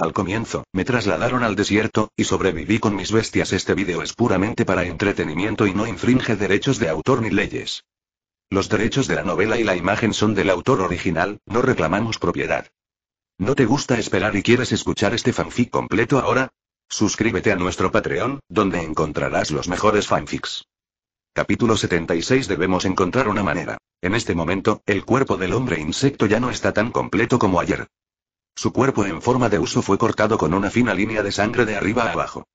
Al comienzo, me trasladaron al desierto, y sobreviví con mis bestias. Este vídeo es puramente para entretenimiento y no infringe derechos de autor ni leyes. Los derechos de la novela y la imagen son del autor original, no reclamamos propiedad. ¿No te gusta esperar y quieres escuchar este fanfic completo ahora? Suscríbete a nuestro Patreon, donde encontrarás los mejores fanfics. Capítulo 76 Debemos encontrar una manera. En este momento, el cuerpo del hombre insecto ya no está tan completo como ayer. Su cuerpo en forma de uso fue cortado con una fina línea de sangre de arriba a abajo.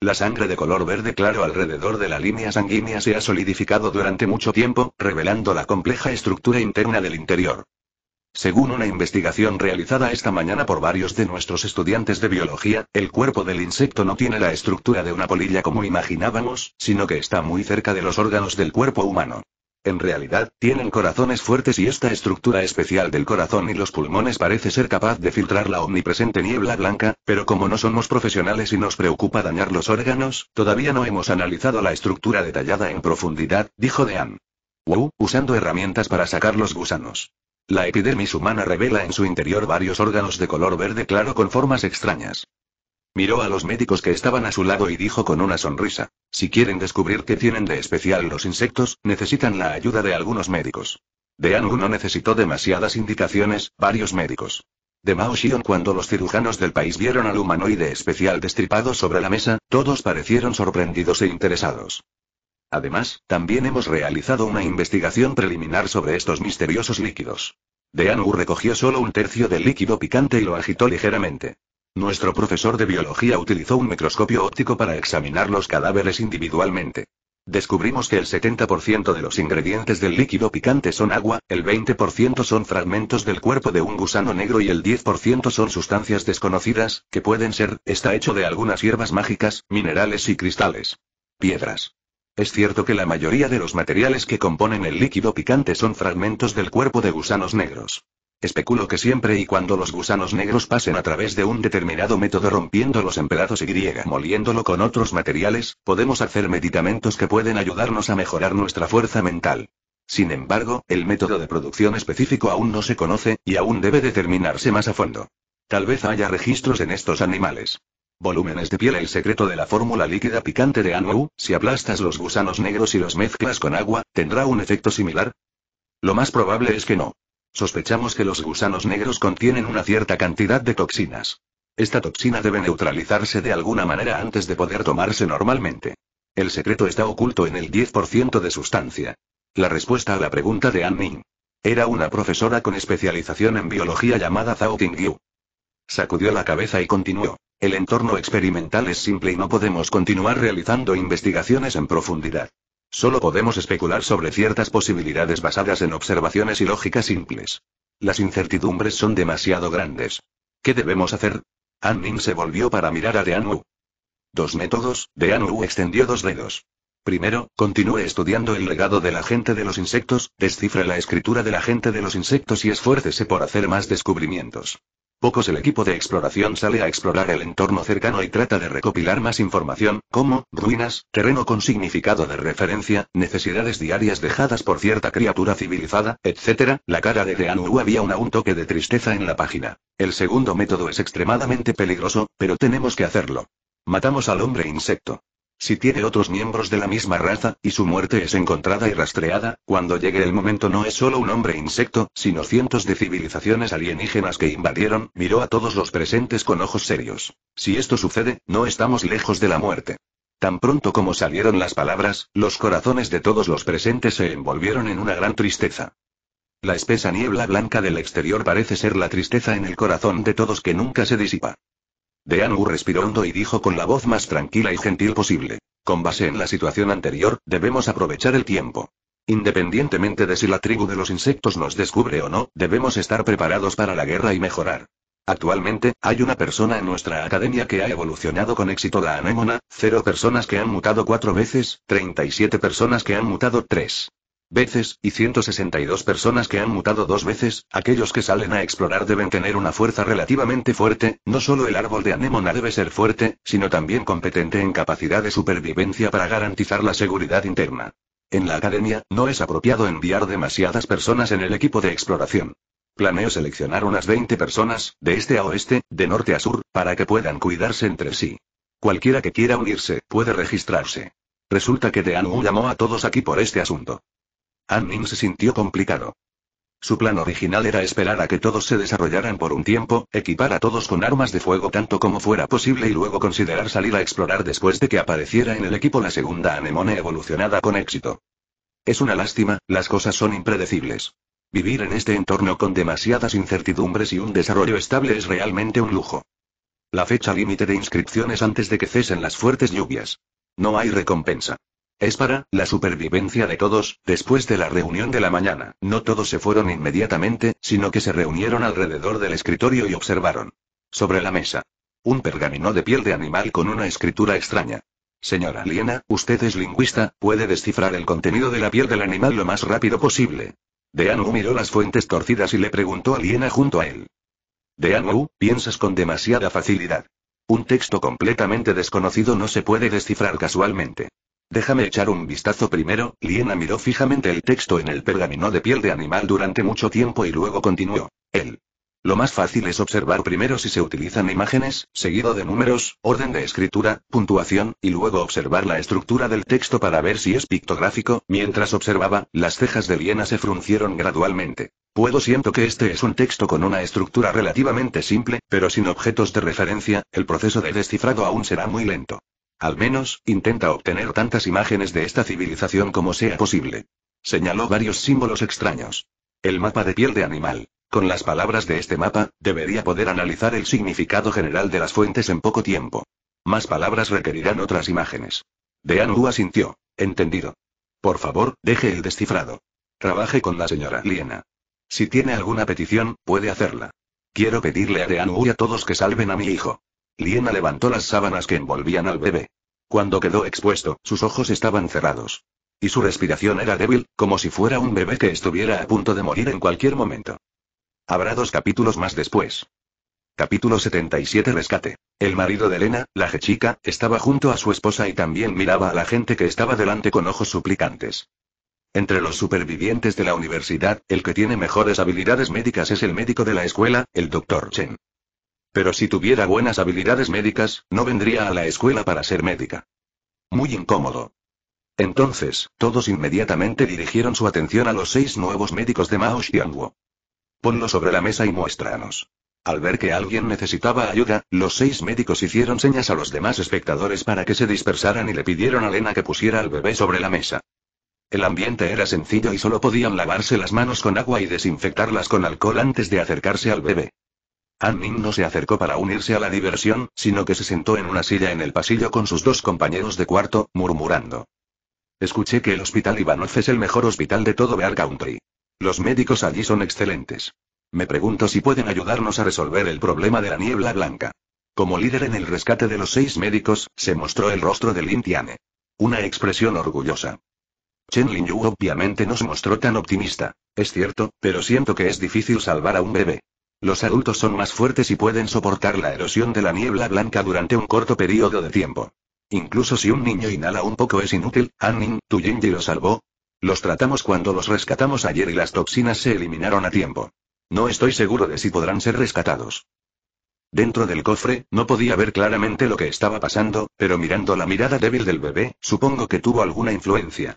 La sangre de color verde claro alrededor de la línea sanguínea se ha solidificado durante mucho tiempo, revelando la compleja estructura interna del interior. Según una investigación realizada esta mañana por varios de nuestros estudiantes de biología, el cuerpo del insecto no tiene la estructura de una polilla como imaginábamos, sino que está muy cerca de los órganos del cuerpo humano. En realidad, tienen corazones fuertes y esta estructura especial del corazón y los pulmones parece ser capaz de filtrar la omnipresente niebla blanca, pero como no somos profesionales y nos preocupa dañar los órganos, todavía no hemos analizado la estructura detallada en profundidad, dijo Dean. Wu, usando herramientas para sacar los gusanos. La epidermis humana revela en su interior varios órganos de color verde claro con formas extrañas. Miró a los médicos que estaban a su lado y dijo con una sonrisa, si quieren descubrir qué tienen de especial los insectos, necesitan la ayuda de algunos médicos. De Anu no necesitó demasiadas indicaciones, varios médicos. De Mao Xion cuando los cirujanos del país vieron al humanoide especial destripado sobre la mesa, todos parecieron sorprendidos e interesados. Además, también hemos realizado una investigación preliminar sobre estos misteriosos líquidos. Anu recogió solo un tercio del líquido picante y lo agitó ligeramente. Nuestro profesor de biología utilizó un microscopio óptico para examinar los cadáveres individualmente. Descubrimos que el 70% de los ingredientes del líquido picante son agua, el 20% son fragmentos del cuerpo de un gusano negro y el 10% son sustancias desconocidas, que pueden ser, está hecho de algunas hierbas mágicas, minerales y cristales. Piedras. Es cierto que la mayoría de los materiales que componen el líquido picante son fragmentos del cuerpo de gusanos negros. Especulo que siempre y cuando los gusanos negros pasen a través de un determinado método rompiéndolos en pedazos y moliéndolo con otros materiales, podemos hacer medicamentos que pueden ayudarnos a mejorar nuestra fuerza mental. Sin embargo, el método de producción específico aún no se conoce, y aún debe determinarse más a fondo. Tal vez haya registros en estos animales. Volúmenes de piel El secreto de la fórmula líquida picante de Anu, si aplastas los gusanos negros y los mezclas con agua, ¿tendrá un efecto similar? Lo más probable es que no. Sospechamos que los gusanos negros contienen una cierta cantidad de toxinas. Esta toxina debe neutralizarse de alguna manera antes de poder tomarse normalmente. El secreto está oculto en el 10% de sustancia. La respuesta a la pregunta de Anning. Era una profesora con especialización en biología llamada Zhao Tingyu. Sacudió la cabeza y continuó. El entorno experimental es simple y no podemos continuar realizando investigaciones en profundidad. Solo podemos especular sobre ciertas posibilidades basadas en observaciones y lógica simples. Las incertidumbres son demasiado grandes. ¿Qué debemos hacer? Anning se volvió para mirar a Deanu. Dos métodos, Deanu extendió dos dedos. Primero, continúe estudiando el legado de la gente de los insectos, descifre la escritura de la gente de los insectos y esfuércese por hacer más descubrimientos. Pocos el equipo de exploración sale a explorar el entorno cercano y trata de recopilar más información, como, ruinas, terreno con significado de referencia, necesidades diarias dejadas por cierta criatura civilizada, etc. La cara de Deanu había un, un toque de tristeza en la página. El segundo método es extremadamente peligroso, pero tenemos que hacerlo. Matamos al hombre insecto. Si tiene otros miembros de la misma raza, y su muerte es encontrada y rastreada, cuando llegue el momento no es solo un hombre insecto, sino cientos de civilizaciones alienígenas que invadieron, miró a todos los presentes con ojos serios. Si esto sucede, no estamos lejos de la muerte. Tan pronto como salieron las palabras, los corazones de todos los presentes se envolvieron en una gran tristeza. La espesa niebla blanca del exterior parece ser la tristeza en el corazón de todos que nunca se disipa. Deanu respiró hondo y dijo con la voz más tranquila y gentil posible. Con base en la situación anterior, debemos aprovechar el tiempo. Independientemente de si la tribu de los insectos nos descubre o no, debemos estar preparados para la guerra y mejorar. Actualmente, hay una persona en nuestra academia que ha evolucionado con éxito la anémona, cero personas que han mutado cuatro veces, 37 personas que han mutado tres veces, y 162 personas que han mutado dos veces, aquellos que salen a explorar deben tener una fuerza relativamente fuerte, no solo el árbol de anémona debe ser fuerte, sino también competente en capacidad de supervivencia para garantizar la seguridad interna. En la academia, no es apropiado enviar demasiadas personas en el equipo de exploración. Planeo seleccionar unas 20 personas, de este a oeste, de norte a sur, para que puedan cuidarse entre sí. Cualquiera que quiera unirse, puede registrarse. Resulta que Deanu llamó a todos aquí por este asunto. Annin se sintió complicado. Su plan original era esperar a que todos se desarrollaran por un tiempo, equipar a todos con armas de fuego tanto como fuera posible y luego considerar salir a explorar después de que apareciera en el equipo la segunda anemone evolucionada con éxito. Es una lástima, las cosas son impredecibles. Vivir en este entorno con demasiadas incertidumbres y un desarrollo estable es realmente un lujo. La fecha límite de inscripciones antes de que cesen las fuertes lluvias. No hay recompensa. Es para la supervivencia de todos, después de la reunión de la mañana. No todos se fueron inmediatamente, sino que se reunieron alrededor del escritorio y observaron. Sobre la mesa. Un pergamino de piel de animal con una escritura extraña. Señora Liena, usted es lingüista, puede descifrar el contenido de la piel del animal lo más rápido posible. Deanu miró las fuentes torcidas y le preguntó a Liena junto a él. Deanu, piensas con demasiada facilidad. Un texto completamente desconocido no se puede descifrar casualmente. Déjame echar un vistazo primero. Liena miró fijamente el texto en el pergamino de piel de animal durante mucho tiempo y luego continuó. Él. Lo más fácil es observar primero si se utilizan imágenes, seguido de números, orden de escritura, puntuación, y luego observar la estructura del texto para ver si es pictográfico. Mientras observaba, las cejas de Liena se fruncieron gradualmente. Puedo siento que este es un texto con una estructura relativamente simple, pero sin objetos de referencia, el proceso de descifrado aún será muy lento. Al menos, intenta obtener tantas imágenes de esta civilización como sea posible. Señaló varios símbolos extraños. El mapa de piel de animal. Con las palabras de este mapa, debería poder analizar el significado general de las fuentes en poco tiempo. Más palabras requerirán otras imágenes. Deanu asintió. Entendido. Por favor, deje el descifrado. Trabaje con la señora Liena. Si tiene alguna petición, puede hacerla. Quiero pedirle a Deanu y a todos que salven a mi hijo. Liena levantó las sábanas que envolvían al bebé. Cuando quedó expuesto, sus ojos estaban cerrados. Y su respiración era débil, como si fuera un bebé que estuviera a punto de morir en cualquier momento. Habrá dos capítulos más después. Capítulo 77 Rescate. El marido de Elena, la chica, estaba junto a su esposa y también miraba a la gente que estaba delante con ojos suplicantes. Entre los supervivientes de la universidad, el que tiene mejores habilidades médicas es el médico de la escuela, el Dr. Chen. Pero si tuviera buenas habilidades médicas, no vendría a la escuela para ser médica. Muy incómodo. Entonces, todos inmediatamente dirigieron su atención a los seis nuevos médicos de Mao Xiangwo. Ponlo sobre la mesa y muéstranos. Al ver que alguien necesitaba ayuda, los seis médicos hicieron señas a los demás espectadores para que se dispersaran y le pidieron a Lena que pusiera al bebé sobre la mesa. El ambiente era sencillo y solo podían lavarse las manos con agua y desinfectarlas con alcohol antes de acercarse al bebé. Anning no se acercó para unirse a la diversión, sino que se sentó en una silla en el pasillo con sus dos compañeros de cuarto, murmurando. Escuché que el hospital Ivanov es el mejor hospital de todo Bear Country. Los médicos allí son excelentes. Me pregunto si pueden ayudarnos a resolver el problema de la niebla blanca. Como líder en el rescate de los seis médicos, se mostró el rostro de Lin Tiane. Una expresión orgullosa. Chen Linyu obviamente no se mostró tan optimista. Es cierto, pero siento que es difícil salvar a un bebé. Los adultos son más fuertes y pueden soportar la erosión de la niebla blanca durante un corto periodo de tiempo. Incluso si un niño inhala un poco es inútil, Anning, tu Jinji lo salvó. Los tratamos cuando los rescatamos ayer y las toxinas se eliminaron a tiempo. No estoy seguro de si podrán ser rescatados. Dentro del cofre, no podía ver claramente lo que estaba pasando, pero mirando la mirada débil del bebé, supongo que tuvo alguna influencia.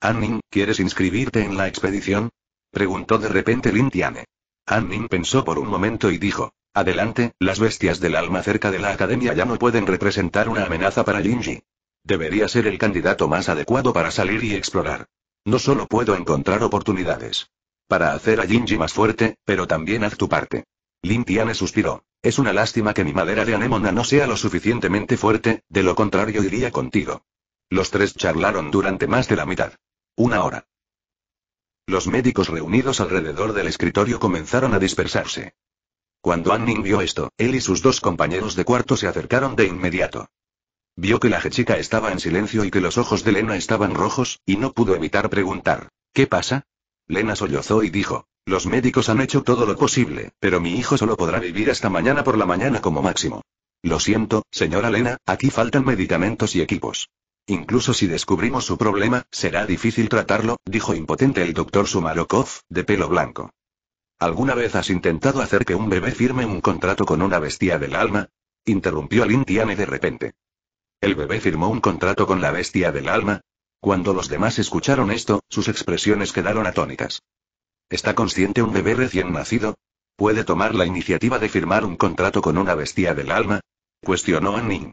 Anning, ¿quieres inscribirte en la expedición? Preguntó de repente Lin Tiane. Annin pensó por un momento y dijo, Adelante, las bestias del alma cerca de la academia ya no pueden representar una amenaza para Jinji. Debería ser el candidato más adecuado para salir y explorar. No solo puedo encontrar oportunidades. Para hacer a Jinji más fuerte, pero también haz tu parte. Lin Tiane suspiró. Es una lástima que mi madera de anémona no sea lo suficientemente fuerte, de lo contrario iría contigo. Los tres charlaron durante más de la mitad. Una hora. Los médicos reunidos alrededor del escritorio comenzaron a dispersarse. Cuando Anning vio esto, él y sus dos compañeros de cuarto se acercaron de inmediato. Vio que la chica estaba en silencio y que los ojos de Lena estaban rojos, y no pudo evitar preguntar, ¿qué pasa? Lena sollozó y dijo, los médicos han hecho todo lo posible, pero mi hijo solo podrá vivir hasta mañana por la mañana como máximo. Lo siento, señora Lena, aquí faltan medicamentos y equipos. Incluso si descubrimos su problema, será difícil tratarlo, dijo impotente el doctor Sumarokov, de pelo blanco. ¿Alguna vez has intentado hacer que un bebé firme un contrato con una bestia del alma? Interrumpió Lin Tiane de repente. ¿El bebé firmó un contrato con la bestia del alma? Cuando los demás escucharon esto, sus expresiones quedaron atónitas. ¿Está consciente un bebé recién nacido? ¿Puede tomar la iniciativa de firmar un contrato con una bestia del alma? Cuestionó Anning.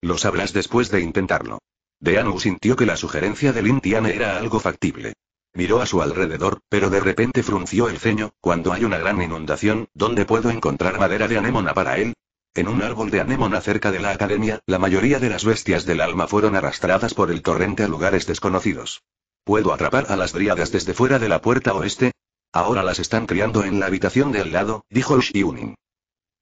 Lo sabrás después de intentarlo. Deanu sintió que la sugerencia de Lin Tiane era algo factible. Miró a su alrededor, pero de repente frunció el ceño, cuando hay una gran inundación, ¿dónde puedo encontrar madera de anémona para él? En un árbol de anémona cerca de la academia, la mayoría de las bestias del alma fueron arrastradas por el torrente a lugares desconocidos. ¿Puedo atrapar a las dríadas desde fuera de la puerta oeste? Ahora las están criando en la habitación de al lado, dijo Shiunin.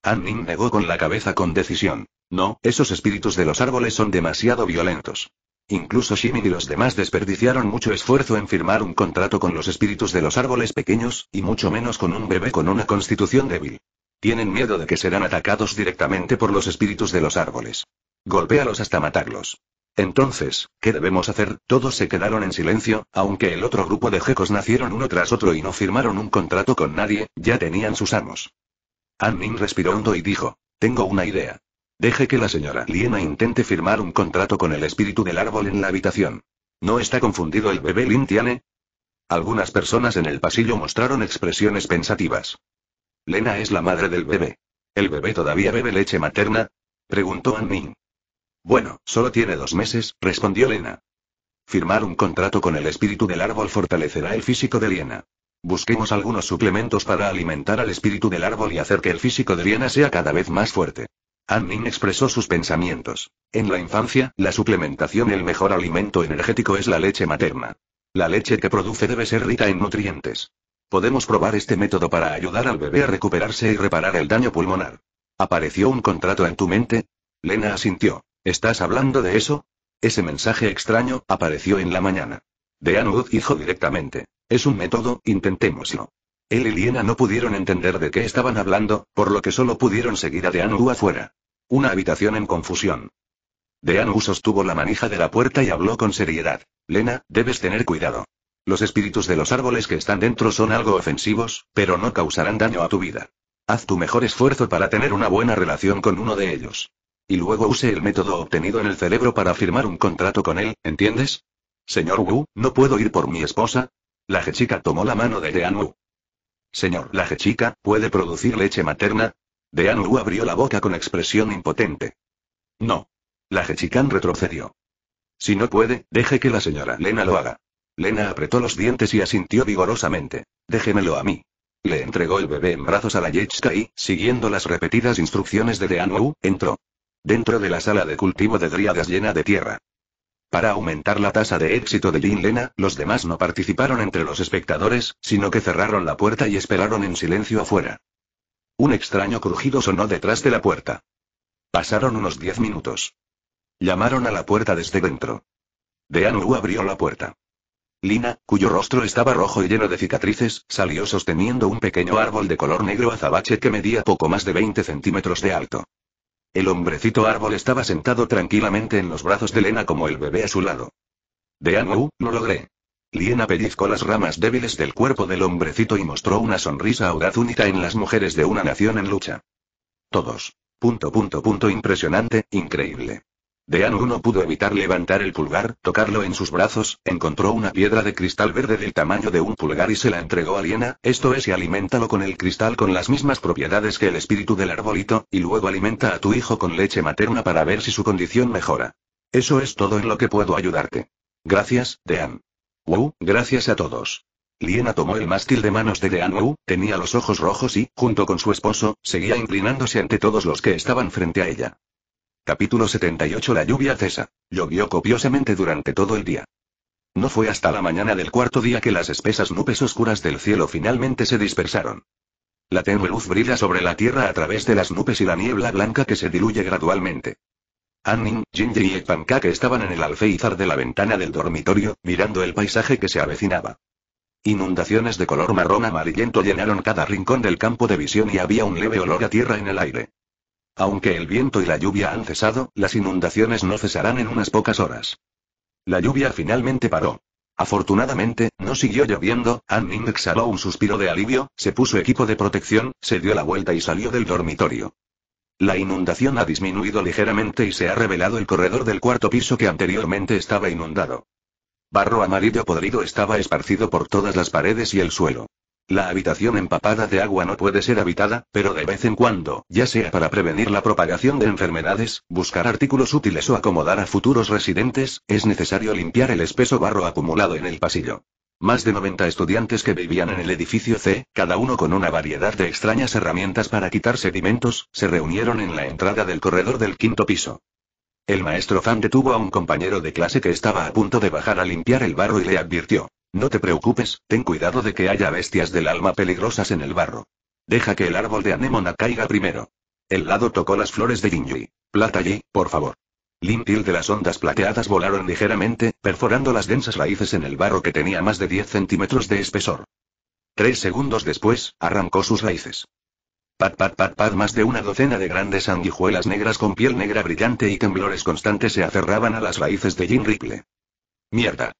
Annin negó con la cabeza con decisión. No, esos espíritus de los árboles son demasiado violentos. Incluso Shimin y los demás desperdiciaron mucho esfuerzo en firmar un contrato con los espíritus de los árboles pequeños, y mucho menos con un bebé con una constitución débil. Tienen miedo de que serán atacados directamente por los espíritus de los árboles. Golpéalos hasta matarlos. Entonces, ¿qué debemos hacer? Todos se quedaron en silencio, aunque el otro grupo de gecos nacieron uno tras otro y no firmaron un contrato con nadie, ya tenían sus amos. Anmin respiró hondo y dijo, tengo una idea. Deje que la señora Liena intente firmar un contrato con el espíritu del árbol en la habitación. ¿No está confundido el bebé Lintiane? Algunas personas en el pasillo mostraron expresiones pensativas. Lena es la madre del bebé. ¿El bebé todavía bebe leche materna? preguntó Anmin. Bueno, solo tiene dos meses, respondió Lena. Firmar un contrato con el espíritu del árbol fortalecerá el físico de Liena. Busquemos algunos suplementos para alimentar al espíritu del árbol y hacer que el físico de Liena sea cada vez más fuerte. Anmin expresó sus pensamientos. En la infancia, la suplementación el mejor alimento energético es la leche materna. La leche que produce debe ser rica en nutrientes. Podemos probar este método para ayudar al bebé a recuperarse y reparar el daño pulmonar. ¿Apareció un contrato en tu mente? Lena asintió. ¿Estás hablando de eso? Ese mensaje extraño apareció en la mañana. Deanwood dijo directamente. Es un método, intentémoslo. Él y Liena no pudieron entender de qué estaban hablando, por lo que solo pudieron seguir a Deanu afuera. Una habitación en confusión. Deanu sostuvo la manija de la puerta y habló con seriedad. Lena, debes tener cuidado. Los espíritus de los árboles que están dentro son algo ofensivos, pero no causarán daño a tu vida. Haz tu mejor esfuerzo para tener una buena relación con uno de ellos. Y luego use el método obtenido en el cerebro para firmar un contrato con él, ¿entiendes? Señor Wu, ¿no puedo ir por mi esposa? La Jechica tomó la mano de Dean. Señor, la Jechica, ¿puede producir leche materna? Dean Wu abrió la boca con expresión impotente. No. La Jechican retrocedió. Si no puede, deje que la señora Lena lo haga. Lena apretó los dientes y asintió vigorosamente. Déjemelo a mí. Le entregó el bebé en brazos a la Yechka y, siguiendo las repetidas instrucciones de Dean Wu, entró. Dentro de la sala de cultivo de dríadas llena de tierra. Para aumentar la tasa de éxito de Jin Lena, los demás no participaron entre los espectadores, sino que cerraron la puerta y esperaron en silencio afuera. Un extraño crujido sonó detrás de la puerta. Pasaron unos diez minutos. Llamaron a la puerta desde dentro. Deanu abrió la puerta. Lina, cuyo rostro estaba rojo y lleno de cicatrices, salió sosteniendo un pequeño árbol de color negro azabache que medía poco más de 20 centímetros de alto. El hombrecito árbol estaba sentado tranquilamente en los brazos de Lena como el bebé a su lado. De Wu, lo logré. Liena pellizcó las ramas débiles del cuerpo del hombrecito y mostró una sonrisa audaz única en las mujeres de una nación en lucha. Todos. Punto punto punto impresionante, increíble. Dean no pudo evitar levantar el pulgar, tocarlo en sus brazos, encontró una piedra de cristal verde del tamaño de un pulgar y se la entregó a Liena, esto es y aliméntalo con el cristal con las mismas propiedades que el espíritu del arbolito, y luego alimenta a tu hijo con leche materna para ver si su condición mejora. Eso es todo en lo que puedo ayudarte. Gracias, Dean. Wu, gracias a todos. Liena tomó el mástil de manos de Dean Wu, tenía los ojos rojos y, junto con su esposo, seguía inclinándose ante todos los que estaban frente a ella. Capítulo 78 La lluvia cesa. Llovió copiosamente durante todo el día. No fue hasta la mañana del cuarto día que las espesas nubes oscuras del cielo finalmente se dispersaron. La tenue luz brilla sobre la tierra a través de las nubes y la niebla blanca que se diluye gradualmente. Anning, Jinji y Pancake estaban en el alféizar de la ventana del dormitorio, mirando el paisaje que se avecinaba. Inundaciones de color marrón amarillento llenaron cada rincón del campo de visión y había un leve olor a tierra en el aire. Aunque el viento y la lluvia han cesado, las inundaciones no cesarán en unas pocas horas. La lluvia finalmente paró. Afortunadamente, no siguió lloviendo, Anning exhaló un suspiro de alivio, se puso equipo de protección, se dio la vuelta y salió del dormitorio. La inundación ha disminuido ligeramente y se ha revelado el corredor del cuarto piso que anteriormente estaba inundado. Barro amarillo podrido estaba esparcido por todas las paredes y el suelo. La habitación empapada de agua no puede ser habitada, pero de vez en cuando, ya sea para prevenir la propagación de enfermedades, buscar artículos útiles o acomodar a futuros residentes, es necesario limpiar el espeso barro acumulado en el pasillo. Más de 90 estudiantes que vivían en el edificio C, cada uno con una variedad de extrañas herramientas para quitar sedimentos, se reunieron en la entrada del corredor del quinto piso. El maestro Fan detuvo a un compañero de clase que estaba a punto de bajar a limpiar el barro y le advirtió. No te preocupes, ten cuidado de que haya bestias del alma peligrosas en el barro. Deja que el árbol de anémona caiga primero. El lado tocó las flores de Jinji. Plata allí, por favor. Limpil de las ondas plateadas volaron ligeramente, perforando las densas raíces en el barro que tenía más de 10 centímetros de espesor. Tres segundos después, arrancó sus raíces. Pat pat pat pat más de una docena de grandes sanguijuelas negras con piel negra brillante y temblores constantes se aferraban a las raíces de Jim Ripley. Mierda.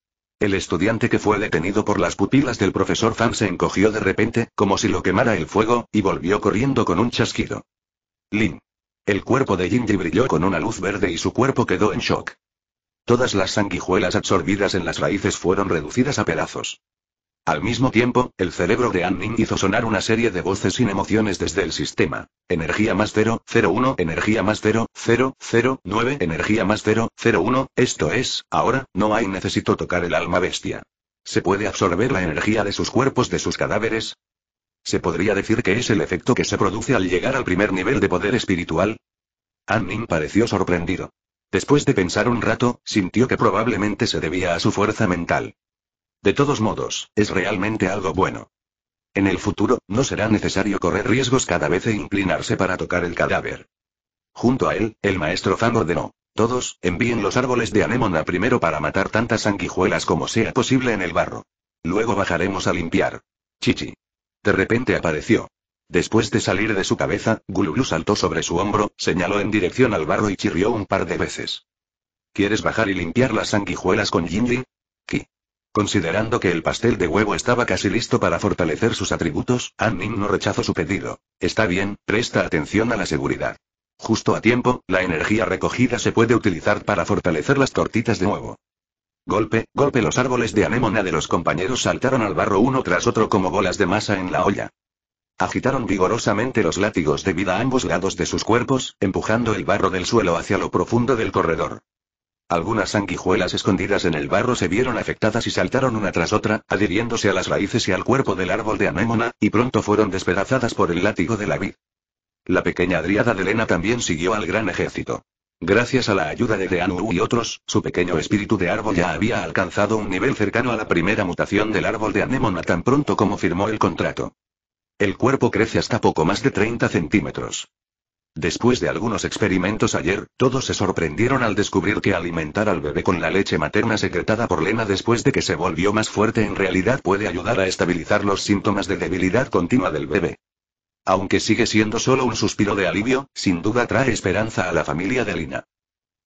El estudiante que fue detenido por las pupilas del profesor Fan se encogió de repente, como si lo quemara el fuego, y volvió corriendo con un chasquido. Lin. El cuerpo de Jinji brilló con una luz verde y su cuerpo quedó en shock. Todas las sanguijuelas absorbidas en las raíces fueron reducidas a pedazos. Al mismo tiempo, el cerebro de Anning hizo sonar una serie de voces sin emociones desde el sistema. Energía más 0, 01, energía más 0, 0, 0, 9, energía más 0, 01, esto es, ahora, no hay necesito tocar el alma bestia. ¿Se puede absorber la energía de sus cuerpos de sus cadáveres? ¿Se podría decir que es el efecto que se produce al llegar al primer nivel de poder espiritual? Anning pareció sorprendido. Después de pensar un rato, sintió que probablemente se debía a su fuerza mental. De todos modos, es realmente algo bueno. En el futuro, no será necesario correr riesgos cada vez e inclinarse para tocar el cadáver. Junto a él, el maestro Fan ordenó. Todos, envíen los árboles de anémona primero para matar tantas sanguijuelas como sea posible en el barro. Luego bajaremos a limpiar. Chichi. De repente apareció. Después de salir de su cabeza, Gululu saltó sobre su hombro, señaló en dirección al barro y chirrió un par de veces. ¿Quieres bajar y limpiar las sanguijuelas con Jinji? Considerando que el pastel de huevo estaba casi listo para fortalecer sus atributos, Anning no rechazó su pedido. Está bien, presta atención a la seguridad. Justo a tiempo, la energía recogida se puede utilizar para fortalecer las tortitas de huevo. Golpe, golpe los árboles de anémona de los compañeros saltaron al barro uno tras otro como bolas de masa en la olla. Agitaron vigorosamente los látigos de vida a ambos lados de sus cuerpos, empujando el barro del suelo hacia lo profundo del corredor. Algunas sanguijuelas escondidas en el barro se vieron afectadas y saltaron una tras otra, adhiriéndose a las raíces y al cuerpo del árbol de anémona, y pronto fueron despedazadas por el látigo de la vid. La pequeña Adriada de Lena también siguió al gran ejército. Gracias a la ayuda de Deanu y otros, su pequeño espíritu de árbol ya había alcanzado un nivel cercano a la primera mutación del árbol de anémona tan pronto como firmó el contrato. El cuerpo crece hasta poco más de 30 centímetros. Después de algunos experimentos ayer, todos se sorprendieron al descubrir que alimentar al bebé con la leche materna secretada por Lena después de que se volvió más fuerte en realidad puede ayudar a estabilizar los síntomas de debilidad continua del bebé. Aunque sigue siendo solo un suspiro de alivio, sin duda trae esperanza a la familia de Lina.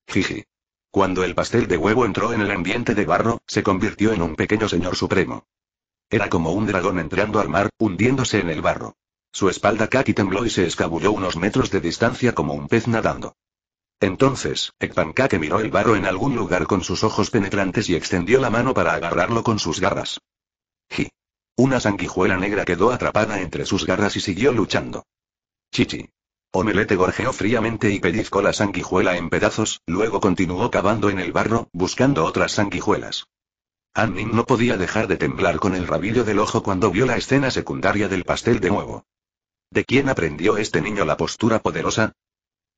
Jiji. Cuando el pastel de huevo entró en el ambiente de barro, se convirtió en un pequeño señor supremo. Era como un dragón entrando al mar, hundiéndose en el barro. Su espalda caqui tembló y se escabulló unos metros de distancia como un pez nadando. Entonces, Ekpankake miró el barro en algún lugar con sus ojos penetrantes y extendió la mano para agarrarlo con sus garras. Ji. Una sanguijuela negra quedó atrapada entre sus garras y siguió luchando. Chichi. Omelete gorjeó fríamente y pellizcó la sanguijuela en pedazos, luego continuó cavando en el barro, buscando otras sanguijuelas. Anning no podía dejar de temblar con el rabillo del ojo cuando vio la escena secundaria del pastel de nuevo. ¿De quién aprendió este niño la postura poderosa?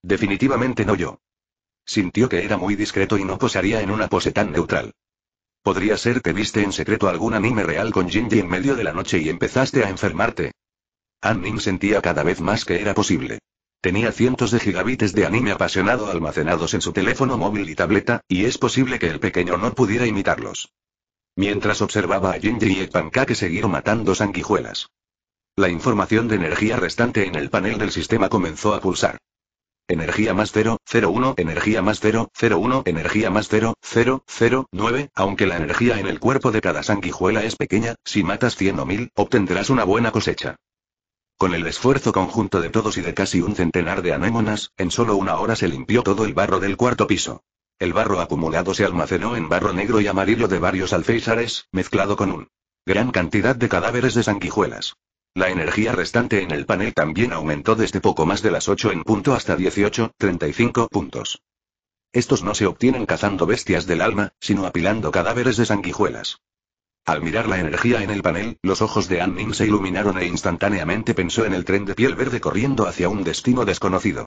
Definitivamente no yo. Sintió que era muy discreto y no posaría en una pose tan neutral. Podría ser que viste en secreto algún anime real con Jinji en medio de la noche y empezaste a enfermarte. Anning sentía cada vez más que era posible. Tenía cientos de gigabytes de anime apasionado almacenados en su teléfono móvil y tableta, y es posible que el pequeño no pudiera imitarlos. Mientras observaba a Jinji y Pancake seguir matando sanguijuelas. La información de energía restante en el panel del sistema comenzó a pulsar. energía más 0, 01, energía más 0, 01, energía más 0, 0, 0, 9, aunque la energía en el cuerpo de cada sanguijuela es pequeña, si matas 100 o 1000, obtendrás una buena cosecha. Con el esfuerzo conjunto de todos y de casi un centenar de anémonas, en solo una hora se limpió todo el barro del cuarto piso. El barro acumulado se almacenó en barro negro y amarillo de varios alféizares, mezclado con un gran cantidad de cadáveres de sanguijuelas. La energía restante en el panel también aumentó desde poco más de las 8 en punto hasta 18, 35 puntos. Estos no se obtienen cazando bestias del alma, sino apilando cadáveres de sanguijuelas. Al mirar la energía en el panel, los ojos de Annin se iluminaron e instantáneamente pensó en el tren de piel verde corriendo hacia un destino desconocido.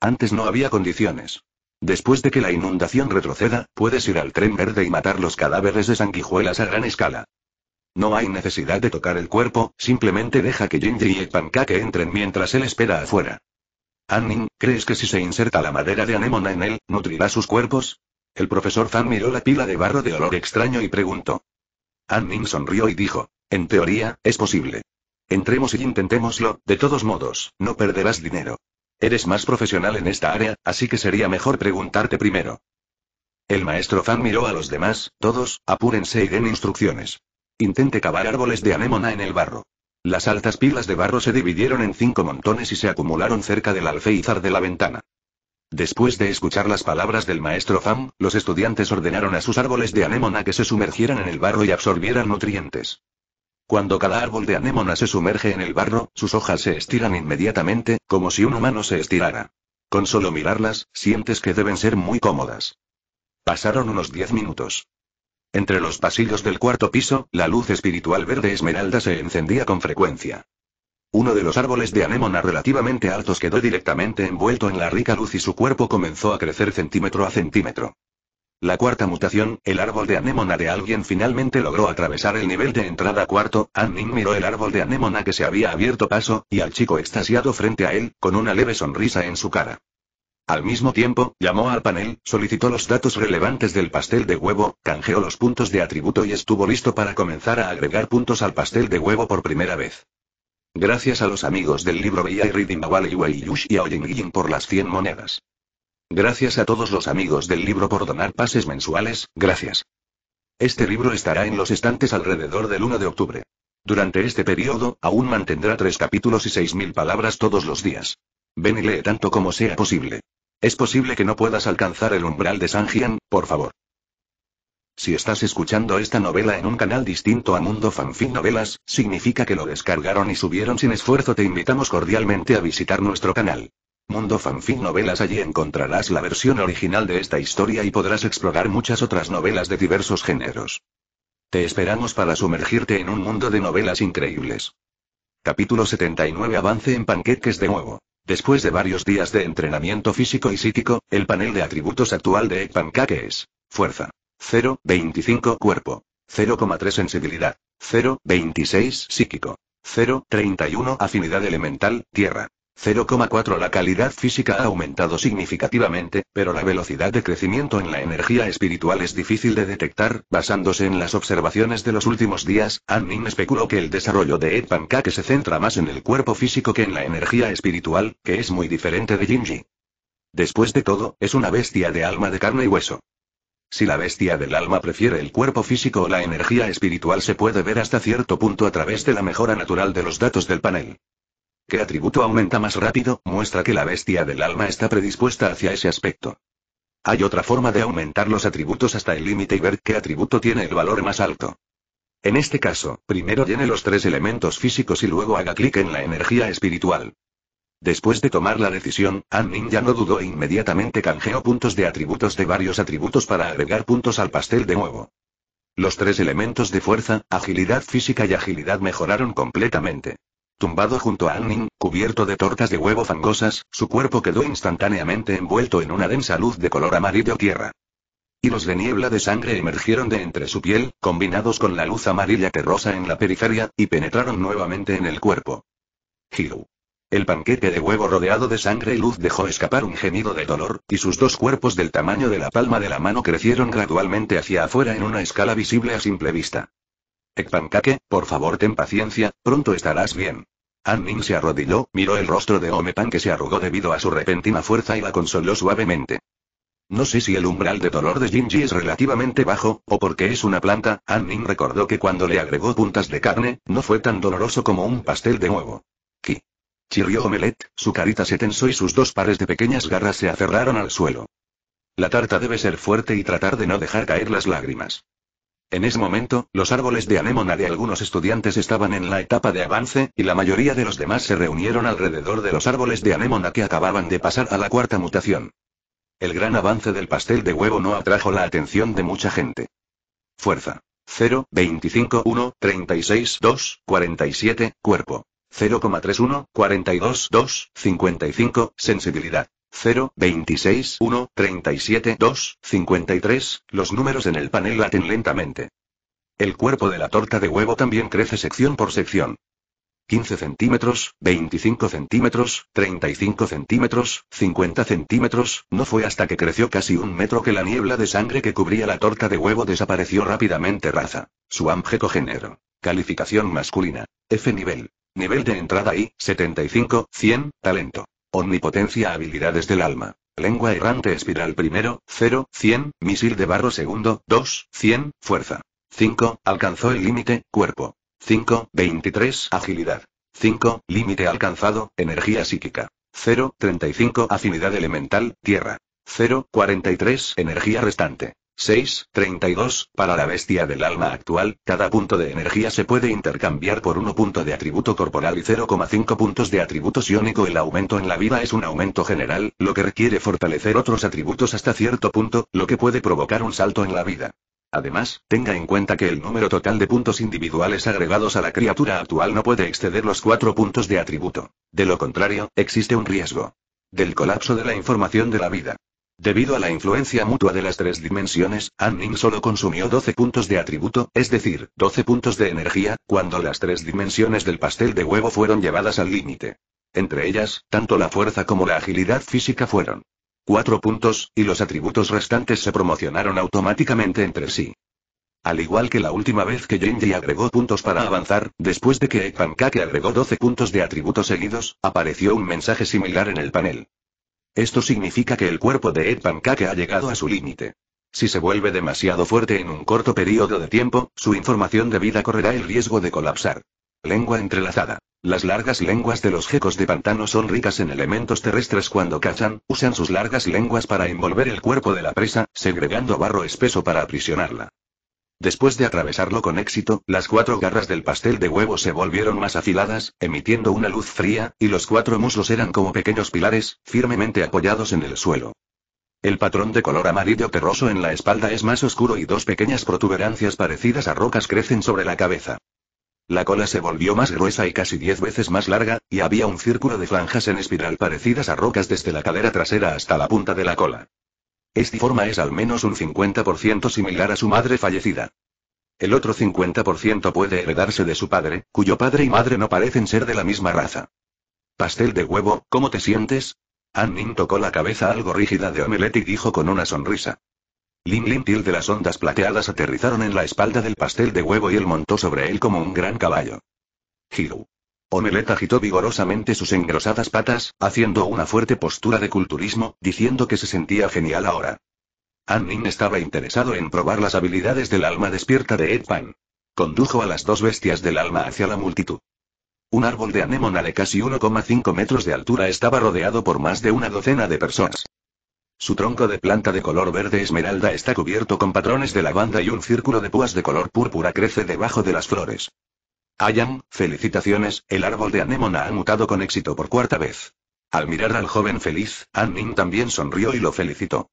Antes no había condiciones. Después de que la inundación retroceda, puedes ir al tren verde y matar los cadáveres de sanguijuelas a gran escala. No hay necesidad de tocar el cuerpo, simplemente deja que Gingy y el Pancake entren mientras él espera afuera. Anning, ¿crees que si se inserta la madera de anémona en él, nutrirá sus cuerpos? El profesor Fan miró la pila de barro de olor extraño y preguntó. Anning sonrió y dijo, en teoría, es posible. Entremos y intentémoslo, de todos modos, no perderás dinero. Eres más profesional en esta área, así que sería mejor preguntarte primero. El maestro Fan miró a los demás, todos, apúrense y den instrucciones. Intente cavar árboles de anémona en el barro. Las altas pilas de barro se dividieron en cinco montones y se acumularon cerca del alféizar de la ventana. Después de escuchar las palabras del maestro Fam, los estudiantes ordenaron a sus árboles de anémona que se sumergieran en el barro y absorbieran nutrientes. Cuando cada árbol de anémona se sumerge en el barro, sus hojas se estiran inmediatamente, como si un humano se estirara. Con solo mirarlas, sientes que deben ser muy cómodas. Pasaron unos diez minutos. Entre los pasillos del cuarto piso, la luz espiritual verde esmeralda se encendía con frecuencia. Uno de los árboles de anémona relativamente altos quedó directamente envuelto en la rica luz y su cuerpo comenzó a crecer centímetro a centímetro. La cuarta mutación, el árbol de anémona de alguien finalmente logró atravesar el nivel de entrada cuarto. Annin miró el árbol de anémona que se había abierto paso, y al chico extasiado frente a él, con una leve sonrisa en su cara. Al mismo tiempo, llamó al panel, solicitó los datos relevantes del pastel de huevo, canjeó los puntos de atributo y estuvo listo para comenzar a agregar puntos al pastel de huevo por primera vez. Gracias a los amigos del libro y Reading Yush y a por las 100 monedas. Gracias a todos los amigos del libro por donar pases mensuales, gracias. Este libro estará en los estantes alrededor del 1 de octubre. Durante este periodo, aún mantendrá tres capítulos y 6.000 palabras todos los días. Ven y lee tanto como sea posible. Es posible que no puedas alcanzar el umbral de Sanjian, por favor. Si estás escuchando esta novela en un canal distinto a Mundo Fanfic Novelas, significa que lo descargaron y subieron sin esfuerzo. Te invitamos cordialmente a visitar nuestro canal. Mundo Fanfic Novelas allí encontrarás la versión original de esta historia y podrás explorar muchas otras novelas de diversos géneros. Te esperamos para sumergirte en un mundo de novelas increíbles. Capítulo 79 Avance en panqueques de nuevo. Después de varios días de entrenamiento físico y psíquico, el panel de atributos actual de Pancake es Fuerza. 0,25 Cuerpo. 0,3 Sensibilidad. 0,26 Psíquico. 0,31 Afinidad elemental, Tierra. 0,4 La calidad física ha aumentado significativamente, pero la velocidad de crecimiento en la energía espiritual es difícil de detectar. Basándose en las observaciones de los últimos días, Anmin especuló que el desarrollo de Ed Pancake se centra más en el cuerpo físico que en la energía espiritual, que es muy diferente de Jinji. Después de todo, es una bestia de alma de carne y hueso. Si la bestia del alma prefiere el cuerpo físico o la energía espiritual se puede ver hasta cierto punto a través de la mejora natural de los datos del panel. ¿Qué atributo aumenta más rápido? Muestra que la bestia del alma está predispuesta hacia ese aspecto. Hay otra forma de aumentar los atributos hasta el límite y ver qué atributo tiene el valor más alto. En este caso, primero llene los tres elementos físicos y luego haga clic en la energía espiritual. Después de tomar la decisión, Anmin ya no dudó e inmediatamente canjeó puntos de atributos de varios atributos para agregar puntos al pastel de nuevo. Los tres elementos de fuerza, agilidad física y agilidad mejoraron completamente. Tumbado junto a Anning, cubierto de tortas de huevo fangosas, su cuerpo quedó instantáneamente envuelto en una densa luz de color amarillo tierra. Hilos de niebla de sangre emergieron de entre su piel, combinados con la luz amarilla terrosa en la periferia, y penetraron nuevamente en el cuerpo. Hiro. El panqueque de huevo rodeado de sangre y luz dejó escapar un gemido de dolor, y sus dos cuerpos del tamaño de la palma de la mano crecieron gradualmente hacia afuera en una escala visible a simple vista. Ekpankake, por favor ten paciencia, pronto estarás bien. Annin se arrodilló, miró el rostro de Omepan que se arrugó debido a su repentina fuerza y la consoló suavemente. No sé si el umbral de dolor de Jinji es relativamente bajo, o porque es una planta, Annin recordó que cuando le agregó puntas de carne, no fue tan doloroso como un pastel de huevo. Ki. Chirrió Omelet, su carita se tensó y sus dos pares de pequeñas garras se aferraron al suelo. La tarta debe ser fuerte y tratar de no dejar caer las lágrimas. En ese momento, los árboles de anémona de algunos estudiantes estaban en la etapa de avance, y la mayoría de los demás se reunieron alrededor de los árboles de anémona que acababan de pasar a la cuarta mutación. El gran avance del pastel de huevo no atrajo la atención de mucha gente. Fuerza. 0, 25, 1, 36, 2, 47, cuerpo. 0,31, 42, 2, 55, sensibilidad. 0, 26, 1, 37, 2, 53, los números en el panel laten lentamente. El cuerpo de la torta de huevo también crece sección por sección. 15 centímetros, 25 centímetros, 35 centímetros, 50 centímetros, no fue hasta que creció casi un metro que la niebla de sangre que cubría la torta de huevo desapareció rápidamente raza. Su amjeco género. Calificación masculina. F nivel. Nivel de entrada I, 75, 100, talento. Omnipotencia habilidades del alma. Lengua errante espiral primero, 0, 100, misil de barro segundo, 2, 100, fuerza. 5, alcanzó el límite, cuerpo. 5, 23, agilidad. 5, límite alcanzado, energía psíquica. 0, 35, afinidad elemental, tierra. 0, 43, energía restante. 6, 32, para la bestia del alma actual, cada punto de energía se puede intercambiar por 1 punto de atributo corporal y 0,5 puntos de atributo psiónico. El aumento en la vida es un aumento general, lo que requiere fortalecer otros atributos hasta cierto punto, lo que puede provocar un salto en la vida. Además, tenga en cuenta que el número total de puntos individuales agregados a la criatura actual no puede exceder los cuatro puntos de atributo. De lo contrario, existe un riesgo. Del colapso de la información de la vida. Debido a la influencia mutua de las tres dimensiones, Annin solo consumió 12 puntos de atributo, es decir, 12 puntos de energía, cuando las tres dimensiones del pastel de huevo fueron llevadas al límite. Entre ellas, tanto la fuerza como la agilidad física fueron Cuatro puntos, y los atributos restantes se promocionaron automáticamente entre sí. Al igual que la última vez que Genji agregó puntos para avanzar, después de que Pancake agregó 12 puntos de atributos seguidos, apareció un mensaje similar en el panel. Esto significa que el cuerpo de Ed Pancake ha llegado a su límite. Si se vuelve demasiado fuerte en un corto periodo de tiempo, su información de vida correrá el riesgo de colapsar. Lengua entrelazada. Las largas lenguas de los gecos de pantano son ricas en elementos terrestres cuando cazan, usan sus largas lenguas para envolver el cuerpo de la presa, segregando barro espeso para aprisionarla. Después de atravesarlo con éxito, las cuatro garras del pastel de huevo se volvieron más afiladas, emitiendo una luz fría, y los cuatro muslos eran como pequeños pilares, firmemente apoyados en el suelo. El patrón de color amarillo terroso en la espalda es más oscuro y dos pequeñas protuberancias parecidas a rocas crecen sobre la cabeza. La cola se volvió más gruesa y casi diez veces más larga, y había un círculo de franjas en espiral parecidas a rocas desde la cadera trasera hasta la punta de la cola. Esta forma es al menos un 50% similar a su madre fallecida. El otro 50% puede heredarse de su padre, cuyo padre y madre no parecen ser de la misma raza. Pastel de huevo, ¿cómo te sientes? Annin tocó la cabeza algo rígida de Omelette y dijo con una sonrisa. Lim Lim Til de las ondas plateadas aterrizaron en la espalda del pastel de huevo y él montó sobre él como un gran caballo. Hiru. Omelette agitó vigorosamente sus engrosadas patas, haciendo una fuerte postura de culturismo, diciendo que se sentía genial ahora. Annin estaba interesado en probar las habilidades del alma despierta de Ed Pan. Condujo a las dos bestias del alma hacia la multitud. Un árbol de anémona de casi 1,5 metros de altura estaba rodeado por más de una docena de personas. Su tronco de planta de color verde esmeralda está cubierto con patrones de lavanda y un círculo de púas de color púrpura crece debajo de las flores. Ayan, felicitaciones, el árbol de anémona ha mutado con éxito por cuarta vez. Al mirar al joven feliz, Annin también sonrió y lo felicitó.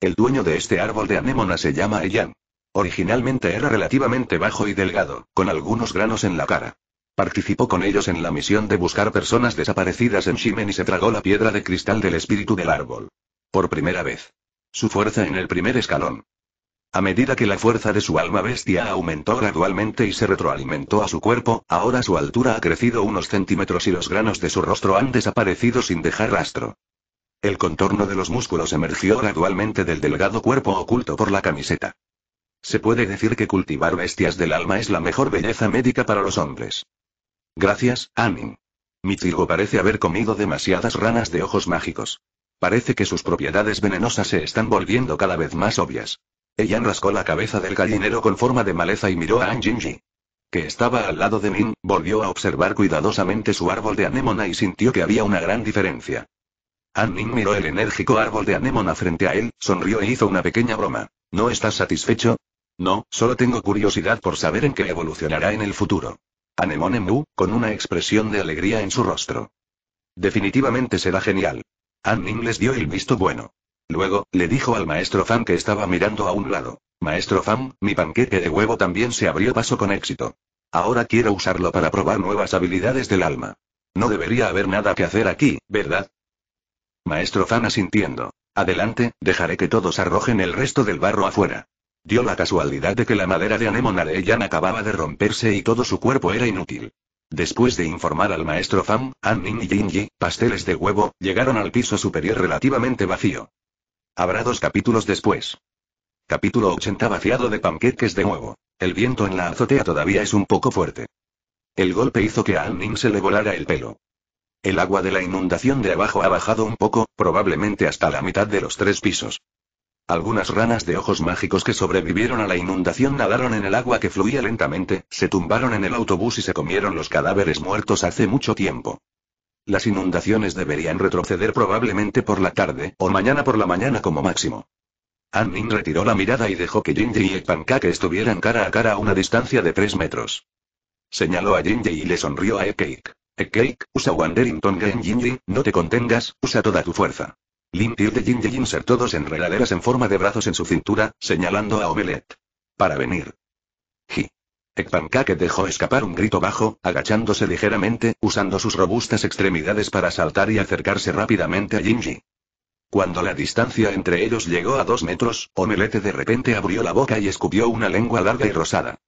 El dueño de este árbol de anémona se llama Ayan. Originalmente era relativamente bajo y delgado, con algunos granos en la cara. Participó con ellos en la misión de buscar personas desaparecidas en Shimen y se tragó la piedra de cristal del espíritu del árbol. Por primera vez. Su fuerza en el primer escalón. A medida que la fuerza de su alma bestia aumentó gradualmente y se retroalimentó a su cuerpo, ahora su altura ha crecido unos centímetros y los granos de su rostro han desaparecido sin dejar rastro. El contorno de los músculos emergió gradualmente del delgado cuerpo oculto por la camiseta. Se puede decir que cultivar bestias del alma es la mejor belleza médica para los hombres. Gracias, Anning. Michigo parece haber comido demasiadas ranas de ojos mágicos. Parece que sus propiedades venenosas se están volviendo cada vez más obvias. Ella rascó la cabeza del gallinero con forma de maleza y miró a Anjinji. Que estaba al lado de Min, volvió a observar cuidadosamente su árbol de anémona y sintió que había una gran diferencia. Annin miró el enérgico árbol de anémona frente a él, sonrió e hizo una pequeña broma. ¿No estás satisfecho? No, solo tengo curiosidad por saber en qué evolucionará en el futuro. Anemone Mu, con una expresión de alegría en su rostro. Definitivamente será genial. Annin les dio el visto bueno. Luego, le dijo al maestro Fan que estaba mirando a un lado. Maestro Fan, mi panqueque de huevo también se abrió paso con éxito. Ahora quiero usarlo para probar nuevas habilidades del alma. No debería haber nada que hacer aquí, ¿verdad? Maestro Fan asintiendo. Adelante, dejaré que todos arrojen el resto del barro afuera. Dio la casualidad de que la madera de Anemone Areyan acababa de romperse y todo su cuerpo era inútil. Después de informar al maestro Fam, Annin y Jinji, pasteles de huevo, llegaron al piso superior relativamente vacío. Habrá dos capítulos después. Capítulo 80 vaciado de panqueques de huevo. El viento en la azotea todavía es un poco fuerte. El golpe hizo que a Annin se le volara el pelo. El agua de la inundación de abajo ha bajado un poco, probablemente hasta la mitad de los tres pisos. Algunas ranas de ojos mágicos que sobrevivieron a la inundación nadaron en el agua que fluía lentamente, se tumbaron en el autobús y se comieron los cadáveres muertos hace mucho tiempo. Las inundaciones deberían retroceder probablemente por la tarde, o mañana por la mañana como máximo. Annin retiró la mirada y dejó que Jinji y pancake estuvieran cara a cara a una distancia de tres metros. Señaló a Jinji y le sonrió a Ekake. Ekake, usa Wandering Tongue en Jinji, no te contengas, usa toda tu fuerza. Lim de Jin y inser todos enredaderas en forma de brazos en su cintura, señalando a Omelette. Para venir. Ekpankake dejó escapar un grito bajo, agachándose ligeramente, usando sus robustas extremidades para saltar y acercarse rápidamente a Jinji. Cuando la distancia entre ellos llegó a dos metros, Omelette de repente abrió la boca y escupió una lengua larga y rosada.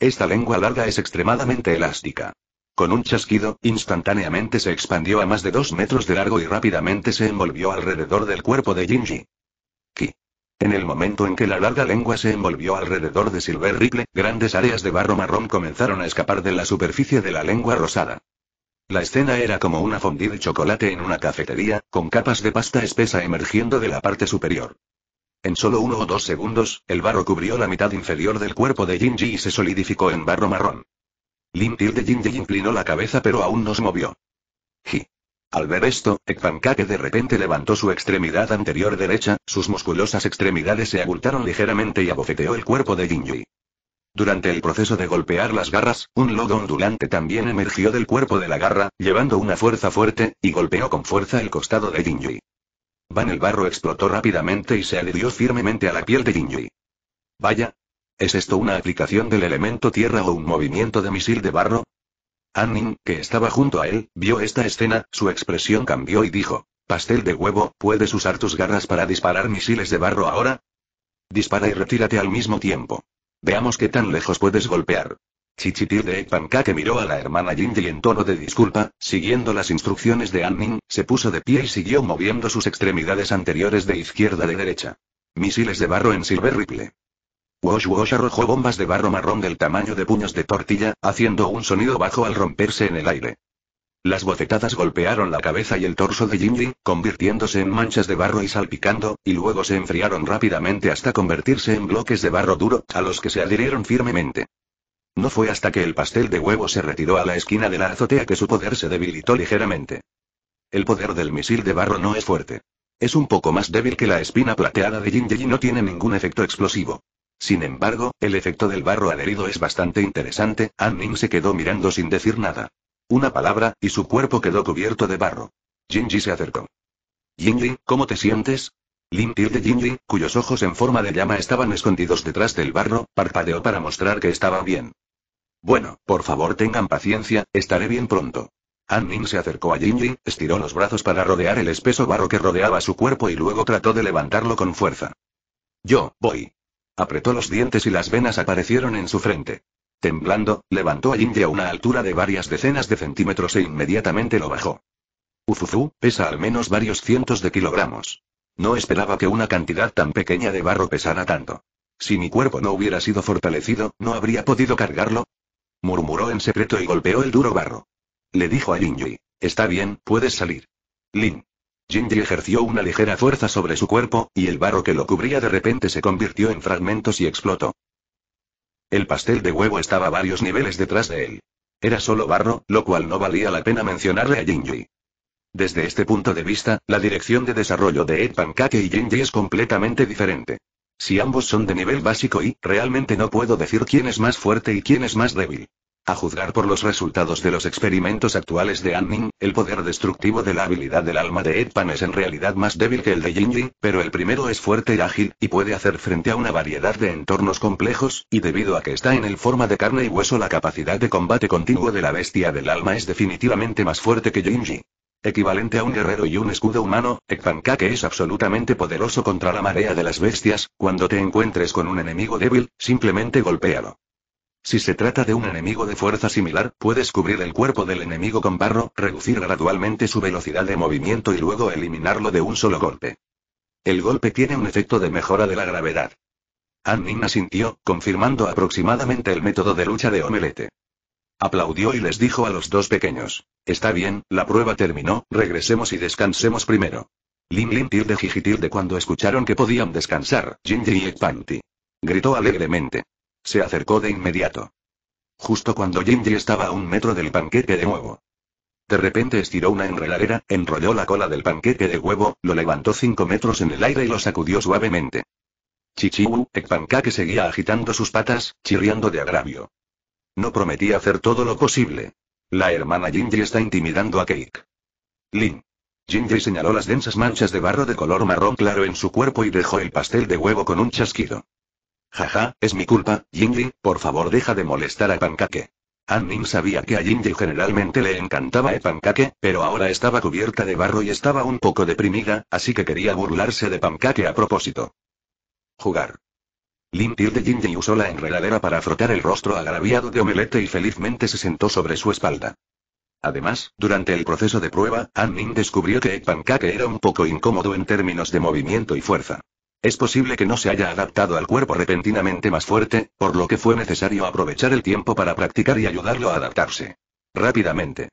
Esta lengua larga es extremadamente elástica. Con un chasquido, instantáneamente se expandió a más de dos metros de largo y rápidamente se envolvió alrededor del cuerpo de Jinji. En el momento en que la larga lengua se envolvió alrededor de Silver Ripple, grandes áreas de barro marrón comenzaron a escapar de la superficie de la lengua rosada. La escena era como una fondue de chocolate en una cafetería, con capas de pasta espesa emergiendo de la parte superior. En solo uno o dos segundos, el barro cubrió la mitad inferior del cuerpo de Jinji y se solidificó en barro marrón. Limpir de Jinji inclinó la cabeza pero aún no se movió. Ji. Al ver esto, Ekpankake de repente levantó su extremidad anterior derecha, sus musculosas extremidades se abultaron ligeramente y abofeteó el cuerpo de Jinji. Durante el proceso de golpear las garras, un lodo ondulante también emergió del cuerpo de la garra, llevando una fuerza fuerte, y golpeó con fuerza el costado de Jinji. Van el barro explotó rápidamente y se adhirió firmemente a la piel de Jinji. Vaya, ¿Es esto una aplicación del elemento tierra o un movimiento de misil de barro? Anning, que estaba junto a él, vio esta escena, su expresión cambió y dijo, Pastel de huevo, ¿puedes usar tus garras para disparar misiles de barro ahora? Dispara y retírate al mismo tiempo. Veamos qué tan lejos puedes golpear. Chichitil de que miró a la hermana Jinji en tono de disculpa, siguiendo las instrucciones de Anning, se puso de pie y siguió moviendo sus extremidades anteriores de izquierda a derecha. Misiles de barro en Silver Ripple. Wash Wash arrojó bombas de barro marrón del tamaño de puños de tortilla, haciendo un sonido bajo al romperse en el aire. Las bofetadas golpearon la cabeza y el torso de Jinji, convirtiéndose en manchas de barro y salpicando, y luego se enfriaron rápidamente hasta convertirse en bloques de barro duro, a los que se adhirieron firmemente. No fue hasta que el pastel de huevo se retiró a la esquina de la azotea que su poder se debilitó ligeramente. El poder del misil de barro no es fuerte. Es un poco más débil que la espina plateada de Jinji y no tiene ningún efecto explosivo. Sin embargo, el efecto del barro adherido es bastante interesante, Anning se quedó mirando sin decir nada. Una palabra, y su cuerpo quedó cubierto de barro. Jinji se acercó. Jinji, ¿cómo te sientes? Limpir de Jinji, cuyos ojos en forma de llama estaban escondidos detrás del barro, parpadeó para mostrar que estaba bien. Bueno, por favor tengan paciencia, estaré bien pronto. Anning se acercó a Jinji, estiró los brazos para rodear el espeso barro que rodeaba su cuerpo y luego trató de levantarlo con fuerza. Yo, voy. Apretó los dientes y las venas aparecieron en su frente. Temblando, levantó a Jinji a una altura de varias decenas de centímetros e inmediatamente lo bajó. Ufufu, pesa al menos varios cientos de kilogramos. No esperaba que una cantidad tan pequeña de barro pesara tanto. Si mi cuerpo no hubiera sido fortalecido, ¿no habría podido cargarlo? Murmuró en secreto y golpeó el duro barro. Le dijo a Jinji. Está bien, puedes salir. Lin. Jinji ejerció una ligera fuerza sobre su cuerpo, y el barro que lo cubría de repente se convirtió en fragmentos y explotó. El pastel de huevo estaba varios niveles detrás de él. Era solo barro, lo cual no valía la pena mencionarle a Jinji. Desde este punto de vista, la dirección de desarrollo de Ed Pancake y Jinji es completamente diferente. Si ambos son de nivel básico y, realmente no puedo decir quién es más fuerte y quién es más débil. A juzgar por los resultados de los experimentos actuales de Anning, el poder destructivo de la habilidad del alma de Edpan es en realidad más débil que el de Jinji, pero el primero es fuerte y ágil, y puede hacer frente a una variedad de entornos complejos, y debido a que está en el forma de carne y hueso la capacidad de combate continuo de la bestia del alma es definitivamente más fuerte que Jinji. Equivalente a un guerrero y un escudo humano, Ekpankake es absolutamente poderoso contra la marea de las bestias, cuando te encuentres con un enemigo débil, simplemente golpéalo. Si se trata de un enemigo de fuerza similar, puedes cubrir el cuerpo del enemigo con barro, reducir gradualmente su velocidad de movimiento y luego eliminarlo de un solo golpe. El golpe tiene un efecto de mejora de la gravedad. Annin asintió, confirmando aproximadamente el método de lucha de Omelete. Aplaudió y les dijo a los dos pequeños. Está bien, la prueba terminó, regresemos y descansemos primero. Lin Lin tilde de cuando escucharon que podían descansar, Jinji y Ekpanti. Gritó alegremente. Se acercó de inmediato. Justo cuando Jinji estaba a un metro del panqueque de huevo. De repente estiró una enredadera, enrolló la cola del panqueque de huevo, lo levantó cinco metros en el aire y lo sacudió suavemente. Chichiwu, el panqueque seguía agitando sus patas, chirriando de agravio. No prometía hacer todo lo posible. La hermana Jinji está intimidando a Cake. Lin. Jinji señaló las densas manchas de barro de color marrón claro en su cuerpo y dejó el pastel de huevo con un chasquido. Jaja, es mi culpa, Jinji, por favor deja de molestar a Pancake. Annin sabía que a Jinji generalmente le encantaba el Pancake, pero ahora estaba cubierta de barro y estaba un poco deprimida, así que quería burlarse de Pancake a propósito. Jugar. Lin de Jinji usó la enredadera para frotar el rostro agraviado de Omelette y felizmente se sentó sobre su espalda. Además, durante el proceso de prueba, Annin descubrió que Pancake era un poco incómodo en términos de movimiento y fuerza. Es posible que no se haya adaptado al cuerpo repentinamente más fuerte, por lo que fue necesario aprovechar el tiempo para practicar y ayudarlo a adaptarse. Rápidamente.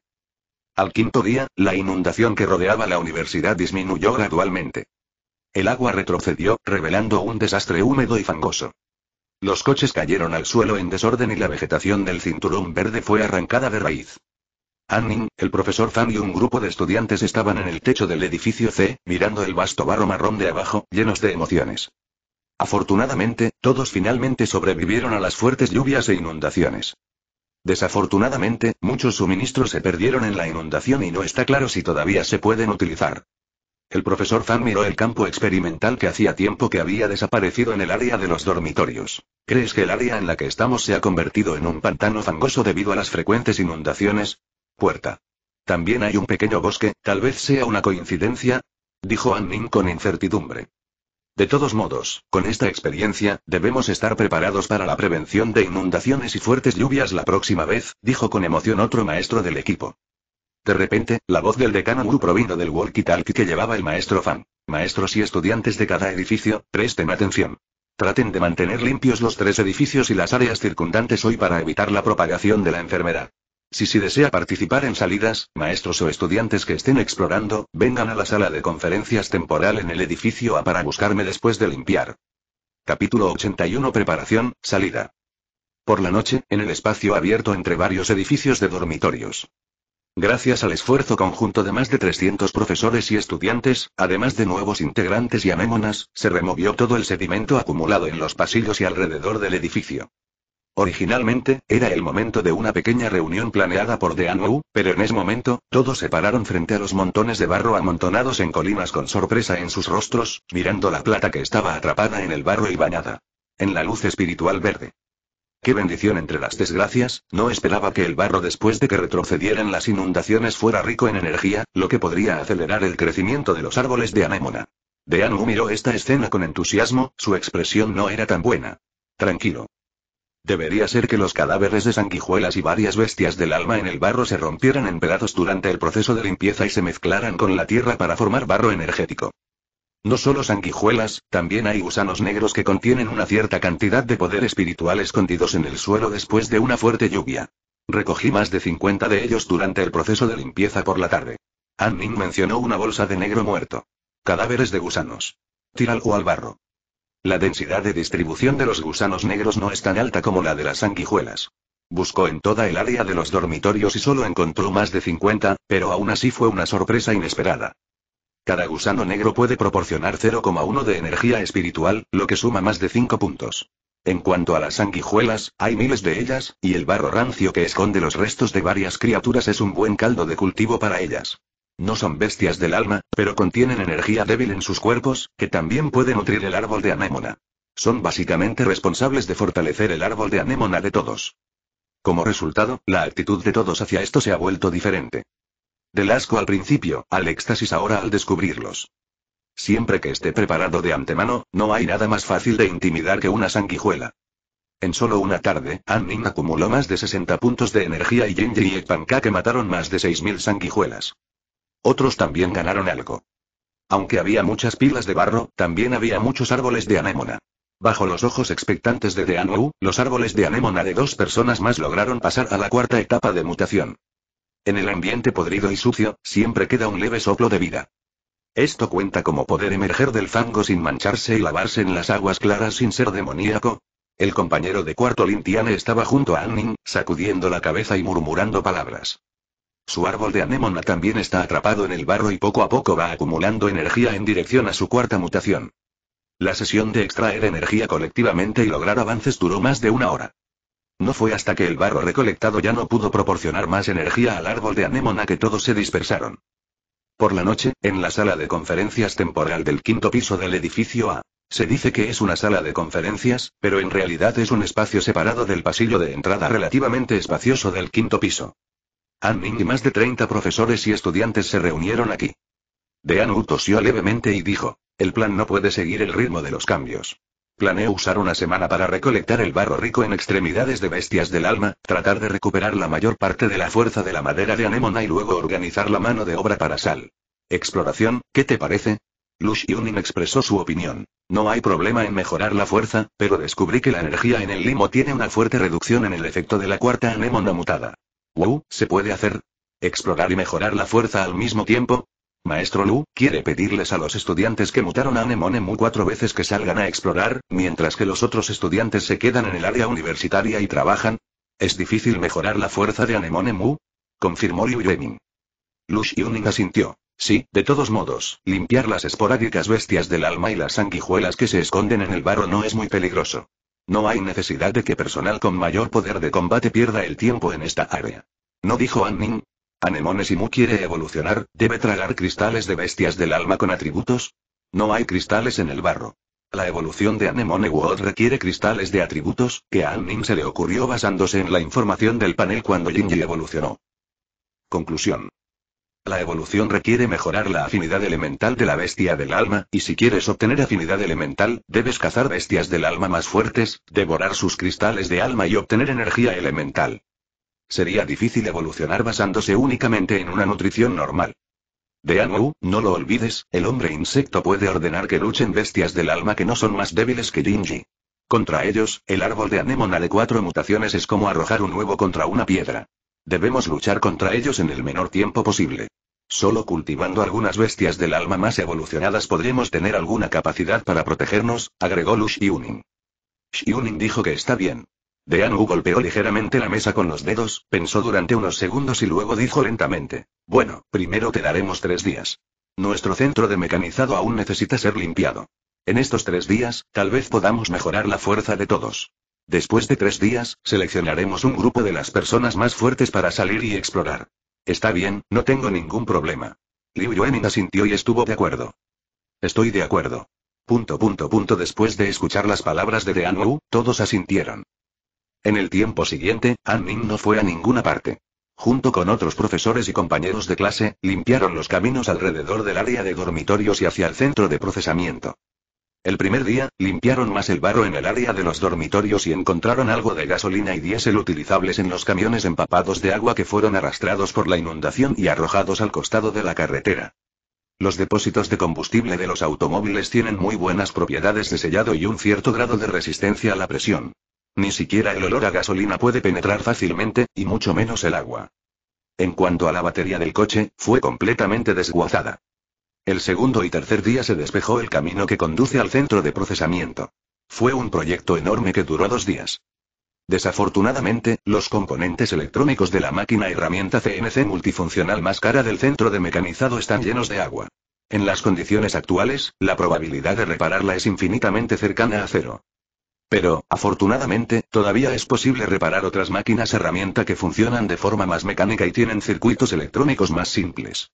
Al quinto día, la inundación que rodeaba la universidad disminuyó gradualmente. El agua retrocedió, revelando un desastre húmedo y fangoso. Los coches cayeron al suelo en desorden y la vegetación del cinturón verde fue arrancada de raíz. Anning, el profesor Fan y un grupo de estudiantes estaban en el techo del edificio C, mirando el vasto barro marrón de abajo, llenos de emociones. Afortunadamente, todos finalmente sobrevivieron a las fuertes lluvias e inundaciones. Desafortunadamente, muchos suministros se perdieron en la inundación y no está claro si todavía se pueden utilizar. El profesor Fan miró el campo experimental que hacía tiempo que había desaparecido en el área de los dormitorios. ¿Crees que el área en la que estamos se ha convertido en un pantano fangoso debido a las frecuentes inundaciones? Puerta. También hay un pequeño bosque, tal vez sea una coincidencia, dijo Anning con incertidumbre. De todos modos, con esta experiencia, debemos estar preparados para la prevención de inundaciones y fuertes lluvias la próxima vez, dijo con emoción otro maestro del equipo. De repente, la voz del decano Wu provino del walkie-talkie que llevaba el maestro Fan. Maestros y estudiantes de cada edificio, presten atención. Traten de mantener limpios los tres edificios y las áreas circundantes hoy para evitar la propagación de la enfermedad. Si si desea participar en salidas, maestros o estudiantes que estén explorando, vengan a la sala de conferencias temporal en el edificio A para buscarme después de limpiar. Capítulo 81 Preparación, salida. Por la noche, en el espacio abierto entre varios edificios de dormitorios. Gracias al esfuerzo conjunto de más de 300 profesores y estudiantes, además de nuevos integrantes y anémonas, se removió todo el sedimento acumulado en los pasillos y alrededor del edificio. Originalmente, era el momento de una pequeña reunión planeada por Dean pero en ese momento, todos se pararon frente a los montones de barro amontonados en colinas con sorpresa en sus rostros, mirando la plata que estaba atrapada en el barro y bañada. En la luz espiritual verde. Qué bendición entre las desgracias, no esperaba que el barro después de que retrocedieran las inundaciones fuera rico en energía, lo que podría acelerar el crecimiento de los árboles de anémona. Deanu miró esta escena con entusiasmo, su expresión no era tan buena. Tranquilo. Debería ser que los cadáveres de sanguijuelas y varias bestias del alma en el barro se rompieran en pedazos durante el proceso de limpieza y se mezclaran con la tierra para formar barro energético. No solo sanguijuelas, también hay gusanos negros que contienen una cierta cantidad de poder espiritual escondidos en el suelo después de una fuerte lluvia. Recogí más de 50 de ellos durante el proceso de limpieza por la tarde. Anning mencionó una bolsa de negro muerto. Cadáveres de gusanos. Tíralo al barro. La densidad de distribución de los gusanos negros no es tan alta como la de las sanguijuelas. Buscó en toda el área de los dormitorios y solo encontró más de 50, pero aún así fue una sorpresa inesperada. Cada gusano negro puede proporcionar 0,1 de energía espiritual, lo que suma más de 5 puntos. En cuanto a las sanguijuelas, hay miles de ellas, y el barro rancio que esconde los restos de varias criaturas es un buen caldo de cultivo para ellas. No son bestias del alma, pero contienen energía débil en sus cuerpos, que también puede nutrir el árbol de anémona. Son básicamente responsables de fortalecer el árbol de anémona de todos. Como resultado, la actitud de todos hacia esto se ha vuelto diferente. Del asco al principio, al éxtasis ahora al descubrirlos. Siempre que esté preparado de antemano, no hay nada más fácil de intimidar que una sanguijuela. En solo una tarde, Annin acumuló más de 60 puntos de energía y Genji y Pancake mataron más de 6.000 sanguijuelas. Otros también ganaron algo. Aunque había muchas pilas de barro, también había muchos árboles de anémona. Bajo los ojos expectantes de Deanu, los árboles de anémona de dos personas más lograron pasar a la cuarta etapa de mutación. En el ambiente podrido y sucio, siempre queda un leve soplo de vida. Esto cuenta como poder emerger del fango sin mancharse y lavarse en las aguas claras sin ser demoníaco. El compañero de cuarto Lintiane estaba junto a Anning, sacudiendo la cabeza y murmurando palabras. Su árbol de anémona también está atrapado en el barro y poco a poco va acumulando energía en dirección a su cuarta mutación. La sesión de extraer energía colectivamente y lograr avances duró más de una hora. No fue hasta que el barro recolectado ya no pudo proporcionar más energía al árbol de anémona que todos se dispersaron. Por la noche, en la sala de conferencias temporal del quinto piso del edificio A. Se dice que es una sala de conferencias, pero en realidad es un espacio separado del pasillo de entrada relativamente espacioso del quinto piso. Anning y más de 30 profesores y estudiantes se reunieron aquí. Deanu tosió levemente y dijo, el plan no puede seguir el ritmo de los cambios. Planeo usar una semana para recolectar el barro rico en extremidades de bestias del alma, tratar de recuperar la mayor parte de la fuerza de la madera de anémona y luego organizar la mano de obra para sal. Exploración, ¿qué te parece? Lush Yunin expresó su opinión. No hay problema en mejorar la fuerza, pero descubrí que la energía en el limo tiene una fuerte reducción en el efecto de la cuarta anémona mutada. Wow, ¿se puede hacer? ¿Explorar y mejorar la fuerza al mismo tiempo? Maestro Lu, quiere pedirles a los estudiantes que mutaron a Anemone Mu cuatro veces que salgan a explorar, mientras que los otros estudiantes se quedan en el área universitaria y trabajan. ¿Es difícil mejorar la fuerza de Anemone Mu? Confirmó Liu Yemin. Lu Xiuning asintió. Sí, de todos modos, limpiar las esporádicas bestias del alma y las sanguijuelas que se esconden en el barro no es muy peligroso. No hay necesidad de que personal con mayor poder de combate pierda el tiempo en esta área. ¿No dijo Anning? Anemone Mu quiere evolucionar, ¿debe tragar cristales de bestias del alma con atributos? No hay cristales en el barro. La evolución de Anemone World requiere cristales de atributos, que a Annin se le ocurrió basándose en la información del panel cuando Jinji evolucionó. Conclusión. La evolución requiere mejorar la afinidad elemental de la bestia del alma, y si quieres obtener afinidad elemental, debes cazar bestias del alma más fuertes, devorar sus cristales de alma y obtener energía elemental. Sería difícil evolucionar basándose únicamente en una nutrición normal. Deanu, no lo olvides, el hombre insecto puede ordenar que luchen bestias del alma que no son más débiles que Jinji. Contra ellos, el árbol de anémona de cuatro mutaciones es como arrojar un huevo contra una piedra. Debemos luchar contra ellos en el menor tiempo posible. Solo cultivando algunas bestias del alma más evolucionadas podremos tener alguna capacidad para protegernos, agregó Lu Xiuning. Xiuning dijo que está bien. Deanu golpeó ligeramente la mesa con los dedos, pensó durante unos segundos y luego dijo lentamente. Bueno, primero te daremos tres días. Nuestro centro de mecanizado aún necesita ser limpiado. En estos tres días, tal vez podamos mejorar la fuerza de todos. Después de tres días, seleccionaremos un grupo de las personas más fuertes para salir y explorar. Está bien, no tengo ningún problema. Liu Yuemin asintió y estuvo de acuerdo. Estoy de acuerdo. Punto punto punto después de escuchar las palabras de Deanu, todos asintieron. En el tiempo siguiente, Anning no fue a ninguna parte. Junto con otros profesores y compañeros de clase, limpiaron los caminos alrededor del área de dormitorios y hacia el centro de procesamiento. El primer día, limpiaron más el barro en el área de los dormitorios y encontraron algo de gasolina y diésel utilizables en los camiones empapados de agua que fueron arrastrados por la inundación y arrojados al costado de la carretera. Los depósitos de combustible de los automóviles tienen muy buenas propiedades de sellado y un cierto grado de resistencia a la presión. Ni siquiera el olor a gasolina puede penetrar fácilmente, y mucho menos el agua. En cuanto a la batería del coche, fue completamente desguazada. El segundo y tercer día se despejó el camino que conduce al centro de procesamiento. Fue un proyecto enorme que duró dos días. Desafortunadamente, los componentes electrónicos de la máquina herramienta CNC multifuncional más cara del centro de mecanizado están llenos de agua. En las condiciones actuales, la probabilidad de repararla es infinitamente cercana a cero. Pero, afortunadamente, todavía es posible reparar otras máquinas herramienta que funcionan de forma más mecánica y tienen circuitos electrónicos más simples.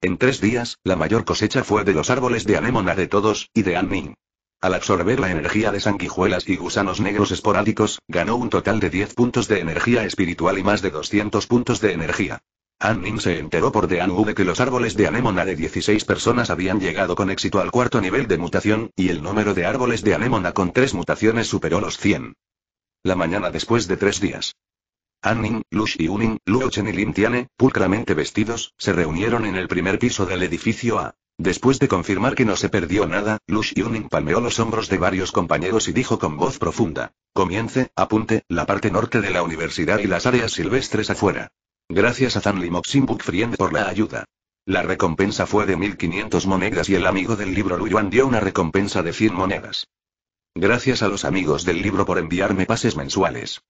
En tres días, la mayor cosecha fue de los árboles de anémona de todos, y de Anning. Al absorber la energía de sanguijuelas y gusanos negros esporádicos, ganó un total de 10 puntos de energía espiritual y más de 200 puntos de energía. Annin se enteró por de Anu de que los árboles de anémona de 16 personas habían llegado con éxito al cuarto nivel de mutación, y el número de árboles de anémona con tres mutaciones superó los 100. La mañana después de tres días. Annin, Lush y Unin, Luochen y Lintiane, pulcramente vestidos, se reunieron en el primer piso del edificio A. Después de confirmar que no se perdió nada, Lush Yuning palmeó los hombros de varios compañeros y dijo con voz profunda. Comience, apunte, la parte norte de la universidad y las áreas silvestres afuera. Gracias a Zanli Moximbuk Friend por la ayuda. La recompensa fue de 1500 monedas y el amigo del libro Lu Yuan dio una recompensa de 100 monedas. Gracias a los amigos del libro por enviarme pases mensuales.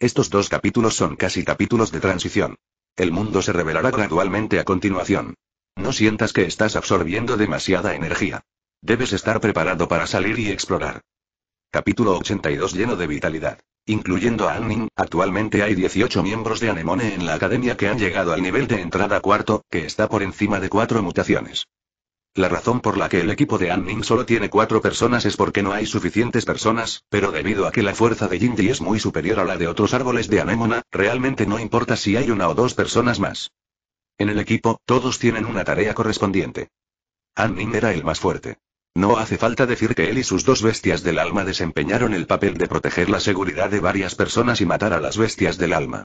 Estos dos capítulos son casi capítulos de transición. El mundo se revelará gradualmente a continuación. No sientas que estás absorbiendo demasiada energía. Debes estar preparado para salir y explorar. Capítulo 82 lleno de vitalidad. Incluyendo a Anning, actualmente hay 18 miembros de Anemone en la academia que han llegado al nivel de entrada cuarto, que está por encima de cuatro mutaciones. La razón por la que el equipo de Anning solo tiene cuatro personas es porque no hay suficientes personas, pero debido a que la fuerza de Jinji es muy superior a la de otros árboles de anémona, realmente no importa si hay una o dos personas más. En el equipo, todos tienen una tarea correspondiente. Annin era el más fuerte. No hace falta decir que él y sus dos bestias del alma desempeñaron el papel de proteger la seguridad de varias personas y matar a las bestias del alma.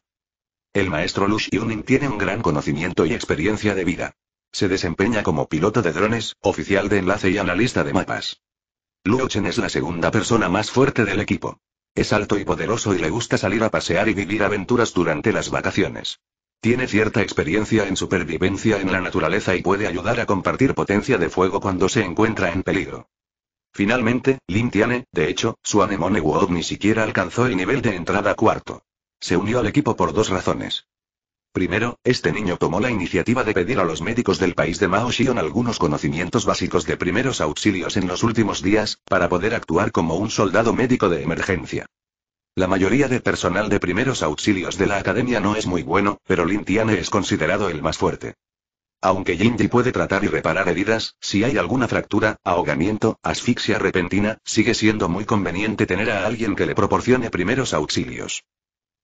El maestro Lush Yunin tiene un gran conocimiento y experiencia de vida. Se desempeña como piloto de drones, oficial de enlace y analista de mapas. Luo Chen es la segunda persona más fuerte del equipo. Es alto y poderoso y le gusta salir a pasear y vivir aventuras durante las vacaciones. Tiene cierta experiencia en supervivencia en la naturaleza y puede ayudar a compartir potencia de fuego cuando se encuentra en peligro. Finalmente, Lin Tiane, de hecho, su anemone Wood ni siquiera alcanzó el nivel de entrada cuarto. Se unió al equipo por dos razones. Primero, este niño tomó la iniciativa de pedir a los médicos del país de Mao Xion algunos conocimientos básicos de primeros auxilios en los últimos días, para poder actuar como un soldado médico de emergencia. La mayoría de personal de primeros auxilios de la academia no es muy bueno, pero Lin Tiane es considerado el más fuerte. Aunque Jinji puede tratar y reparar heridas, si hay alguna fractura, ahogamiento, asfixia repentina, sigue siendo muy conveniente tener a alguien que le proporcione primeros auxilios.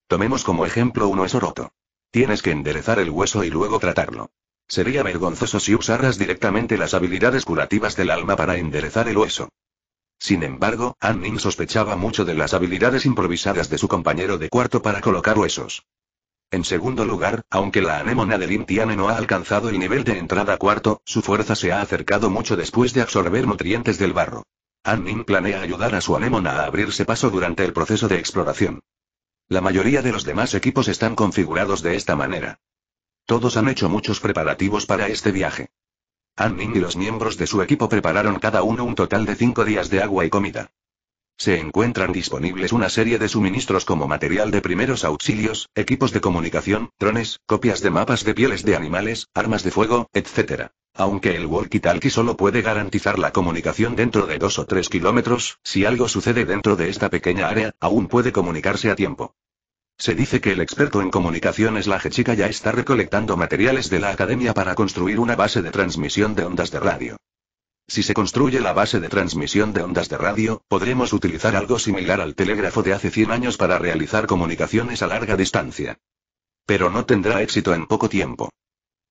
Tomemos como ejemplo un hueso. Tienes que enderezar el hueso y luego tratarlo. Sería vergonzoso si usaras directamente las habilidades curativas del alma para enderezar el hueso. Sin embargo, Annin sospechaba mucho de las habilidades improvisadas de su compañero de cuarto para colocar huesos. En segundo lugar, aunque la anémona de Lintiane no ha alcanzado el nivel de entrada cuarto, su fuerza se ha acercado mucho después de absorber nutrientes del barro. Annin planea ayudar a su anémona a abrirse paso durante el proceso de exploración. La mayoría de los demás equipos están configurados de esta manera. Todos han hecho muchos preparativos para este viaje. Anning y los miembros de su equipo prepararon cada uno un total de cinco días de agua y comida. Se encuentran disponibles una serie de suministros como material de primeros auxilios, equipos de comunicación, drones, copias de mapas de pieles de animales, armas de fuego, etc. Aunque el walkie-talkie solo puede garantizar la comunicación dentro de dos o tres kilómetros, si algo sucede dentro de esta pequeña área, aún puede comunicarse a tiempo. Se dice que el experto en comunicaciones La Chica ya está recolectando materiales de la academia para construir una base de transmisión de ondas de radio. Si se construye la base de transmisión de ondas de radio, podremos utilizar algo similar al telégrafo de hace 100 años para realizar comunicaciones a larga distancia. Pero no tendrá éxito en poco tiempo.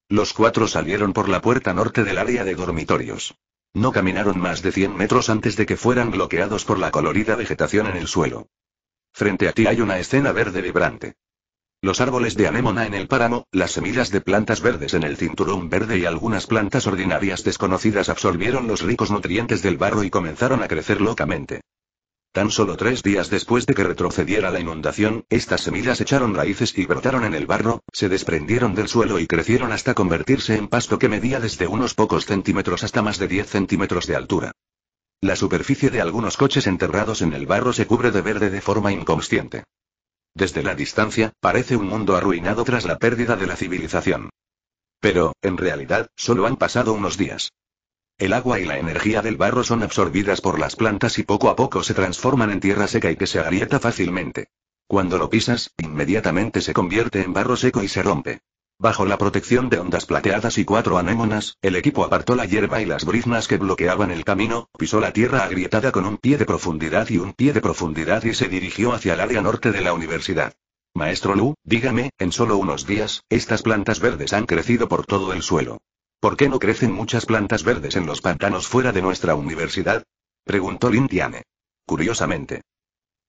Los cuatro salieron por la puerta norte del área de dormitorios. No caminaron más de 100 metros antes de que fueran bloqueados por la colorida vegetación en el suelo. Frente a ti hay una escena verde vibrante. Los árboles de anémona en el páramo, las semillas de plantas verdes en el cinturón verde y algunas plantas ordinarias desconocidas absorbieron los ricos nutrientes del barro y comenzaron a crecer locamente. Tan solo tres días después de que retrocediera la inundación, estas semillas echaron raíces y brotaron en el barro, se desprendieron del suelo y crecieron hasta convertirse en pasto que medía desde unos pocos centímetros hasta más de 10 centímetros de altura. La superficie de algunos coches enterrados en el barro se cubre de verde de forma inconsciente. Desde la distancia, parece un mundo arruinado tras la pérdida de la civilización. Pero, en realidad, solo han pasado unos días. El agua y la energía del barro son absorbidas por las plantas y poco a poco se transforman en tierra seca y que se agrieta fácilmente. Cuando lo pisas, inmediatamente se convierte en barro seco y se rompe. Bajo la protección de ondas plateadas y cuatro anémonas, el equipo apartó la hierba y las briznas que bloqueaban el camino, pisó la tierra agrietada con un pie de profundidad y un pie de profundidad y se dirigió hacia el área norte de la universidad. Maestro Lu, dígame, en solo unos días, estas plantas verdes han crecido por todo el suelo. ¿Por qué no crecen muchas plantas verdes en los pantanos fuera de nuestra universidad? Preguntó Lin Tiane. Curiosamente.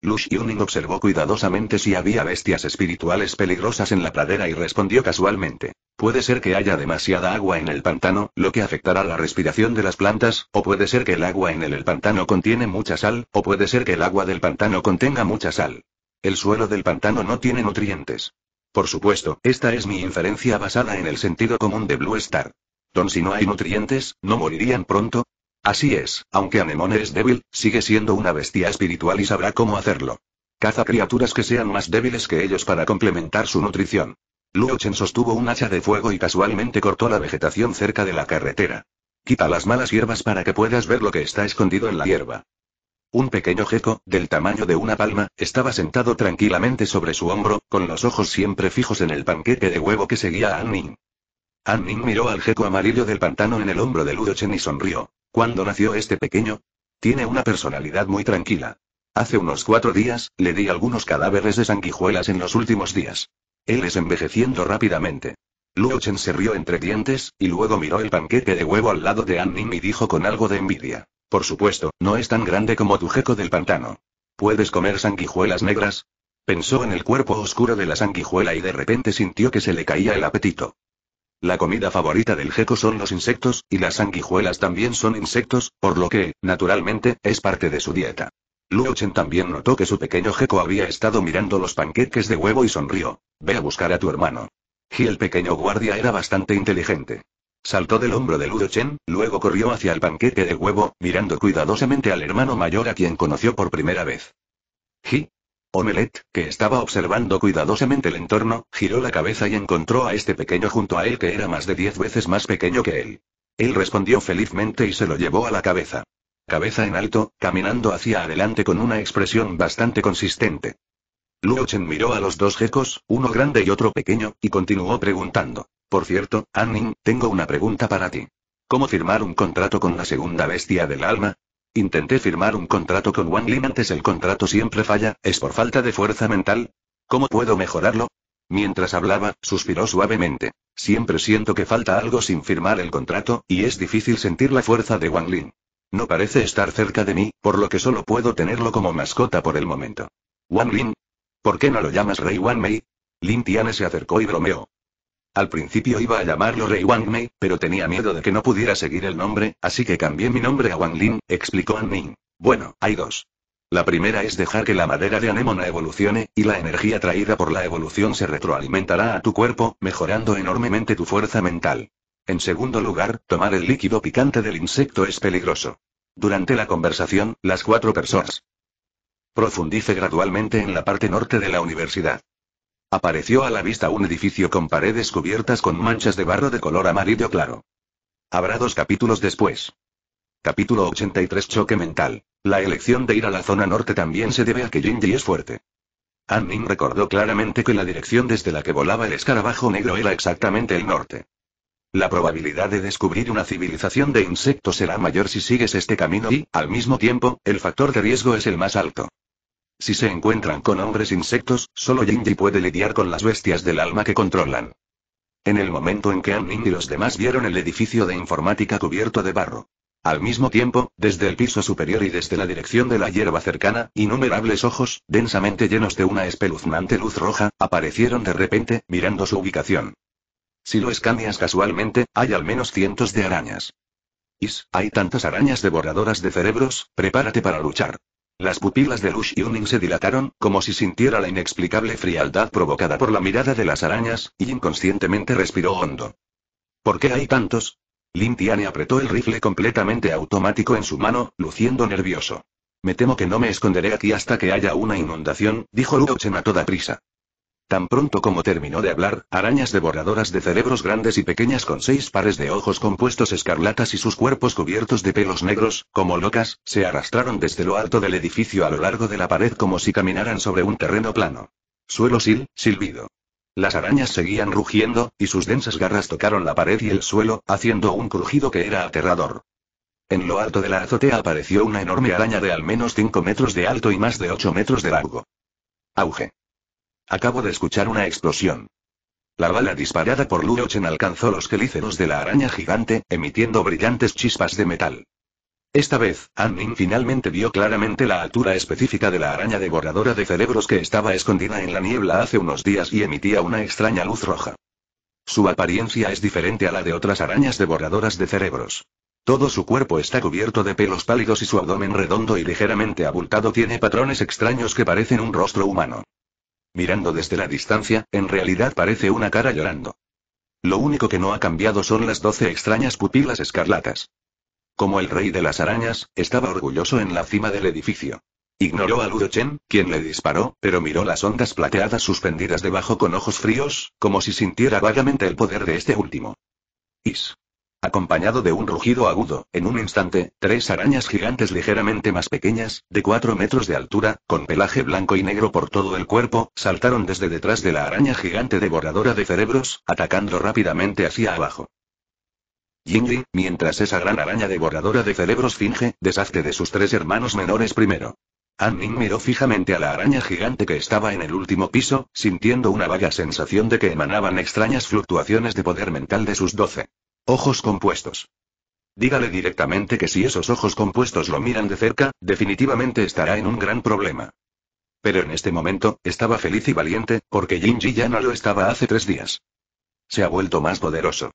Lu Yuning observó cuidadosamente si había bestias espirituales peligrosas en la pradera y respondió casualmente. Puede ser que haya demasiada agua en el pantano, lo que afectará la respiración de las plantas, o puede ser que el agua en el pantano contiene mucha sal, o puede ser que el agua del pantano contenga mucha sal. El suelo del pantano no tiene nutrientes. Por supuesto, esta es mi inferencia basada en el sentido común de Blue Star. Don si no hay nutrientes, ¿no morirían pronto? Así es, aunque Anemone es débil, sigue siendo una bestia espiritual y sabrá cómo hacerlo. Caza criaturas que sean más débiles que ellos para complementar su nutrición. Luo Chen sostuvo un hacha de fuego y casualmente cortó la vegetación cerca de la carretera. Quita las malas hierbas para que puedas ver lo que está escondido en la hierba. Un pequeño geco, del tamaño de una palma, estaba sentado tranquilamente sobre su hombro, con los ojos siempre fijos en el panqueque de huevo que seguía a Anning. Anning miró al geco amarillo del pantano en el hombro de Ludochen y sonrió. ¿Cuándo nació este pequeño? Tiene una personalidad muy tranquila. Hace unos cuatro días, le di algunos cadáveres de sanguijuelas en los últimos días. Él es envejeciendo rápidamente. Luochen se rió entre dientes, y luego miró el panqueque de huevo al lado de Anning y dijo con algo de envidia. Por supuesto, no es tan grande como tu geco del pantano. ¿Puedes comer sanguijuelas negras? Pensó en el cuerpo oscuro de la sanguijuela y de repente sintió que se le caía el apetito. La comida favorita del gecko son los insectos, y las sanguijuelas también son insectos, por lo que, naturalmente, es parte de su dieta. Luo Chen también notó que su pequeño gecko había estado mirando los panqueques de huevo y sonrió. Ve a buscar a tu hermano. Y el pequeño guardia era bastante inteligente. Saltó del hombro de Ludo Chen, luego corrió hacia el panqueque de huevo, mirando cuidadosamente al hermano mayor a quien conoció por primera vez. Ji, Omelette, que estaba observando cuidadosamente el entorno, giró la cabeza y encontró a este pequeño junto a él que era más de diez veces más pequeño que él. Él respondió felizmente y se lo llevó a la cabeza. Cabeza en alto, caminando hacia adelante con una expresión bastante consistente. Luo Chen miró a los dos gecos, uno grande y otro pequeño, y continuó preguntando. Por cierto, Anning, tengo una pregunta para ti. ¿Cómo firmar un contrato con la segunda bestia del alma? Intenté firmar un contrato con Wang Lin antes el contrato siempre falla, ¿es por falta de fuerza mental? ¿Cómo puedo mejorarlo? Mientras hablaba, suspiró suavemente. Siempre siento que falta algo sin firmar el contrato, y es difícil sentir la fuerza de Wang Lin. No parece estar cerca de mí, por lo que solo puedo tenerlo como mascota por el momento. Wang Lin. ¿Por qué no lo llamas Rey Wang Mei? Lin Tiane se acercó y bromeó. Al principio iba a llamarlo Rey Wang Mei, pero tenía miedo de que no pudiera seguir el nombre, así que cambié mi nombre a Wang Lin, explicó An Ning. Bueno, hay dos. La primera es dejar que la madera de anémona evolucione, y la energía traída por la evolución se retroalimentará a tu cuerpo, mejorando enormemente tu fuerza mental. En segundo lugar, tomar el líquido picante del insecto es peligroso. Durante la conversación, las cuatro personas profundice gradualmente en la parte norte de la universidad. Apareció a la vista un edificio con paredes cubiertas con manchas de barro de color amarillo claro. Habrá dos capítulos después. Capítulo 83 Choque mental. La elección de ir a la zona norte también se debe a que Jinji es fuerte. Anning recordó claramente que la dirección desde la que volaba el escarabajo negro era exactamente el norte. La probabilidad de descubrir una civilización de insectos será mayor si sigues este camino y, al mismo tiempo, el factor de riesgo es el más alto. Si se encuentran con hombres insectos, solo Jinji puede lidiar con las bestias del alma que controlan. En el momento en que Anning y los demás vieron el edificio de informática cubierto de barro. Al mismo tiempo, desde el piso superior y desde la dirección de la hierba cercana, innumerables ojos, densamente llenos de una espeluznante luz roja, aparecieron de repente, mirando su ubicación. Si lo escaneas casualmente, hay al menos cientos de arañas. Is, hay tantas arañas devoradoras de cerebros, prepárate para luchar. Las pupilas de Lush Yuning se dilataron, como si sintiera la inexplicable frialdad provocada por la mirada de las arañas, y inconscientemente respiró hondo. ¿Por qué hay tantos? Lin Tiane apretó el rifle completamente automático en su mano, luciendo nervioso. Me temo que no me esconderé aquí hasta que haya una inundación, dijo Luo Chen a toda prisa. Tan pronto como terminó de hablar, arañas devoradoras de cerebros grandes y pequeñas con seis pares de ojos compuestos escarlatas y sus cuerpos cubiertos de pelos negros, como locas, se arrastraron desde lo alto del edificio a lo largo de la pared como si caminaran sobre un terreno plano. Suelo sil, silbido. Las arañas seguían rugiendo, y sus densas garras tocaron la pared y el suelo, haciendo un crujido que era aterrador. En lo alto de la azotea apareció una enorme araña de al menos 5 metros de alto y más de 8 metros de largo. Auge. Acabo de escuchar una explosión. La bala disparada por Luo Chen alcanzó los quelíceros de la araña gigante, emitiendo brillantes chispas de metal. Esta vez, Anning finalmente vio claramente la altura específica de la araña devoradora de cerebros que estaba escondida en la niebla hace unos días y emitía una extraña luz roja. Su apariencia es diferente a la de otras arañas devoradoras de cerebros. Todo su cuerpo está cubierto de pelos pálidos y su abdomen redondo y ligeramente abultado tiene patrones extraños que parecen un rostro humano. Mirando desde la distancia, en realidad parece una cara llorando. Lo único que no ha cambiado son las doce extrañas pupilas escarlatas. Como el rey de las arañas, estaba orgulloso en la cima del edificio. Ignoró a Ludo Chen, quien le disparó, pero miró las ondas plateadas suspendidas debajo con ojos fríos, como si sintiera vagamente el poder de este último. Is. Acompañado de un rugido agudo, en un instante, tres arañas gigantes ligeramente más pequeñas, de cuatro metros de altura, con pelaje blanco y negro por todo el cuerpo, saltaron desde detrás de la araña gigante devoradora de cerebros, atacando rápidamente hacia abajo. Yingli, mientras esa gran araña devoradora de cerebros finge, deshazte de sus tres hermanos menores primero. Anning miró fijamente a la araña gigante que estaba en el último piso, sintiendo una vaga sensación de que emanaban extrañas fluctuaciones de poder mental de sus doce Ojos compuestos. Dígale directamente que si esos ojos compuestos lo miran de cerca, definitivamente estará en un gran problema. Pero en este momento, estaba feliz y valiente, porque Jinji ya no lo estaba hace tres días. Se ha vuelto más poderoso.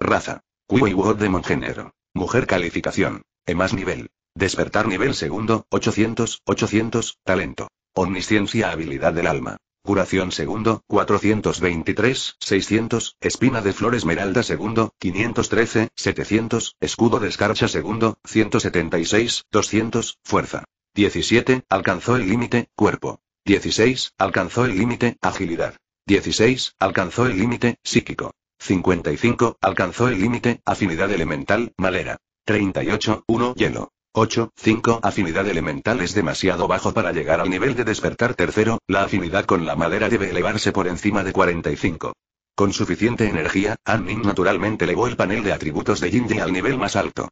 Raza. Kui Word de Mongénero. Mujer calificación. E más nivel. Despertar nivel segundo, 800, 800, talento. Omnisciencia habilidad del alma. Curación segundo, 423, 600, Espina de Flor Esmeralda segundo, 513, 700, Escudo de Escarcha segundo, 176, 200, Fuerza. 17, alcanzó el límite, Cuerpo. 16, alcanzó el límite, Agilidad. 16, alcanzó el límite, Psíquico. 55, alcanzó el límite, Afinidad Elemental, Malera. 38, 1, Hielo. 8, 5. Afinidad elemental es demasiado bajo para llegar al nivel de despertar tercero, la afinidad con la madera debe elevarse por encima de 45. Con suficiente energía, Anning naturalmente elevó el panel de atributos de Jinji al nivel más alto.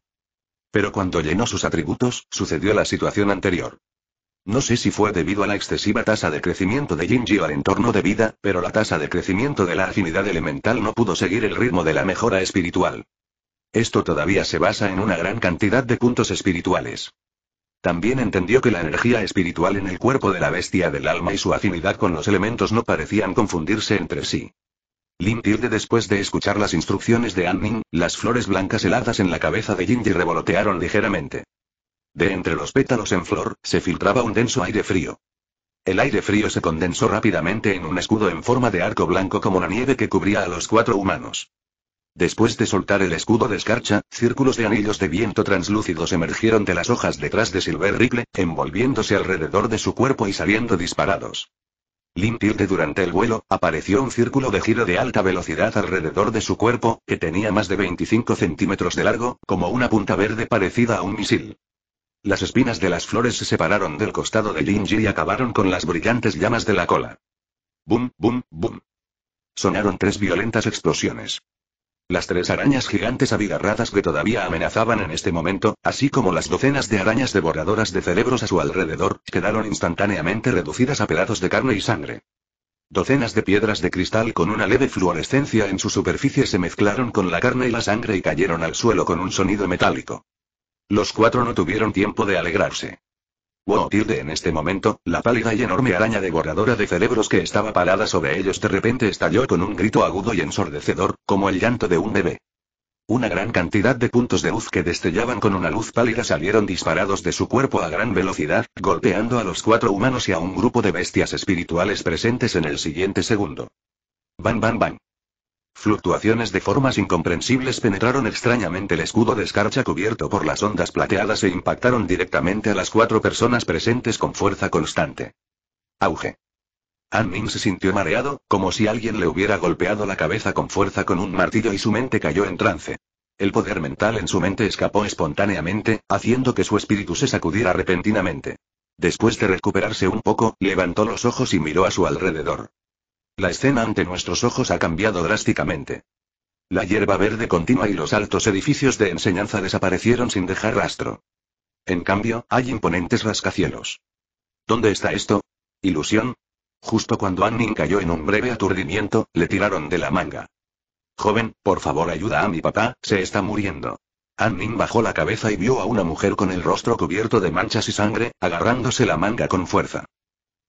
Pero cuando llenó sus atributos, sucedió la situación anterior. No sé si fue debido a la excesiva tasa de crecimiento de Jinji o al entorno de vida, pero la tasa de crecimiento de la afinidad elemental no pudo seguir el ritmo de la mejora espiritual. Esto todavía se basa en una gran cantidad de puntos espirituales. También entendió que la energía espiritual en el cuerpo de la bestia del alma y su afinidad con los elementos no parecían confundirse entre sí. Lin Tilde después de escuchar las instrucciones de Anning, las flores blancas heladas en la cabeza de Jinji revolotearon ligeramente. De entre los pétalos en flor, se filtraba un denso aire frío. El aire frío se condensó rápidamente en un escudo en forma de arco blanco como la nieve que cubría a los cuatro humanos. Después de soltar el escudo de escarcha, círculos de anillos de viento translúcidos emergieron de las hojas detrás de Silver Ripple, envolviéndose alrededor de su cuerpo y saliendo disparados. Tilde durante el vuelo, apareció un círculo de giro de alta velocidad alrededor de su cuerpo, que tenía más de 25 centímetros de largo, como una punta verde parecida a un misil. Las espinas de las flores se separaron del costado de Jinji y acabaron con las brillantes llamas de la cola. ¡Bum, bum, bum! Sonaron tres violentas explosiones. Las tres arañas gigantes abigarradas que todavía amenazaban en este momento, así como las docenas de arañas devoradoras de cerebros a su alrededor, quedaron instantáneamente reducidas a pedazos de carne y sangre. Docenas de piedras de cristal con una leve fluorescencia en su superficie se mezclaron con la carne y la sangre y cayeron al suelo con un sonido metálico. Los cuatro no tuvieron tiempo de alegrarse. Wow, tilde en este momento, la pálida y enorme araña devoradora de cerebros que estaba parada sobre ellos de repente estalló con un grito agudo y ensordecedor, como el llanto de un bebé. Una gran cantidad de puntos de luz que destellaban con una luz pálida salieron disparados de su cuerpo a gran velocidad, golpeando a los cuatro humanos y a un grupo de bestias espirituales presentes en el siguiente segundo. Bam bam bam. Fluctuaciones de formas incomprensibles penetraron extrañamente el escudo de escarcha cubierto por las ondas plateadas e impactaron directamente a las cuatro personas presentes con fuerza constante. Auge. An se sintió mareado, como si alguien le hubiera golpeado la cabeza con fuerza con un martillo y su mente cayó en trance. El poder mental en su mente escapó espontáneamente, haciendo que su espíritu se sacudiera repentinamente. Después de recuperarse un poco, levantó los ojos y miró a su alrededor. La escena ante nuestros ojos ha cambiado drásticamente. La hierba verde continua y los altos edificios de enseñanza desaparecieron sin dejar rastro. En cambio, hay imponentes rascacielos. ¿Dónde está esto? ¿Ilusión? Justo cuando Annin cayó en un breve aturdimiento, le tiraron de la manga. Joven, por favor ayuda a mi papá, se está muriendo. Annin bajó la cabeza y vio a una mujer con el rostro cubierto de manchas y sangre, agarrándose la manga con fuerza.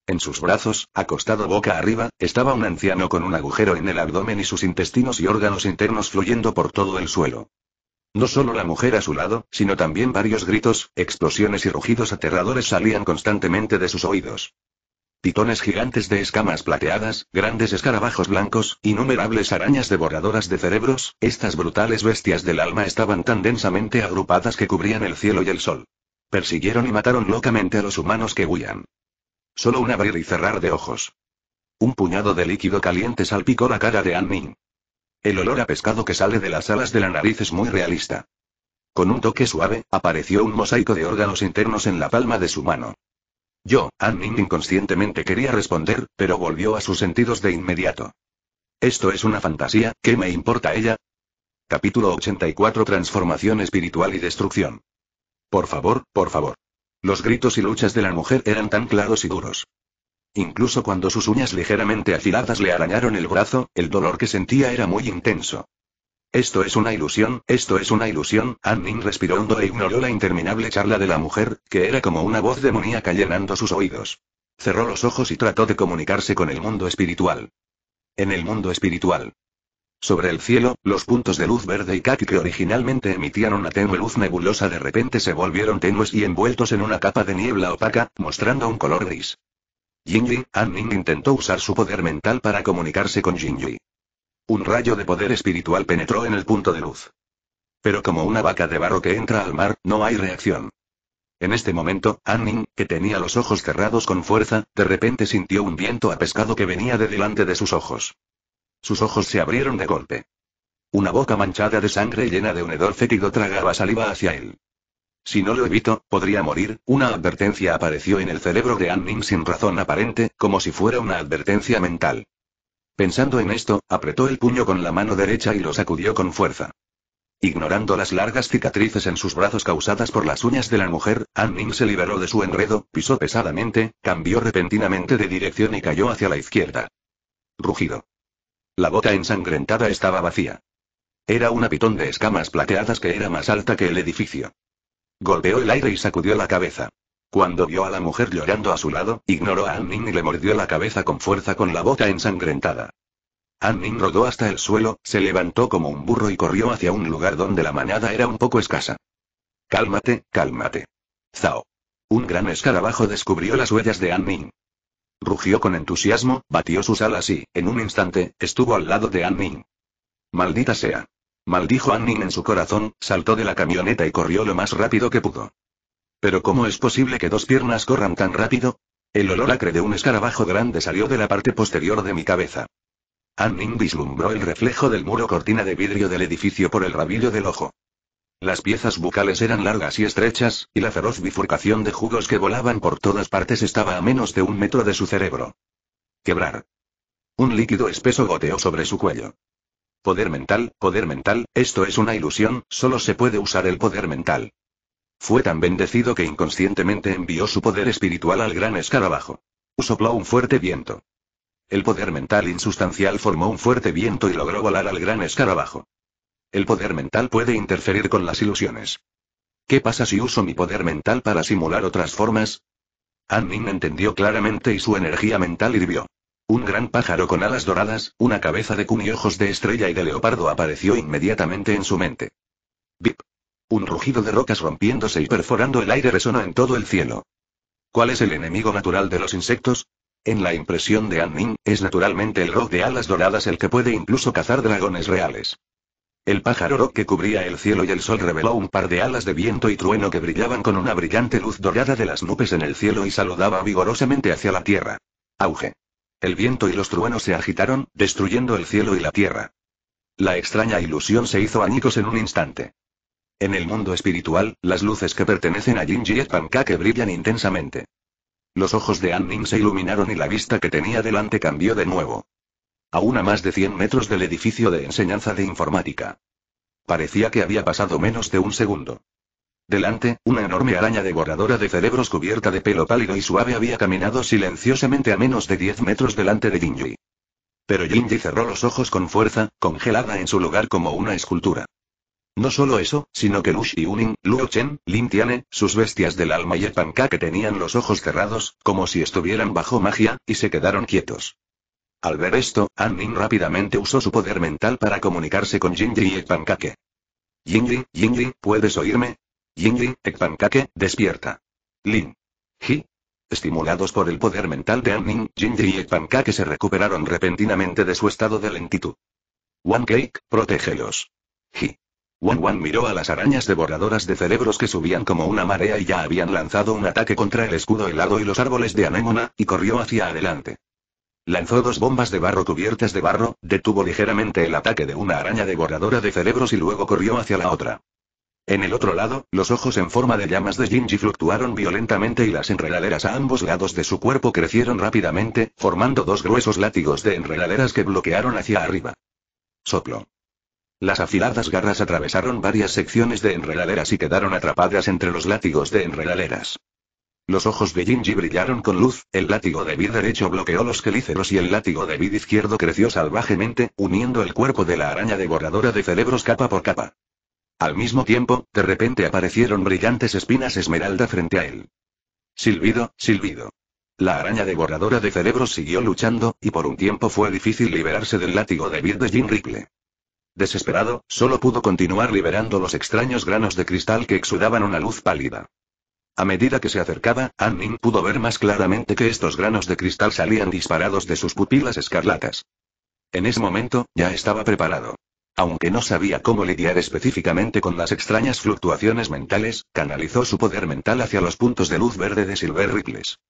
En sus brazos, acostado boca arriba, estaba un anciano con un agujero en el abdomen y sus intestinos y órganos internos fluyendo por todo el suelo. No solo la mujer a su lado, sino también varios gritos, explosiones y rugidos aterradores salían constantemente de sus oídos. Pitones gigantes de escamas plateadas, grandes escarabajos blancos, innumerables arañas devoradoras de cerebros, estas brutales bestias del alma estaban tan densamente agrupadas que cubrían el cielo y el sol. Persiguieron y mataron locamente a los humanos que huían. Solo un abrir y cerrar de ojos. Un puñado de líquido caliente salpicó la cara de Anning. El olor a pescado que sale de las alas de la nariz es muy realista. Con un toque suave, apareció un mosaico de órganos internos en la palma de su mano. Yo, Anning inconscientemente quería responder, pero volvió a sus sentidos de inmediato. Esto es una fantasía, ¿qué me importa ella? Capítulo 84 Transformación espiritual y destrucción. Por favor, por favor. Los gritos y luchas de la mujer eran tan claros y duros. Incluso cuando sus uñas ligeramente afiladas le arañaron el brazo, el dolor que sentía era muy intenso. Esto es una ilusión, esto es una ilusión. Annin respiró hondo e ignoró la interminable charla de la mujer, que era como una voz demoníaca llenando sus oídos. Cerró los ojos y trató de comunicarse con el mundo espiritual. En el mundo espiritual. Sobre el cielo, los puntos de luz verde y kaki que originalmente emitían una tenue luz nebulosa de repente se volvieron tenues y envueltos en una capa de niebla opaca, mostrando un color gris. Jinji, Anning intentó usar su poder mental para comunicarse con Jinji. Un rayo de poder espiritual penetró en el punto de luz. Pero como una vaca de barro que entra al mar, no hay reacción. En este momento, Anning, que tenía los ojos cerrados con fuerza, de repente sintió un viento a pescado que venía de delante de sus ojos. Sus ojos se abrieron de golpe. Una boca manchada de sangre llena de un hedor fétido tragaba saliva hacia él. Si no lo evito, podría morir. Una advertencia apareció en el cerebro de Anning sin razón aparente, como si fuera una advertencia mental. Pensando en esto, apretó el puño con la mano derecha y lo sacudió con fuerza. Ignorando las largas cicatrices en sus brazos causadas por las uñas de la mujer, Anning se liberó de su enredo, pisó pesadamente, cambió repentinamente de dirección y cayó hacia la izquierda. Rugido. La boca ensangrentada estaba vacía. Era una pitón de escamas plateadas que era más alta que el edificio. Golpeó el aire y sacudió la cabeza. Cuando vio a la mujer llorando a su lado, ignoró a Annin y le mordió la cabeza con fuerza con la boca ensangrentada. Annin rodó hasta el suelo, se levantó como un burro y corrió hacia un lugar donde la manada era un poco escasa. Cálmate, cálmate. Zao. Un gran escarabajo descubrió las huellas de Annin. Rugió con entusiasmo, batió sus alas y, en un instante, estuvo al lado de Annin. Maldita sea. Maldijo Annin en su corazón, saltó de la camioneta y corrió lo más rápido que pudo. Pero ¿cómo es posible que dos piernas corran tan rápido? El olor acre de un escarabajo grande salió de la parte posterior de mi cabeza. Anning vislumbró el reflejo del muro cortina de vidrio del edificio por el rabillo del ojo. Las piezas bucales eran largas y estrechas, y la feroz bifurcación de jugos que volaban por todas partes estaba a menos de un metro de su cerebro. Quebrar. Un líquido espeso goteó sobre su cuello. Poder mental, poder mental, esto es una ilusión, solo se puede usar el poder mental. Fue tan bendecido que inconscientemente envió su poder espiritual al gran escarabajo. Sopló un fuerte viento. El poder mental insustancial formó un fuerte viento y logró volar al gran escarabajo. El poder mental puede interferir con las ilusiones. ¿Qué pasa si uso mi poder mental para simular otras formas? Annin entendió claramente y su energía mental hirvió. Un gran pájaro con alas doradas, una cabeza de cun y ojos de estrella y de leopardo apareció inmediatamente en su mente. Bip. Un rugido de rocas rompiéndose y perforando el aire resonó en todo el cielo. ¿Cuál es el enemigo natural de los insectos? En la impresión de Anning, es naturalmente el rock de alas doradas el que puede incluso cazar dragones reales. El pájaro que cubría el cielo y el sol reveló un par de alas de viento y trueno que brillaban con una brillante luz dorada de las nubes en el cielo y saludaba vigorosamente hacia la tierra. Auge. El viento y los truenos se agitaron, destruyendo el cielo y la tierra. La extraña ilusión se hizo añicos en un instante. En el mundo espiritual, las luces que pertenecen a Jinji et Pancake brillan intensamente. Los ojos de Anning se iluminaron y la vista que tenía delante cambió de nuevo. A una más de 100 metros del edificio de enseñanza de informática. Parecía que había pasado menos de un segundo. Delante, una enorme araña devoradora de cerebros cubierta de pelo pálido y suave había caminado silenciosamente a menos de 10 metros delante de Jinji. Pero Jinji cerró los ojos con fuerza, congelada en su lugar como una escultura. No solo eso, sino que Lush y Luo Chen, Lin Tiane, sus bestias del alma y el que tenían los ojos cerrados, como si estuvieran bajo magia, y se quedaron quietos. Al ver esto, An Ning rápidamente usó su poder mental para comunicarse con Jinji y Ekpankake. Jinji, Jinji, ¿puedes oírme? Jinji, Ekpankake, despierta. Lin. Ji. Estimulados por el poder mental de An Ning, Jinji y Ekpankake se recuperaron repentinamente de su estado de lentitud. One Cake, protégelos. Ji. Wan Wan miró a las arañas devoradoras de cerebros que subían como una marea y ya habían lanzado un ataque contra el escudo helado y los árboles de anémona, y corrió hacia adelante. Lanzó dos bombas de barro cubiertas de barro, detuvo ligeramente el ataque de una araña devoradora de cerebros y luego corrió hacia la otra. En el otro lado, los ojos en forma de llamas de Jinji fluctuaron violentamente y las enredaderas a ambos lados de su cuerpo crecieron rápidamente, formando dos gruesos látigos de enredaderas que bloquearon hacia arriba. Soplo. Las afiladas garras atravesaron varias secciones de enredaderas y quedaron atrapadas entre los látigos de enredaderas. Los ojos de Jinji brillaron con luz, el látigo de vid derecho bloqueó los quelíceros y el látigo de vid izquierdo creció salvajemente, uniendo el cuerpo de la araña devoradora de cerebros capa por capa. Al mismo tiempo, de repente aparecieron brillantes espinas esmeralda frente a él. Silbido, silbido. La araña devoradora de cerebros siguió luchando, y por un tiempo fue difícil liberarse del látigo de vid de Jin Ripley. Desesperado, solo pudo continuar liberando los extraños granos de cristal que exudaban una luz pálida. A medida que se acercaba, Anning pudo ver más claramente que estos granos de cristal salían disparados de sus pupilas escarlatas. En ese momento, ya estaba preparado. Aunque no sabía cómo lidiar específicamente con las extrañas fluctuaciones mentales, canalizó su poder mental hacia los puntos de luz verde de Silver Ripples.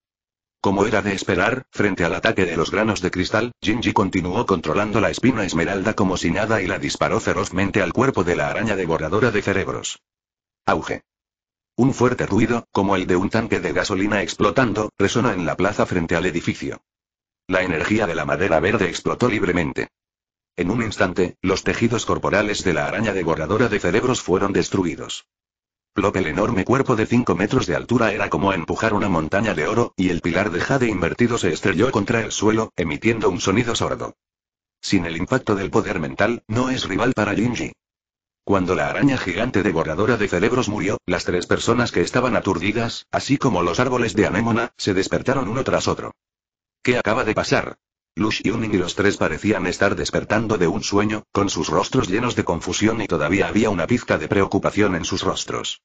Como era de esperar, frente al ataque de los granos de cristal, Jinji continuó controlando la espina esmeralda como si nada y la disparó ferozmente al cuerpo de la araña devoradora de cerebros. Auge. Un fuerte ruido, como el de un tanque de gasolina explotando, resonó en la plaza frente al edificio. La energía de la madera verde explotó libremente. En un instante, los tejidos corporales de la araña devoradora de cerebros fueron destruidos. Plop el enorme cuerpo de 5 metros de altura era como empujar una montaña de oro, y el pilar de jade invertido se estrelló contra el suelo, emitiendo un sonido sordo. Sin el impacto del poder mental, no es rival para Jinji. Cuando la araña gigante devoradora de cerebros murió, las tres personas que estaban aturdidas, así como los árboles de anémona, se despertaron uno tras otro. ¿Qué acaba de pasar? Lush Yuning y los tres parecían estar despertando de un sueño, con sus rostros llenos de confusión y todavía había una pizca de preocupación en sus rostros.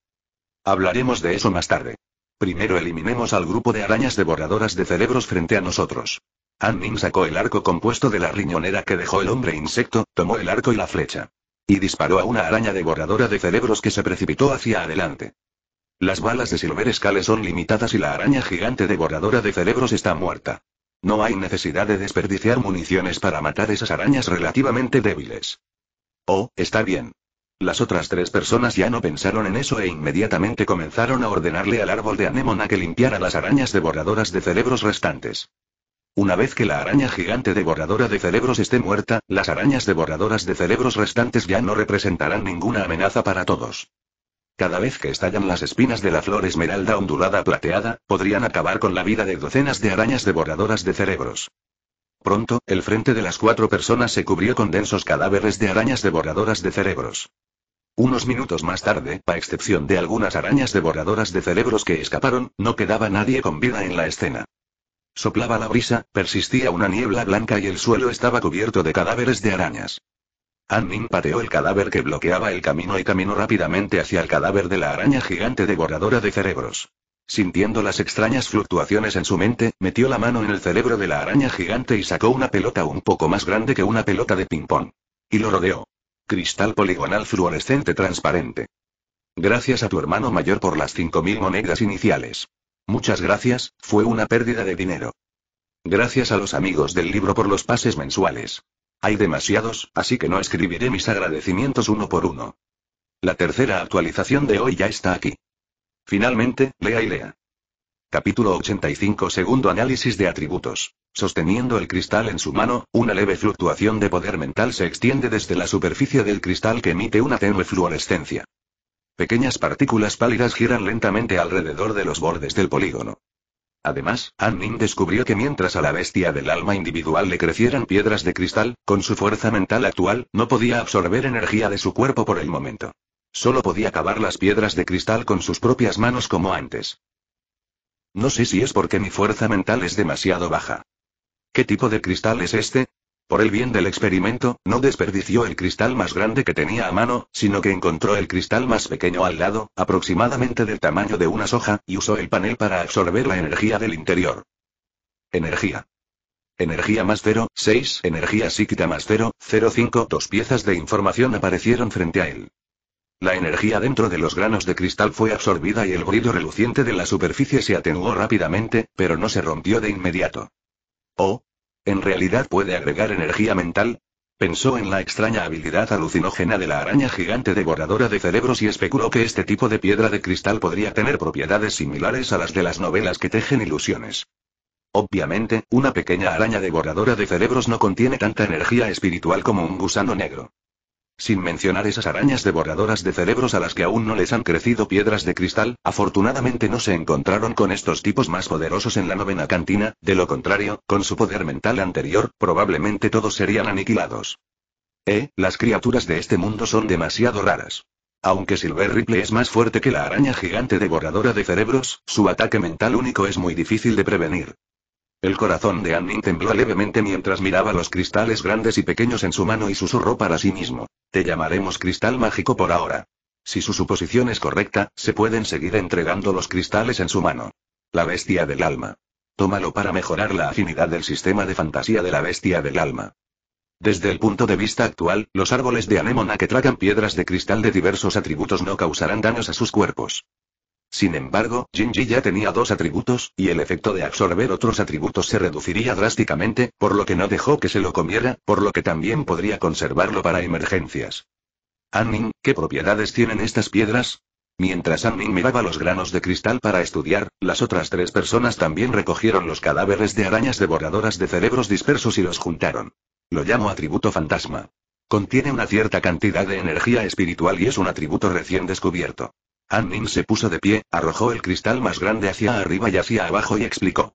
Hablaremos de eso más tarde. Primero eliminemos al grupo de arañas devoradoras de cerebros frente a nosotros. An sacó el arco compuesto de la riñonera que dejó el hombre insecto, tomó el arco y la flecha. Y disparó a una araña devoradora de cerebros que se precipitó hacia adelante. Las balas de Silver Scale son limitadas y la araña gigante devoradora de cerebros está muerta. No hay necesidad de desperdiciar municiones para matar esas arañas relativamente débiles. Oh, está bien. Las otras tres personas ya no pensaron en eso e inmediatamente comenzaron a ordenarle al árbol de anémona que limpiara las arañas devoradoras de cerebros restantes. Una vez que la araña gigante devoradora de cerebros esté muerta, las arañas devoradoras de cerebros restantes ya no representarán ninguna amenaza para todos. Cada vez que estallan las espinas de la flor esmeralda ondulada plateada, podrían acabar con la vida de docenas de arañas devoradoras de cerebros. Pronto, el frente de las cuatro personas se cubrió con densos cadáveres de arañas devoradoras de cerebros. Unos minutos más tarde, a excepción de algunas arañas devoradoras de cerebros que escaparon, no quedaba nadie con vida en la escena. Soplaba la brisa, persistía una niebla blanca y el suelo estaba cubierto de cadáveres de arañas. Anmin pateó el cadáver que bloqueaba el camino y caminó rápidamente hacia el cadáver de la araña gigante devoradora de cerebros. Sintiendo las extrañas fluctuaciones en su mente, metió la mano en el cerebro de la araña gigante y sacó una pelota un poco más grande que una pelota de ping-pong. Y lo rodeó. Cristal poligonal fluorescente transparente. Gracias a tu hermano mayor por las 5.000 monedas iniciales. Muchas gracias, fue una pérdida de dinero. Gracias a los amigos del libro por los pases mensuales. Hay demasiados, así que no escribiré mis agradecimientos uno por uno. La tercera actualización de hoy ya está aquí. Finalmente, lea y lea. Capítulo 85 Segundo análisis de atributos. Sosteniendo el cristal en su mano, una leve fluctuación de poder mental se extiende desde la superficie del cristal que emite una tenue fluorescencia. Pequeñas partículas pálidas giran lentamente alrededor de los bordes del polígono. Además, Annin descubrió que mientras a la bestia del alma individual le crecieran piedras de cristal, con su fuerza mental actual, no podía absorber energía de su cuerpo por el momento. Solo podía cavar las piedras de cristal con sus propias manos como antes. No sé si es porque mi fuerza mental es demasiado baja. ¿Qué tipo de cristal es este? Por el bien del experimento, no desperdició el cristal más grande que tenía a mano, sino que encontró el cristal más pequeño al lado, aproximadamente del tamaño de una soja, y usó el panel para absorber la energía del interior. Energía. Energía más 0, 6, energía psíquica más 0, 0, 5. Dos piezas de información aparecieron frente a él. La energía dentro de los granos de cristal fue absorbida y el brillo reluciente de la superficie se atenuó rápidamente, pero no se rompió de inmediato. ¿Oh? ¿En realidad puede agregar energía mental? Pensó en la extraña habilidad alucinógena de la araña gigante devoradora de cerebros y especuló que este tipo de piedra de cristal podría tener propiedades similares a las de las novelas que tejen ilusiones. Obviamente, una pequeña araña devoradora de cerebros no contiene tanta energía espiritual como un gusano negro. Sin mencionar esas arañas devoradoras de cerebros a las que aún no les han crecido piedras de cristal, afortunadamente no se encontraron con estos tipos más poderosos en la novena cantina, de lo contrario, con su poder mental anterior, probablemente todos serían aniquilados. Eh, las criaturas de este mundo son demasiado raras. Aunque Silver Ripley es más fuerte que la araña gigante devoradora de cerebros, su ataque mental único es muy difícil de prevenir. El corazón de Annin tembló levemente mientras miraba los cristales grandes y pequeños en su mano y susurró para sí mismo. Te llamaremos cristal mágico por ahora. Si su suposición es correcta, se pueden seguir entregando los cristales en su mano. La bestia del alma. Tómalo para mejorar la afinidad del sistema de fantasía de la bestia del alma. Desde el punto de vista actual, los árboles de anémona que tragan piedras de cristal de diversos atributos no causarán daños a sus cuerpos. Sin embargo, Jinji ya tenía dos atributos, y el efecto de absorber otros atributos se reduciría drásticamente, por lo que no dejó que se lo comiera, por lo que también podría conservarlo para emergencias. Anning, ¿qué propiedades tienen estas piedras? Mientras Anning miraba los granos de cristal para estudiar, las otras tres personas también recogieron los cadáveres de arañas devoradoras de cerebros dispersos y los juntaron. Lo llamo atributo fantasma. Contiene una cierta cantidad de energía espiritual y es un atributo recién descubierto. Annin se puso de pie, arrojó el cristal más grande hacia arriba y hacia abajo y explicó.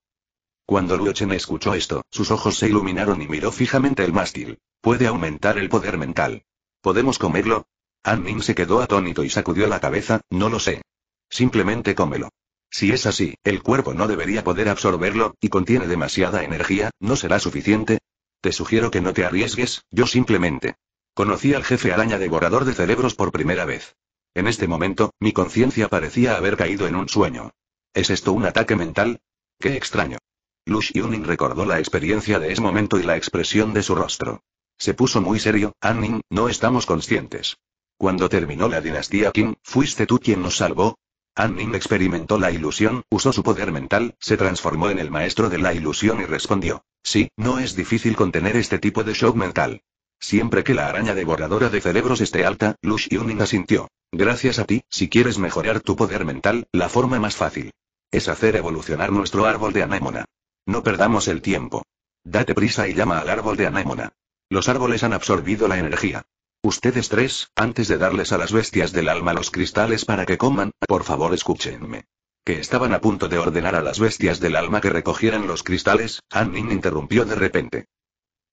Cuando Luochen escuchó esto, sus ojos se iluminaron y miró fijamente el mástil. Puede aumentar el poder mental. ¿Podemos comerlo? Annin se quedó atónito y sacudió la cabeza, no lo sé. Simplemente cómelo. Si es así, el cuerpo no debería poder absorberlo, y contiene demasiada energía, ¿no será suficiente? Te sugiero que no te arriesgues, yo simplemente. Conocí al jefe araña devorador de cerebros por primera vez. En este momento, mi conciencia parecía haber caído en un sueño. ¿Es esto un ataque mental? ¡Qué extraño! Lu Yuning recordó la experiencia de ese momento y la expresión de su rostro. Se puso muy serio, Anning, no estamos conscientes. Cuando terminó la dinastía Qin, ¿fuiste tú quien nos salvó? Anning experimentó la ilusión, usó su poder mental, se transformó en el maestro de la ilusión y respondió. Sí, no es difícil contener este tipo de shock mental. Siempre que la araña devoradora de cerebros esté alta, Lush Yuning asintió. Gracias a ti, si quieres mejorar tu poder mental, la forma más fácil es hacer evolucionar nuestro árbol de anémona. No perdamos el tiempo. Date prisa y llama al árbol de anémona. Los árboles han absorbido la energía. Ustedes tres, antes de darles a las bestias del alma los cristales para que coman, por favor escúchenme. Que estaban a punto de ordenar a las bestias del alma que recogieran los cristales, Annin interrumpió de repente.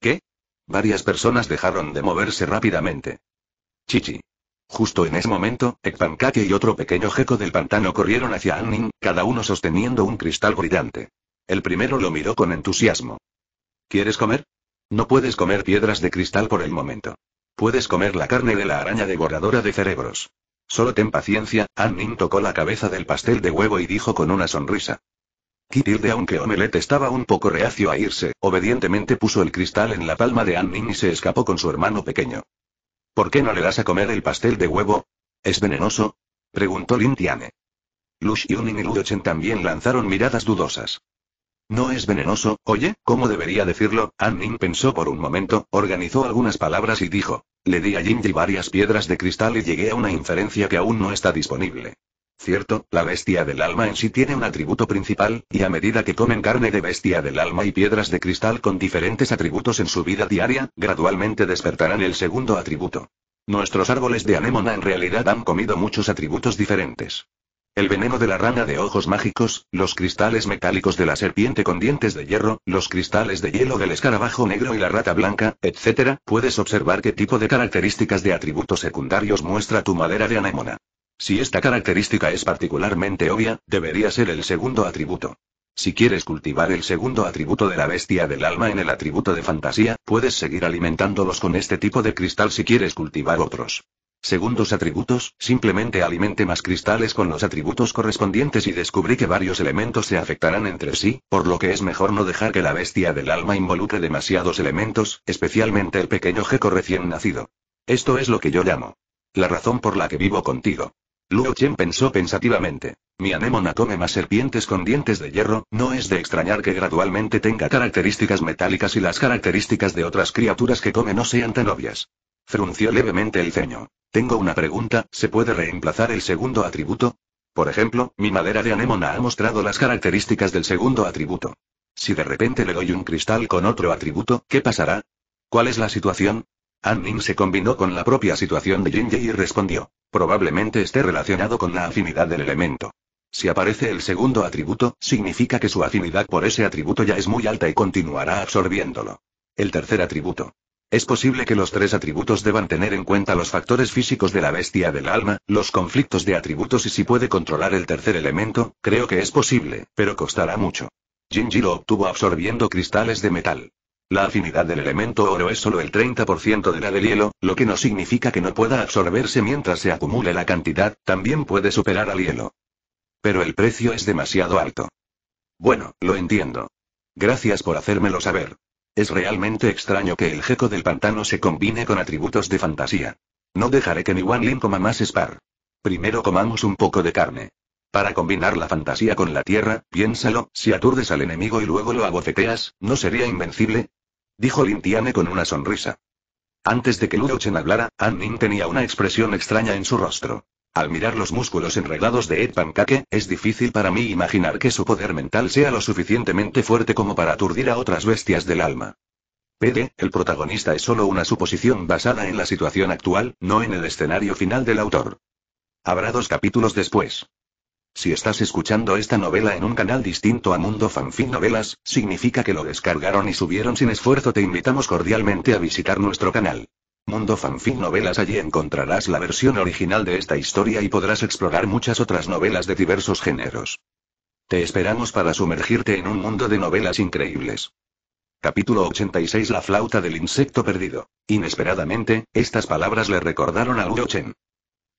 ¿Qué? Varias personas dejaron de moverse rápidamente. Chichi. Justo en ese momento, Ekpankake y otro pequeño geco del pantano corrieron hacia Anning, cada uno sosteniendo un cristal brillante. El primero lo miró con entusiasmo. ¿Quieres comer? No puedes comer piedras de cristal por el momento. Puedes comer la carne de la araña devoradora de cerebros. Solo ten paciencia, Annin tocó la cabeza del pastel de huevo y dijo con una sonrisa. Kitilde aunque Omelette estaba un poco reacio a irse, obedientemente puso el cristal en la palma de Annin y se escapó con su hermano pequeño. ¿Por qué no le das a comer el pastel de huevo? ¿Es venenoso? preguntó Lin Tiane. Lush Yunin y Luochen también lanzaron miradas dudosas. No es venenoso, oye, ¿cómo debería decirlo? Annin pensó por un momento, organizó algunas palabras y dijo. Le di a Jinji varias piedras de cristal y llegué a una inferencia que aún no está disponible. Cierto, la bestia del alma en sí tiene un atributo principal, y a medida que comen carne de bestia del alma y piedras de cristal con diferentes atributos en su vida diaria, gradualmente despertarán el segundo atributo. Nuestros árboles de anémona en realidad han comido muchos atributos diferentes. El veneno de la rana de ojos mágicos, los cristales metálicos de la serpiente con dientes de hierro, los cristales de hielo del escarabajo negro y la rata blanca, etc., puedes observar qué tipo de características de atributos secundarios muestra tu madera de anémona. Si esta característica es particularmente obvia, debería ser el segundo atributo. Si quieres cultivar el segundo atributo de la bestia del alma en el atributo de fantasía, puedes seguir alimentándolos con este tipo de cristal si quieres cultivar otros. Segundos atributos, simplemente alimente más cristales con los atributos correspondientes y descubrí que varios elementos se afectarán entre sí, por lo que es mejor no dejar que la bestia del alma involucre demasiados elementos, especialmente el pequeño geco recién nacido. Esto es lo que yo llamo. La razón por la que vivo contigo. Luo Chen pensó pensativamente. Mi anémona come más serpientes con dientes de hierro, no es de extrañar que gradualmente tenga características metálicas y las características de otras criaturas que come no sean tan obvias. Frunció levemente el ceño. Tengo una pregunta, ¿se puede reemplazar el segundo atributo? Por ejemplo, mi madera de anémona ha mostrado las características del segundo atributo. Si de repente le doy un cristal con otro atributo, ¿qué pasará? ¿Cuál es la situación? Annin se combinó con la propia situación de Jinji y respondió. Probablemente esté relacionado con la afinidad del elemento. Si aparece el segundo atributo, significa que su afinidad por ese atributo ya es muy alta y continuará absorbiéndolo. El tercer atributo. Es posible que los tres atributos deban tener en cuenta los factores físicos de la bestia del alma, los conflictos de atributos y si puede controlar el tercer elemento, creo que es posible, pero costará mucho. Jinji lo obtuvo absorbiendo cristales de metal. La afinidad del elemento oro es solo el 30% de la del hielo, lo que no significa que no pueda absorberse mientras se acumule la cantidad, también puede superar al hielo. Pero el precio es demasiado alto. Bueno, lo entiendo. Gracias por hacérmelo saber. Es realmente extraño que el geco del pantano se combine con atributos de fantasía. No dejaré que ni Wan coma más Spar. Primero comamos un poco de carne. Para combinar la fantasía con la tierra, piénsalo, si aturdes al enemigo y luego lo abofeteas, ¿no sería invencible? Dijo Lintiane con una sonrisa. Antes de que Luo Chen hablara, An Ning tenía una expresión extraña en su rostro. Al mirar los músculos enredados de Ed Pancake, es difícil para mí imaginar que su poder mental sea lo suficientemente fuerte como para aturdir a otras bestias del alma. Pero, el protagonista es solo una suposición basada en la situación actual, no en el escenario final del autor. Habrá dos capítulos después. Si estás escuchando esta novela en un canal distinto a Mundo Fanfic Novelas, significa que lo descargaron y subieron sin esfuerzo. Te invitamos cordialmente a visitar nuestro canal. Mundo Fanfic Novelas allí encontrarás la versión original de esta historia y podrás explorar muchas otras novelas de diversos géneros. Te esperamos para sumergirte en un mundo de novelas increíbles. Capítulo 86 La flauta del insecto perdido. Inesperadamente, estas palabras le recordaron a Luo Chen.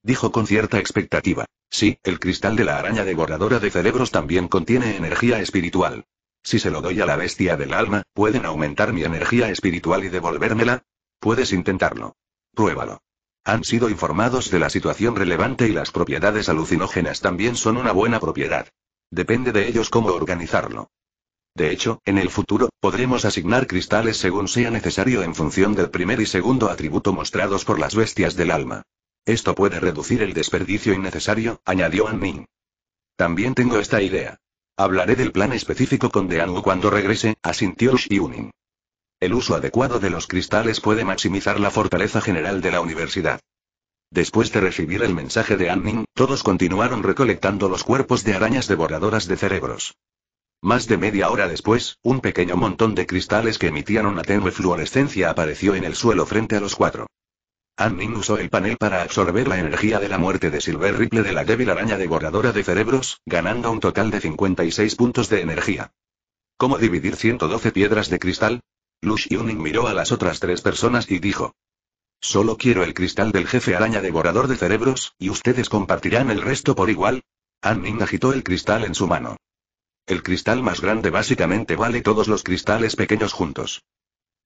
Dijo con cierta expectativa. Sí, el cristal de la araña devoradora de cerebros también contiene energía espiritual. Si se lo doy a la bestia del alma, ¿pueden aumentar mi energía espiritual y devolvérmela? Puedes intentarlo. Pruébalo. Han sido informados de la situación relevante y las propiedades alucinógenas también son una buena propiedad. Depende de ellos cómo organizarlo. De hecho, en el futuro, podremos asignar cristales según sea necesario en función del primer y segundo atributo mostrados por las bestias del alma. Esto puede reducir el desperdicio innecesario, añadió An También tengo esta idea. Hablaré del plan específico con Deanwu cuando regrese, asintió Xiunin. El uso adecuado de los cristales puede maximizar la fortaleza general de la universidad. Después de recibir el mensaje de Anning, todos continuaron recolectando los cuerpos de arañas devoradoras de cerebros. Más de media hora después, un pequeño montón de cristales que emitían una tenue fluorescencia apareció en el suelo frente a los cuatro. Anning usó el panel para absorber la energía de la muerte de Silver Ripple de la débil araña devoradora de cerebros, ganando un total de 56 puntos de energía. ¿Cómo dividir 112 piedras de cristal? Lush Yuning miró a las otras tres personas y dijo. Solo quiero el cristal del jefe araña devorador de cerebros, y ustedes compartirán el resto por igual. An Ning agitó el cristal en su mano. El cristal más grande básicamente vale todos los cristales pequeños juntos.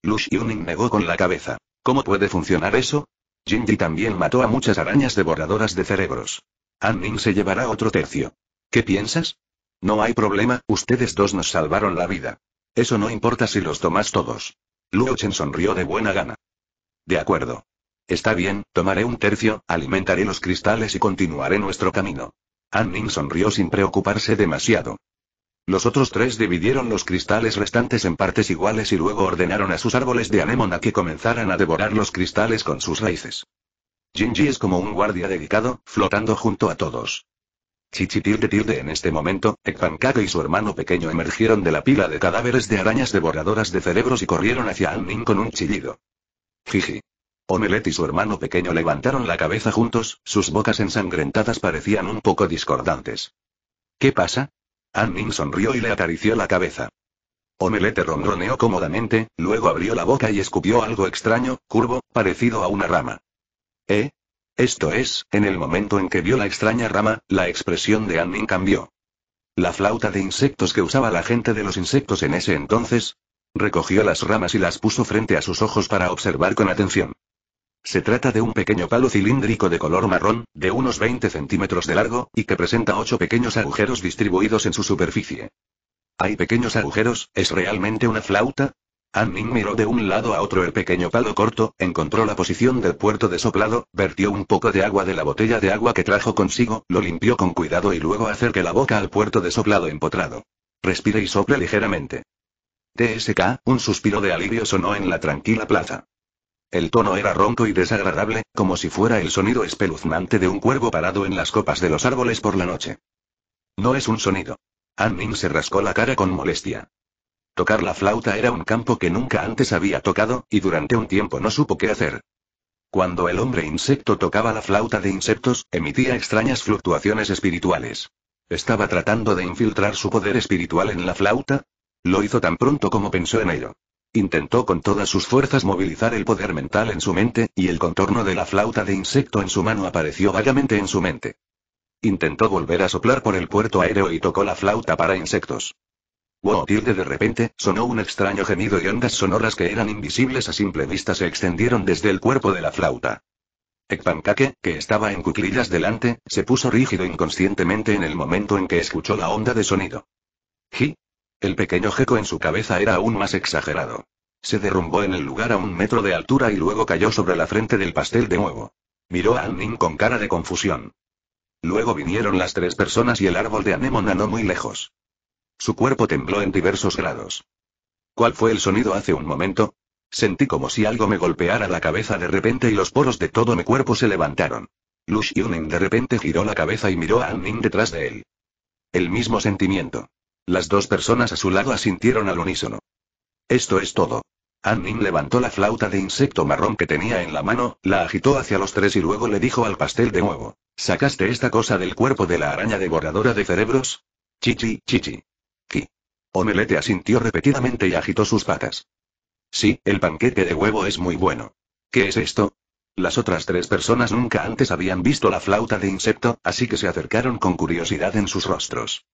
Lush Yuning negó con la cabeza. ¿Cómo puede funcionar eso? Jinji también mató a muchas arañas devoradoras de cerebros. An Ning se llevará otro tercio. ¿Qué piensas? No hay problema, ustedes dos nos salvaron la vida. Eso no importa si los tomas todos. Luo Chen sonrió de buena gana. De acuerdo. Está bien, tomaré un tercio, alimentaré los cristales y continuaré nuestro camino. An Ning sonrió sin preocuparse demasiado. Los otros tres dividieron los cristales restantes en partes iguales y luego ordenaron a sus árboles de anémona que comenzaran a devorar los cristales con sus raíces. Jinji es como un guardia dedicado, flotando junto a todos. Chichi tilde tilde en este momento, Ekpankake y su hermano pequeño emergieron de la pila de cadáveres de arañas devoradoras de cerebros y corrieron hacia Ning con un chillido. Jiji. Omelette y su hermano pequeño levantaron la cabeza juntos, sus bocas ensangrentadas parecían un poco discordantes. ¿Qué pasa? Ning sonrió y le acarició la cabeza. Omelette ronroneó cómodamente, luego abrió la boca y escupió algo extraño, curvo, parecido a una rama. ¿Eh? Esto es, en el momento en que vio la extraña rama, la expresión de Anning cambió. La flauta de insectos que usaba la gente de los insectos en ese entonces. Recogió las ramas y las puso frente a sus ojos para observar con atención. Se trata de un pequeño palo cilíndrico de color marrón, de unos 20 centímetros de largo, y que presenta ocho pequeños agujeros distribuidos en su superficie. ¿Hay pequeños agujeros? ¿Es realmente una flauta? Anning miró de un lado a otro el pequeño palo corto, encontró la posición del puerto de soplado, vertió un poco de agua de la botella de agua que trajo consigo, lo limpió con cuidado y luego acerque la boca al puerto de soplado empotrado. Respire y sople ligeramente. TSK, un suspiro de alivio sonó en la tranquila plaza. El tono era ronco y desagradable, como si fuera el sonido espeluznante de un cuervo parado en las copas de los árboles por la noche. No es un sonido. Anning se rascó la cara con molestia. Tocar la flauta era un campo que nunca antes había tocado, y durante un tiempo no supo qué hacer. Cuando el hombre insecto tocaba la flauta de insectos, emitía extrañas fluctuaciones espirituales. ¿Estaba tratando de infiltrar su poder espiritual en la flauta? Lo hizo tan pronto como pensó en ello. Intentó con todas sus fuerzas movilizar el poder mental en su mente, y el contorno de la flauta de insecto en su mano apareció vagamente en su mente. Intentó volver a soplar por el puerto aéreo y tocó la flauta para insectos. Wow, tilde de repente, sonó un extraño gemido y ondas sonoras que eran invisibles a simple vista se extendieron desde el cuerpo de la flauta. Ekpankake, que estaba en cuclillas delante, se puso rígido inconscientemente en el momento en que escuchó la onda de sonido. Ji. El pequeño geco en su cabeza era aún más exagerado. Se derrumbó en el lugar a un metro de altura y luego cayó sobre la frente del pastel de nuevo. Miró a Anning con cara de confusión. Luego vinieron las tres personas y el árbol de anémona no muy lejos. Su cuerpo tembló en diversos grados. ¿Cuál fue el sonido hace un momento? Sentí como si algo me golpeara la cabeza de repente y los poros de todo mi cuerpo se levantaron. Lush Yuning de repente giró la cabeza y miró a Anning detrás de él. El mismo sentimiento. Las dos personas a su lado asintieron al unísono. Esto es todo. Anning levantó la flauta de insecto marrón que tenía en la mano, la agitó hacia los tres y luego le dijo al pastel de nuevo. ¿Sacaste esta cosa del cuerpo de la araña devoradora de cerebros? Chichi, chichi. Omelete asintió repetidamente y agitó sus patas. Sí, el panqueque de huevo es muy bueno. ¿Qué es esto? Las otras tres personas nunca antes habían visto la flauta de insecto, así que se acercaron con curiosidad en sus rostros.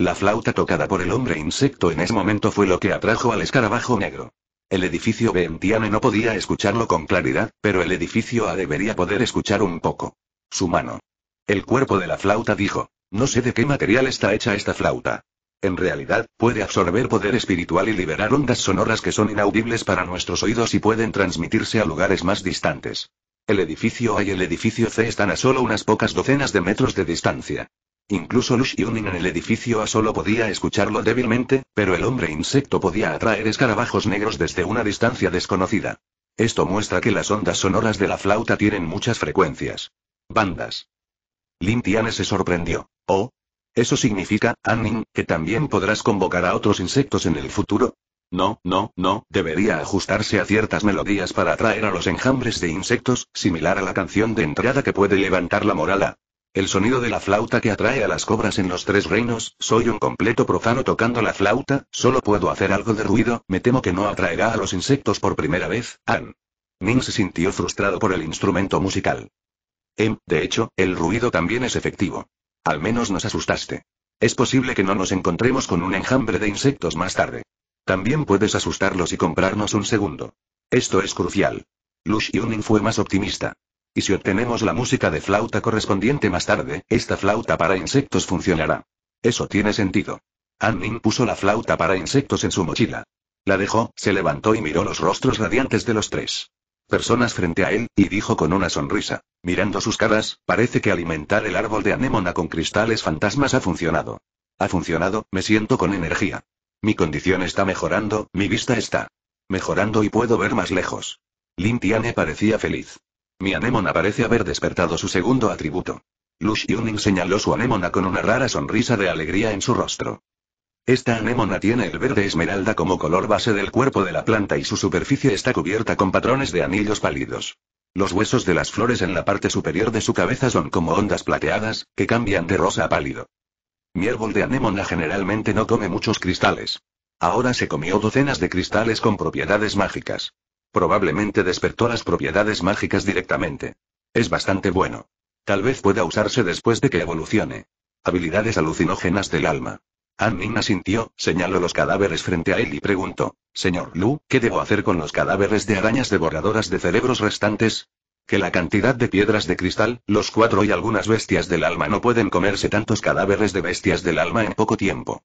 La flauta tocada por el hombre insecto en ese momento fue lo que atrajo al escarabajo negro. El edificio Bentiane no podía escucharlo con claridad, pero el edificio A debería poder escuchar un poco. Su mano. El cuerpo de la flauta dijo, no sé de qué material está hecha esta flauta. En realidad, puede absorber poder espiritual y liberar ondas sonoras que son inaudibles para nuestros oídos y pueden transmitirse a lugares más distantes. El edificio A y el edificio C están a solo unas pocas docenas de metros de distancia. Incluso Lush Yuning en el edificio A solo podía escucharlo débilmente, pero el hombre insecto podía atraer escarabajos negros desde una distancia desconocida. Esto muestra que las ondas sonoras de la flauta tienen muchas frecuencias. Bandas. Lin Tiane se sorprendió. Oh, ¿Eso significa, Anning, que también podrás convocar a otros insectos en el futuro? No, no, no, debería ajustarse a ciertas melodías para atraer a los enjambres de insectos, similar a la canción de entrada que puede levantar la moral a El sonido de la flauta que atrae a las cobras en los tres reinos, soy un completo profano tocando la flauta, solo puedo hacer algo de ruido, me temo que no atraerá a los insectos por primera vez, Ann. Nin se sintió frustrado por el instrumento musical. Em, de hecho, el ruido también es efectivo. Al menos nos asustaste. Es posible que no nos encontremos con un enjambre de insectos más tarde. También puedes asustarlos y comprarnos un segundo. Esto es crucial. Lush Yunin fue más optimista. Y si obtenemos la música de flauta correspondiente más tarde, esta flauta para insectos funcionará. Eso tiene sentido. Annin puso la flauta para insectos en su mochila. La dejó, se levantó y miró los rostros radiantes de los tres personas frente a él, y dijo con una sonrisa. Mirando sus caras, parece que alimentar el árbol de anémona con cristales fantasmas ha funcionado. Ha funcionado, me siento con energía. Mi condición está mejorando, mi vista está mejorando y puedo ver más lejos. Limpiane parecía feliz. Mi anémona parece haber despertado su segundo atributo. Lush Yuning señaló su anémona con una rara sonrisa de alegría en su rostro. Esta anémona tiene el verde esmeralda como color base del cuerpo de la planta y su superficie está cubierta con patrones de anillos pálidos. Los huesos de las flores en la parte superior de su cabeza son como ondas plateadas, que cambian de rosa a pálido. Mi árbol de anémona generalmente no come muchos cristales. Ahora se comió docenas de cristales con propiedades mágicas. Probablemente despertó las propiedades mágicas directamente. Es bastante bueno. Tal vez pueda usarse después de que evolucione. Habilidades alucinógenas del alma. Anmin asintió, señaló los cadáveres frente a él y preguntó, Señor Lu, ¿qué debo hacer con los cadáveres de arañas devoradoras de cerebros restantes? Que la cantidad de piedras de cristal, los cuatro y algunas bestias del alma no pueden comerse tantos cadáveres de bestias del alma en poco tiempo.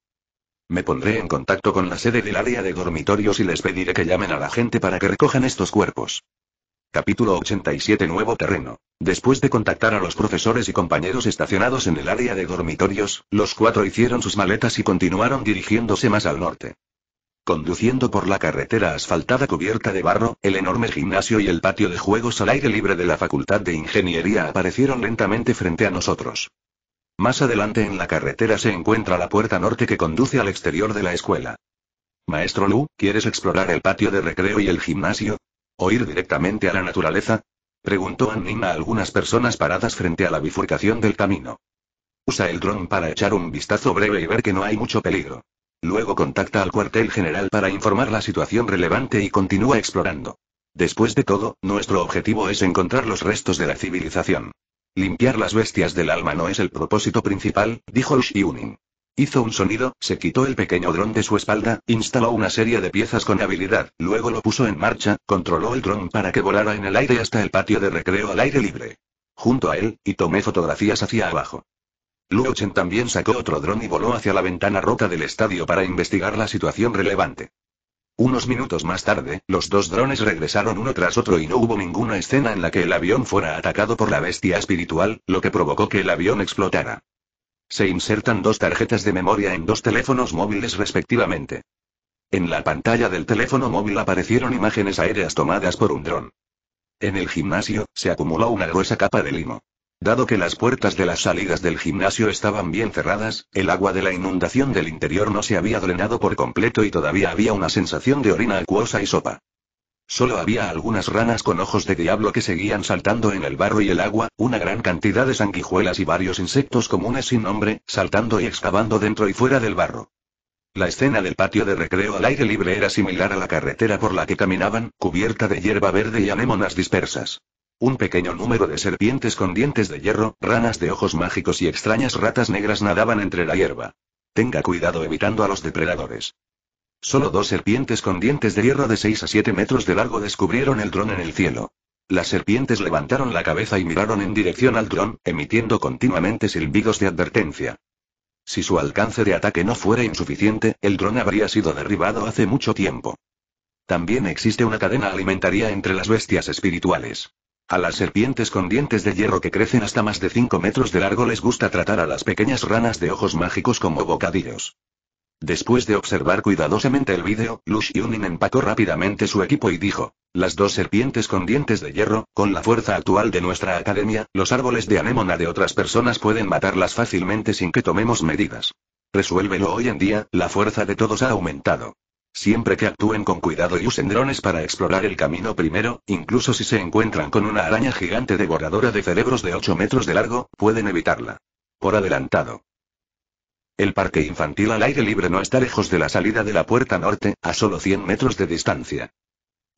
Me pondré en contacto con la sede del área de dormitorios y les pediré que llamen a la gente para que recojan estos cuerpos. Capítulo 87 Nuevo terreno. Después de contactar a los profesores y compañeros estacionados en el área de dormitorios, los cuatro hicieron sus maletas y continuaron dirigiéndose más al norte. Conduciendo por la carretera asfaltada cubierta de barro, el enorme gimnasio y el patio de juegos al aire libre de la Facultad de Ingeniería aparecieron lentamente frente a nosotros. Más adelante en la carretera se encuentra la puerta norte que conduce al exterior de la escuela. Maestro Lu, ¿quieres explorar el patio de recreo y el gimnasio? ¿O ir directamente a la naturaleza? Preguntó Annin a algunas personas paradas frente a la bifurcación del camino. Usa el dron para echar un vistazo breve y ver que no hay mucho peligro. Luego contacta al cuartel general para informar la situación relevante y continúa explorando. Después de todo, nuestro objetivo es encontrar los restos de la civilización. Limpiar las bestias del alma no es el propósito principal, dijo Yunin. Hizo un sonido, se quitó el pequeño dron de su espalda, instaló una serie de piezas con habilidad, luego lo puso en marcha, controló el dron para que volara en el aire hasta el patio de recreo al aire libre. Junto a él, y tomé fotografías hacia abajo. Luo Chen también sacó otro dron y voló hacia la ventana rota del estadio para investigar la situación relevante. Unos minutos más tarde, los dos drones regresaron uno tras otro y no hubo ninguna escena en la que el avión fuera atacado por la bestia espiritual, lo que provocó que el avión explotara. Se insertan dos tarjetas de memoria en dos teléfonos móviles respectivamente. En la pantalla del teléfono móvil aparecieron imágenes aéreas tomadas por un dron. En el gimnasio, se acumuló una gruesa capa de limo. Dado que las puertas de las salidas del gimnasio estaban bien cerradas, el agua de la inundación del interior no se había drenado por completo y todavía había una sensación de orina acuosa y sopa. Solo había algunas ranas con ojos de diablo que seguían saltando en el barro y el agua, una gran cantidad de sanguijuelas y varios insectos comunes sin nombre, saltando y excavando dentro y fuera del barro. La escena del patio de recreo al aire libre era similar a la carretera por la que caminaban, cubierta de hierba verde y anémonas dispersas. Un pequeño número de serpientes con dientes de hierro, ranas de ojos mágicos y extrañas ratas negras nadaban entre la hierba. Tenga cuidado evitando a los depredadores. Solo dos serpientes con dientes de hierro de 6 a 7 metros de largo descubrieron el dron en el cielo. Las serpientes levantaron la cabeza y miraron en dirección al dron, emitiendo continuamente silbidos de advertencia. Si su alcance de ataque no fuera insuficiente, el dron habría sido derribado hace mucho tiempo. También existe una cadena alimentaria entre las bestias espirituales. A las serpientes con dientes de hierro que crecen hasta más de 5 metros de largo les gusta tratar a las pequeñas ranas de ojos mágicos como bocadillos. Después de observar cuidadosamente el vídeo, Lush Yunin empacó rápidamente su equipo y dijo, las dos serpientes con dientes de hierro, con la fuerza actual de nuestra academia, los árboles de anémona de otras personas pueden matarlas fácilmente sin que tomemos medidas. Resuélvelo hoy en día, la fuerza de todos ha aumentado. Siempre que actúen con cuidado y usen drones para explorar el camino primero, incluso si se encuentran con una araña gigante devoradora de cerebros de 8 metros de largo, pueden evitarla. Por adelantado. El parque infantil al aire libre no está lejos de la salida de la puerta norte, a solo 100 metros de distancia.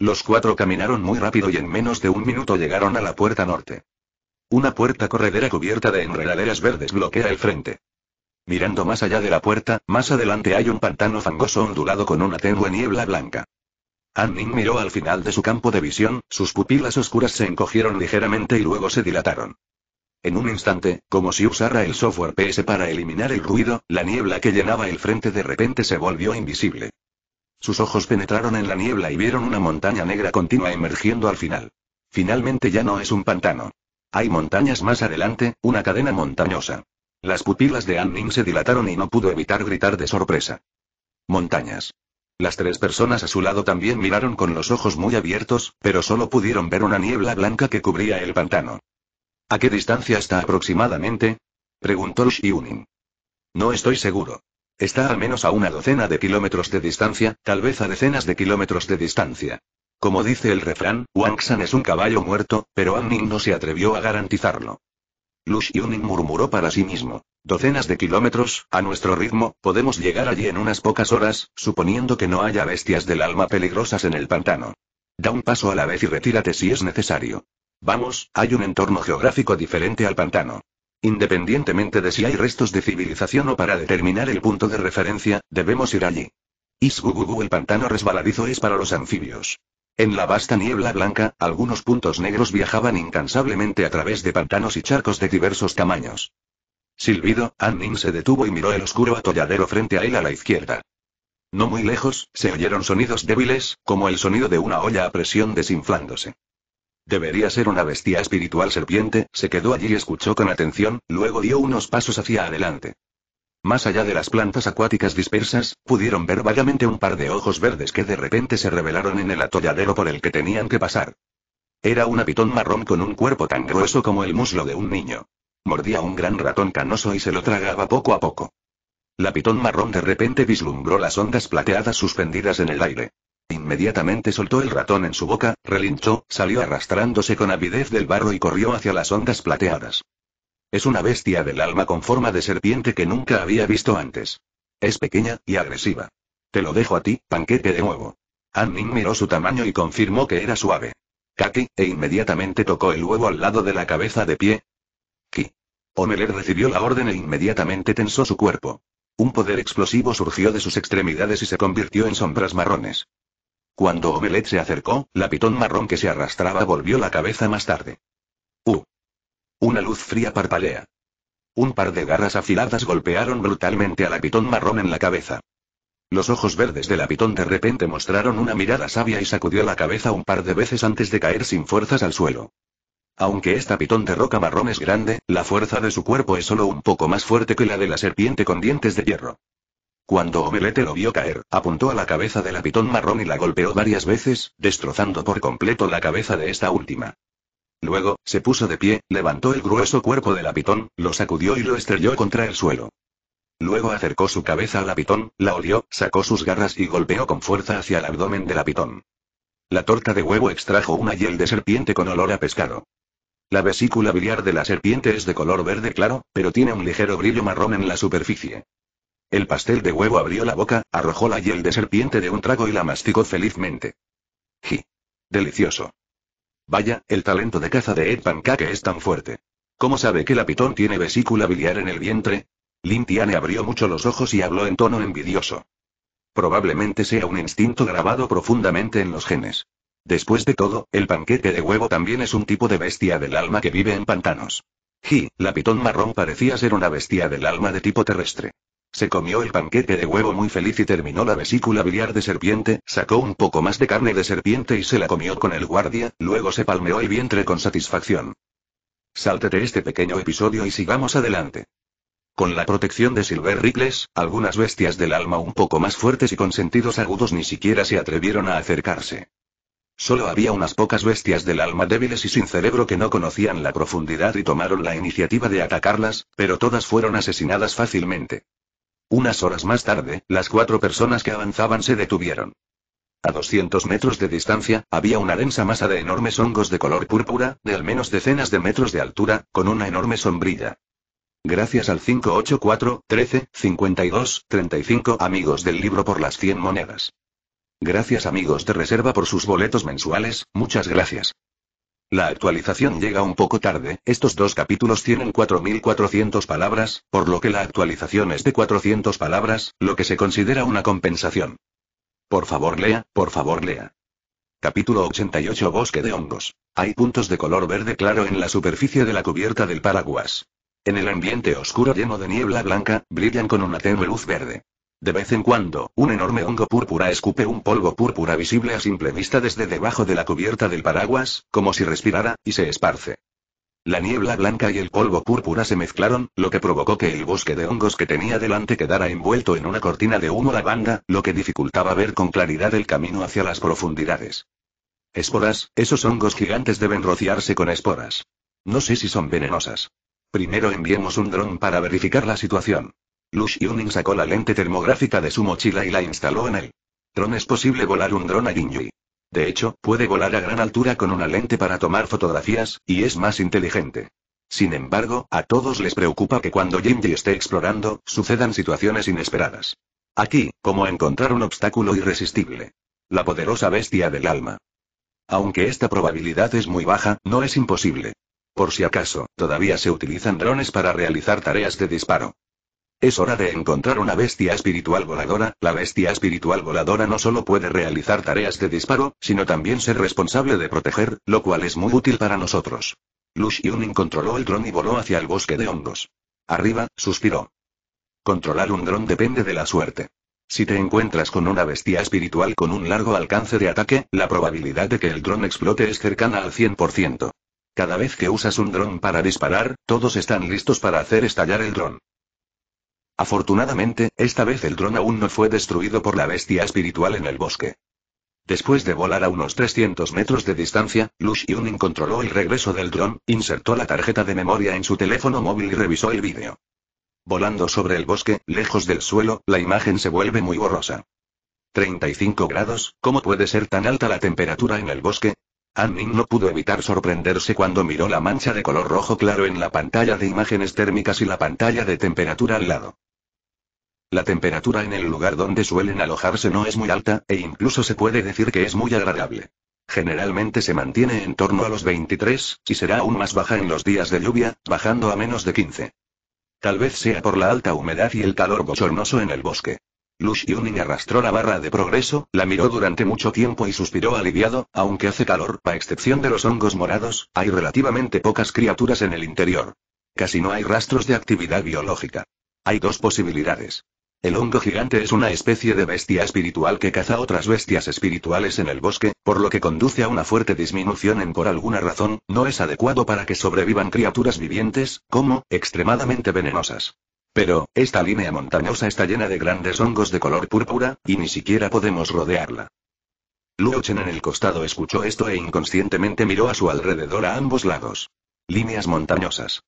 Los cuatro caminaron muy rápido y en menos de un minuto llegaron a la puerta norte. Una puerta corredera cubierta de enredaderas verdes bloquea el frente. Mirando más allá de la puerta, más adelante hay un pantano fangoso ondulado con una tenue niebla blanca. Anning miró al final de su campo de visión, sus pupilas oscuras se encogieron ligeramente y luego se dilataron. En un instante, como si usara el software PS para eliminar el ruido, la niebla que llenaba el frente de repente se volvió invisible. Sus ojos penetraron en la niebla y vieron una montaña negra continua emergiendo al final. Finalmente ya no es un pantano. Hay montañas más adelante, una cadena montañosa. Las pupilas de Anning se dilataron y no pudo evitar gritar de sorpresa. Montañas. Las tres personas a su lado también miraron con los ojos muy abiertos, pero solo pudieron ver una niebla blanca que cubría el pantano. ¿A qué distancia está aproximadamente? preguntó Shiunin. No estoy seguro. Está al menos a una docena de kilómetros de distancia, tal vez a decenas de kilómetros de distancia. Como dice el refrán, Wangsan es un caballo muerto, pero Anning no se atrevió a garantizarlo. Lu Xiuning murmuró para sí mismo. Docenas de kilómetros, a nuestro ritmo, podemos llegar allí en unas pocas horas, suponiendo que no haya bestias del alma peligrosas en el pantano. Da un paso a la vez y retírate si es necesario. Vamos, hay un entorno geográfico diferente al pantano. Independientemente de si hay restos de civilización o para determinar el punto de referencia, debemos ir allí. Isgugugu el pantano resbaladizo es para los anfibios. En la vasta niebla blanca, algunos puntos negros viajaban incansablemente a través de pantanos y charcos de diversos tamaños. Silbido, Annin se detuvo y miró el oscuro atolladero frente a él a la izquierda. No muy lejos, se oyeron sonidos débiles, como el sonido de una olla a presión desinflándose. Debería ser una bestia espiritual serpiente, se quedó allí y escuchó con atención, luego dio unos pasos hacia adelante. Más allá de las plantas acuáticas dispersas, pudieron ver vagamente un par de ojos verdes que de repente se revelaron en el atolladero por el que tenían que pasar. Era una pitón marrón con un cuerpo tan grueso como el muslo de un niño. Mordía un gran ratón canoso y se lo tragaba poco a poco. La pitón marrón de repente vislumbró las ondas plateadas suspendidas en el aire. Inmediatamente soltó el ratón en su boca, relinchó, salió arrastrándose con avidez del barro y corrió hacia las ondas plateadas. Es una bestia del alma con forma de serpiente que nunca había visto antes. Es pequeña y agresiva. Te lo dejo a ti, panqueque de nuevo. Anning miró su tamaño y confirmó que era suave. Kaki, e inmediatamente tocó el huevo al lado de la cabeza de pie. Ki. Omeler recibió la orden e inmediatamente tensó su cuerpo. Un poder explosivo surgió de sus extremidades y se convirtió en sombras marrones. Cuando Omelet se acercó, la pitón marrón que se arrastraba volvió la cabeza más tarde. Una luz fría parpalea. Un par de garras afiladas golpearon brutalmente a la pitón marrón en la cabeza. Los ojos verdes de la pitón de repente mostraron una mirada sabia y sacudió la cabeza un par de veces antes de caer sin fuerzas al suelo. Aunque esta pitón de roca marrón es grande, la fuerza de su cuerpo es solo un poco más fuerte que la de la serpiente con dientes de hierro. Cuando Omelete lo vio caer, apuntó a la cabeza de la pitón marrón y la golpeó varias veces, destrozando por completo la cabeza de esta última. Luego, se puso de pie, levantó el grueso cuerpo de la pitón, lo sacudió y lo estrelló contra el suelo. Luego acercó su cabeza a la pitón, la olió, sacó sus garras y golpeó con fuerza hacia el abdomen de la pitón. La torta de huevo extrajo una hiel de serpiente con olor a pescado. La vesícula biliar de la serpiente es de color verde claro, pero tiene un ligero brillo marrón en la superficie. El pastel de huevo abrió la boca, arrojó la hiel de serpiente de un trago y la masticó felizmente. ¡Ji! Delicioso. Vaya, el talento de caza de Ed Pancake es tan fuerte. ¿Cómo sabe que la pitón tiene vesícula biliar en el vientre? Lintiane abrió mucho los ojos y habló en tono envidioso. Probablemente sea un instinto grabado profundamente en los genes. Después de todo, el panqueque de huevo también es un tipo de bestia del alma que vive en pantanos. Ji, la pitón marrón parecía ser una bestia del alma de tipo terrestre. Se comió el panqueque de huevo muy feliz y terminó la vesícula biliar de serpiente, sacó un poco más de carne de serpiente y se la comió con el guardia, luego se palmeó el vientre con satisfacción. Sáltete este pequeño episodio y sigamos adelante. Con la protección de Silver Rickles, algunas bestias del alma un poco más fuertes y con sentidos agudos ni siquiera se atrevieron a acercarse. Solo había unas pocas bestias del alma débiles y sin cerebro que no conocían la profundidad y tomaron la iniciativa de atacarlas, pero todas fueron asesinadas fácilmente. Unas horas más tarde, las cuatro personas que avanzaban se detuvieron. A 200 metros de distancia, había una densa masa de enormes hongos de color púrpura, de al menos decenas de metros de altura, con una enorme sombrilla. Gracias al 584, 13, 52, 35 amigos del libro por las 100 monedas. Gracias amigos de reserva por sus boletos mensuales, muchas gracias. La actualización llega un poco tarde, estos dos capítulos tienen 4.400 palabras, por lo que la actualización es de 400 palabras, lo que se considera una compensación. Por favor lea, por favor lea. Capítulo 88 Bosque de hongos. Hay puntos de color verde claro en la superficie de la cubierta del paraguas. En el ambiente oscuro lleno de niebla blanca, brillan con una tenue luz verde. De vez en cuando, un enorme hongo púrpura escupe un polvo púrpura visible a simple vista desde debajo de la cubierta del paraguas, como si respirara, y se esparce. La niebla blanca y el polvo púrpura se mezclaron, lo que provocó que el bosque de hongos que tenía delante quedara envuelto en una cortina de humo lavanda, lo que dificultaba ver con claridad el camino hacia las profundidades. Esporas, esos hongos gigantes deben rociarse con esporas. No sé si son venenosas. Primero enviemos un dron para verificar la situación. Lush Yuning sacó la lente termográfica de su mochila y la instaló en él. Dron es posible volar un dron a Ginjui. De hecho, puede volar a gran altura con una lente para tomar fotografías, y es más inteligente. Sin embargo, a todos les preocupa que cuando Jinji esté explorando, sucedan situaciones inesperadas. Aquí, como encontrar un obstáculo irresistible. La poderosa bestia del alma. Aunque esta probabilidad es muy baja, no es imposible. Por si acaso, todavía se utilizan drones para realizar tareas de disparo. Es hora de encontrar una bestia espiritual voladora. La bestia espiritual voladora no solo puede realizar tareas de disparo, sino también ser responsable de proteger, lo cual es muy útil para nosotros. Lush Yunin controló el dron y voló hacia el bosque de hongos. Arriba, suspiró. Controlar un dron depende de la suerte. Si te encuentras con una bestia espiritual con un largo alcance de ataque, la probabilidad de que el dron explote es cercana al 100%. Cada vez que usas un dron para disparar, todos están listos para hacer estallar el dron. Afortunadamente, esta vez el dron aún no fue destruido por la bestia espiritual en el bosque. Después de volar a unos 300 metros de distancia, Lush Yunin controló el regreso del dron, insertó la tarjeta de memoria en su teléfono móvil y revisó el vídeo. Volando sobre el bosque, lejos del suelo, la imagen se vuelve muy borrosa. 35 grados, ¿cómo puede ser tan alta la temperatura en el bosque? Anning no pudo evitar sorprenderse cuando miró la mancha de color rojo claro en la pantalla de imágenes térmicas y la pantalla de temperatura al lado. La temperatura en el lugar donde suelen alojarse no es muy alta, e incluso se puede decir que es muy agradable. Generalmente se mantiene en torno a los 23, y será aún más baja en los días de lluvia, bajando a menos de 15. Tal vez sea por la alta humedad y el calor bochornoso en el bosque. Lush Yuning arrastró la barra de progreso, la miró durante mucho tiempo y suspiró aliviado, aunque hace calor, a excepción de los hongos morados, hay relativamente pocas criaturas en el interior. Casi no hay rastros de actividad biológica. Hay dos posibilidades. El hongo gigante es una especie de bestia espiritual que caza otras bestias espirituales en el bosque, por lo que conduce a una fuerte disminución en por alguna razón, no es adecuado para que sobrevivan criaturas vivientes, como, extremadamente venenosas. Pero, esta línea montañosa está llena de grandes hongos de color púrpura, y ni siquiera podemos rodearla. Luo Chen en el costado escuchó esto e inconscientemente miró a su alrededor a ambos lados. Líneas montañosas.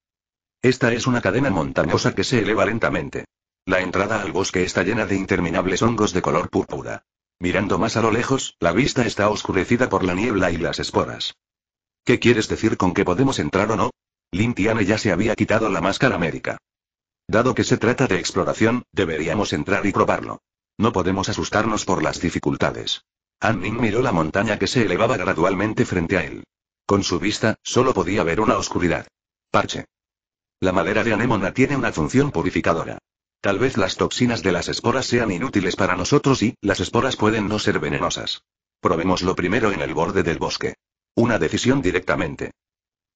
Esta es una cadena montañosa que se eleva lentamente. La entrada al bosque está llena de interminables hongos de color púrpura. Mirando más a lo lejos, la vista está oscurecida por la niebla y las esporas. ¿Qué quieres decir con que podemos entrar o no? Lin ya se había quitado la máscara médica. Dado que se trata de exploración, deberíamos entrar y probarlo. No podemos asustarnos por las dificultades. Anning miró la montaña que se elevaba gradualmente frente a él. Con su vista, solo podía ver una oscuridad. Parche. La madera de anémona tiene una función purificadora. Tal vez las toxinas de las esporas sean inútiles para nosotros y, las esporas pueden no ser venenosas. Probémoslo primero en el borde del bosque. Una decisión directamente.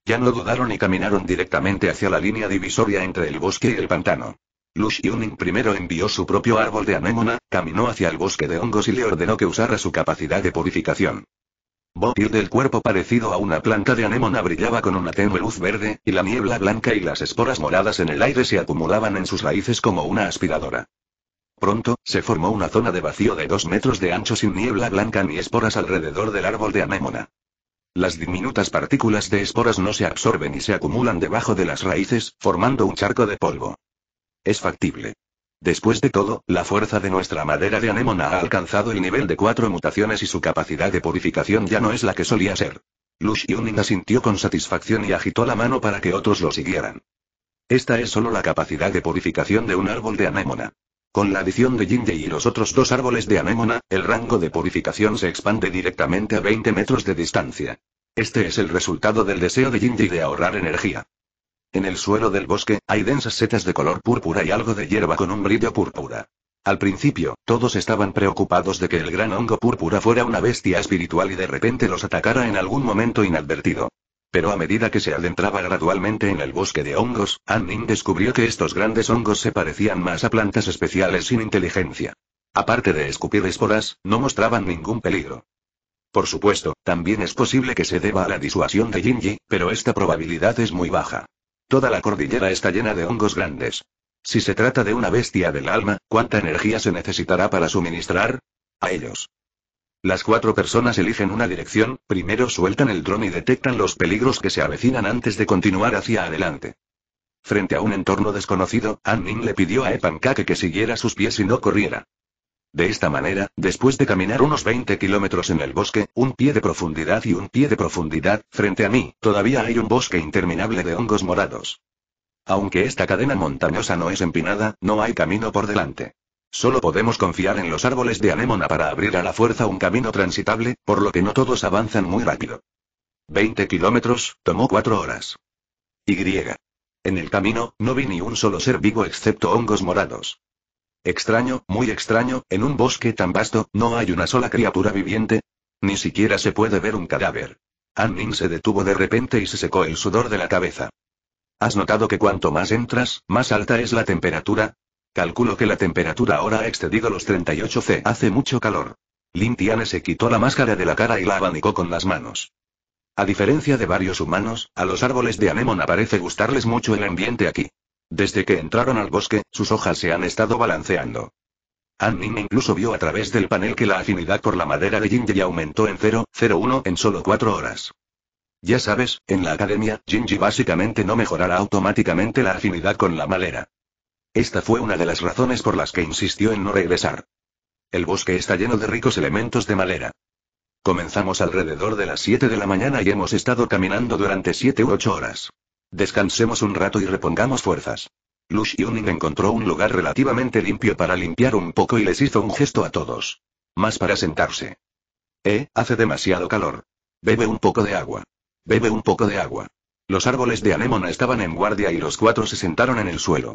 Ya no dudaron y caminaron directamente hacia la línea divisoria entre el bosque y el pantano. Lush Yuning primero envió su propio árbol de anémona, caminó hacia el bosque de hongos y le ordenó que usara su capacidad de purificación. Bopil del cuerpo parecido a una planta de anémona brillaba con una tenue luz verde, y la niebla blanca y las esporas moradas en el aire se acumulaban en sus raíces como una aspiradora. Pronto, se formó una zona de vacío de dos metros de ancho sin niebla blanca ni esporas alrededor del árbol de anémona. Las diminutas partículas de esporas no se absorben y se acumulan debajo de las raíces, formando un charco de polvo. Es factible. Después de todo, la fuerza de nuestra madera de anémona ha alcanzado el nivel de cuatro mutaciones y su capacidad de purificación ya no es la que solía ser. Lush Yuning asintió con satisfacción y agitó la mano para que otros lo siguieran. Esta es solo la capacidad de purificación de un árbol de anémona. Con la adición de Jinji y los otros dos árboles de anémona, el rango de purificación se expande directamente a 20 metros de distancia. Este es el resultado del deseo de Jinji de ahorrar energía. En el suelo del bosque, hay densas setas de color púrpura y algo de hierba con un brillo púrpura. Al principio, todos estaban preocupados de que el gran hongo púrpura fuera una bestia espiritual y de repente los atacara en algún momento inadvertido. Pero a medida que se adentraba gradualmente en el bosque de hongos, Anning descubrió que estos grandes hongos se parecían más a plantas especiales sin inteligencia. Aparte de escupir esporas, no mostraban ningún peligro. Por supuesto, también es posible que se deba a la disuasión de Jinji, pero esta probabilidad es muy baja. Toda la cordillera está llena de hongos grandes. Si se trata de una bestia del alma, ¿cuánta energía se necesitará para suministrar? A ellos. Las cuatro personas eligen una dirección, primero sueltan el dron y detectan los peligros que se avecinan antes de continuar hacia adelante. Frente a un entorno desconocido, Annin le pidió a Epankake que siguiera sus pies y no corriera. De esta manera, después de caminar unos 20 kilómetros en el bosque, un pie de profundidad y un pie de profundidad, frente a mí, todavía hay un bosque interminable de hongos morados. Aunque esta cadena montañosa no es empinada, no hay camino por delante. Solo podemos confiar en los árboles de anémona para abrir a la fuerza un camino transitable, por lo que no todos avanzan muy rápido. 20 kilómetros, tomó cuatro horas. Y. En el camino, no vi ni un solo ser vivo excepto hongos morados. Extraño, muy extraño, en un bosque tan vasto, no hay una sola criatura viviente. Ni siquiera se puede ver un cadáver. Annin se detuvo de repente y se secó el sudor de la cabeza. ¿Has notado que cuanto más entras, más alta es la temperatura? Calculo que la temperatura ahora ha excedido los 38 C. Hace mucho calor. Lin Tiane se quitó la máscara de la cara y la abanicó con las manos. A diferencia de varios humanos, a los árboles de anémona parece gustarles mucho el ambiente aquí. Desde que entraron al bosque, sus hojas se han estado balanceando. Annin incluso vio a través del panel que la afinidad por la madera de Jinji aumentó en 0,01 en solo cuatro horas. Ya sabes, en la academia, Jinji básicamente no mejorará automáticamente la afinidad con la madera. Esta fue una de las razones por las que insistió en no regresar. El bosque está lleno de ricos elementos de madera. Comenzamos alrededor de las 7 de la mañana y hemos estado caminando durante 7 u 8 horas. Descansemos un rato y repongamos fuerzas. Lush Yuning encontró un lugar relativamente limpio para limpiar un poco y les hizo un gesto a todos. Más para sentarse. Eh, hace demasiado calor. Bebe un poco de agua. Bebe un poco de agua. Los árboles de anémona estaban en guardia y los cuatro se sentaron en el suelo.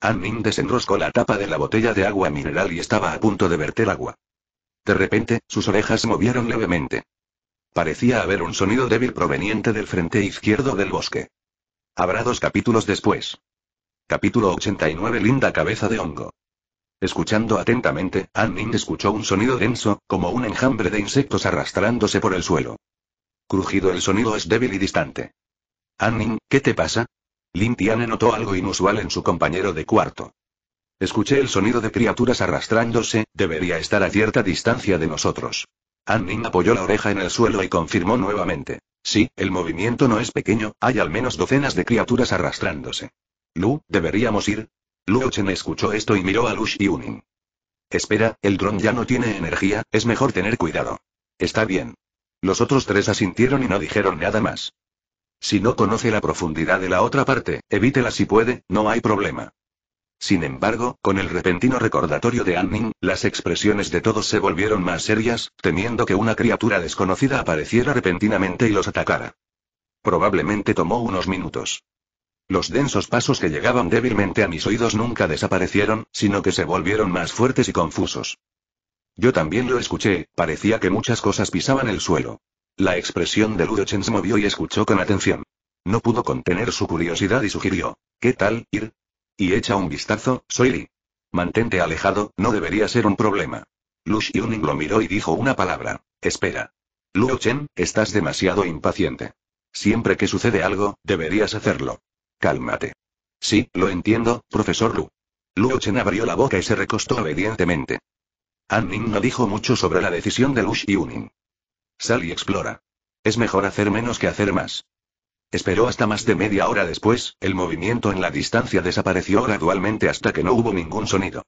Anmin desenroscó la tapa de la botella de agua mineral y estaba a punto de verter agua. De repente, sus orejas movieron levemente. Parecía haber un sonido débil proveniente del frente izquierdo del bosque. Habrá dos capítulos después. Capítulo 89 Linda cabeza de hongo. Escuchando atentamente, Annin escuchó un sonido denso, como un enjambre de insectos arrastrándose por el suelo. Crujido el sonido es débil y distante. Annin, ¿qué te pasa? Lin Tiane notó algo inusual en su compañero de cuarto. Escuché el sonido de criaturas arrastrándose, debería estar a cierta distancia de nosotros. Annin apoyó la oreja en el suelo y confirmó nuevamente. Sí, el movimiento no es pequeño, hay al menos docenas de criaturas arrastrándose. Lu, ¿deberíamos ir? Lu Chen escuchó esto y miró a Lush Yunin. Espera, el dron ya no tiene energía, es mejor tener cuidado. Está bien. Los otros tres asintieron y no dijeron nada más. Si no conoce la profundidad de la otra parte, evítela si puede, no hay problema. Sin embargo, con el repentino recordatorio de Anning, las expresiones de todos se volvieron más serias, temiendo que una criatura desconocida apareciera repentinamente y los atacara. Probablemente tomó unos minutos. Los densos pasos que llegaban débilmente a mis oídos nunca desaparecieron, sino que se volvieron más fuertes y confusos. Yo también lo escuché, parecía que muchas cosas pisaban el suelo. La expresión de Ludochen se movió y escuchó con atención. No pudo contener su curiosidad y sugirió: ¿Qué tal, Ir? Y echa un vistazo, Soy Mantente alejado, no debería ser un problema. Lu Xiuning lo miró y dijo una palabra. Espera. Luo Chen, estás demasiado impaciente. Siempre que sucede algo, deberías hacerlo. Cálmate. Sí, lo entiendo, profesor Lu. Luo Chen abrió la boca y se recostó obedientemente. An Ning no dijo mucho sobre la decisión de Lu Xiuning. Sal y explora. Es mejor hacer menos que hacer más. Esperó hasta más de media hora después, el movimiento en la distancia desapareció gradualmente hasta que no hubo ningún sonido.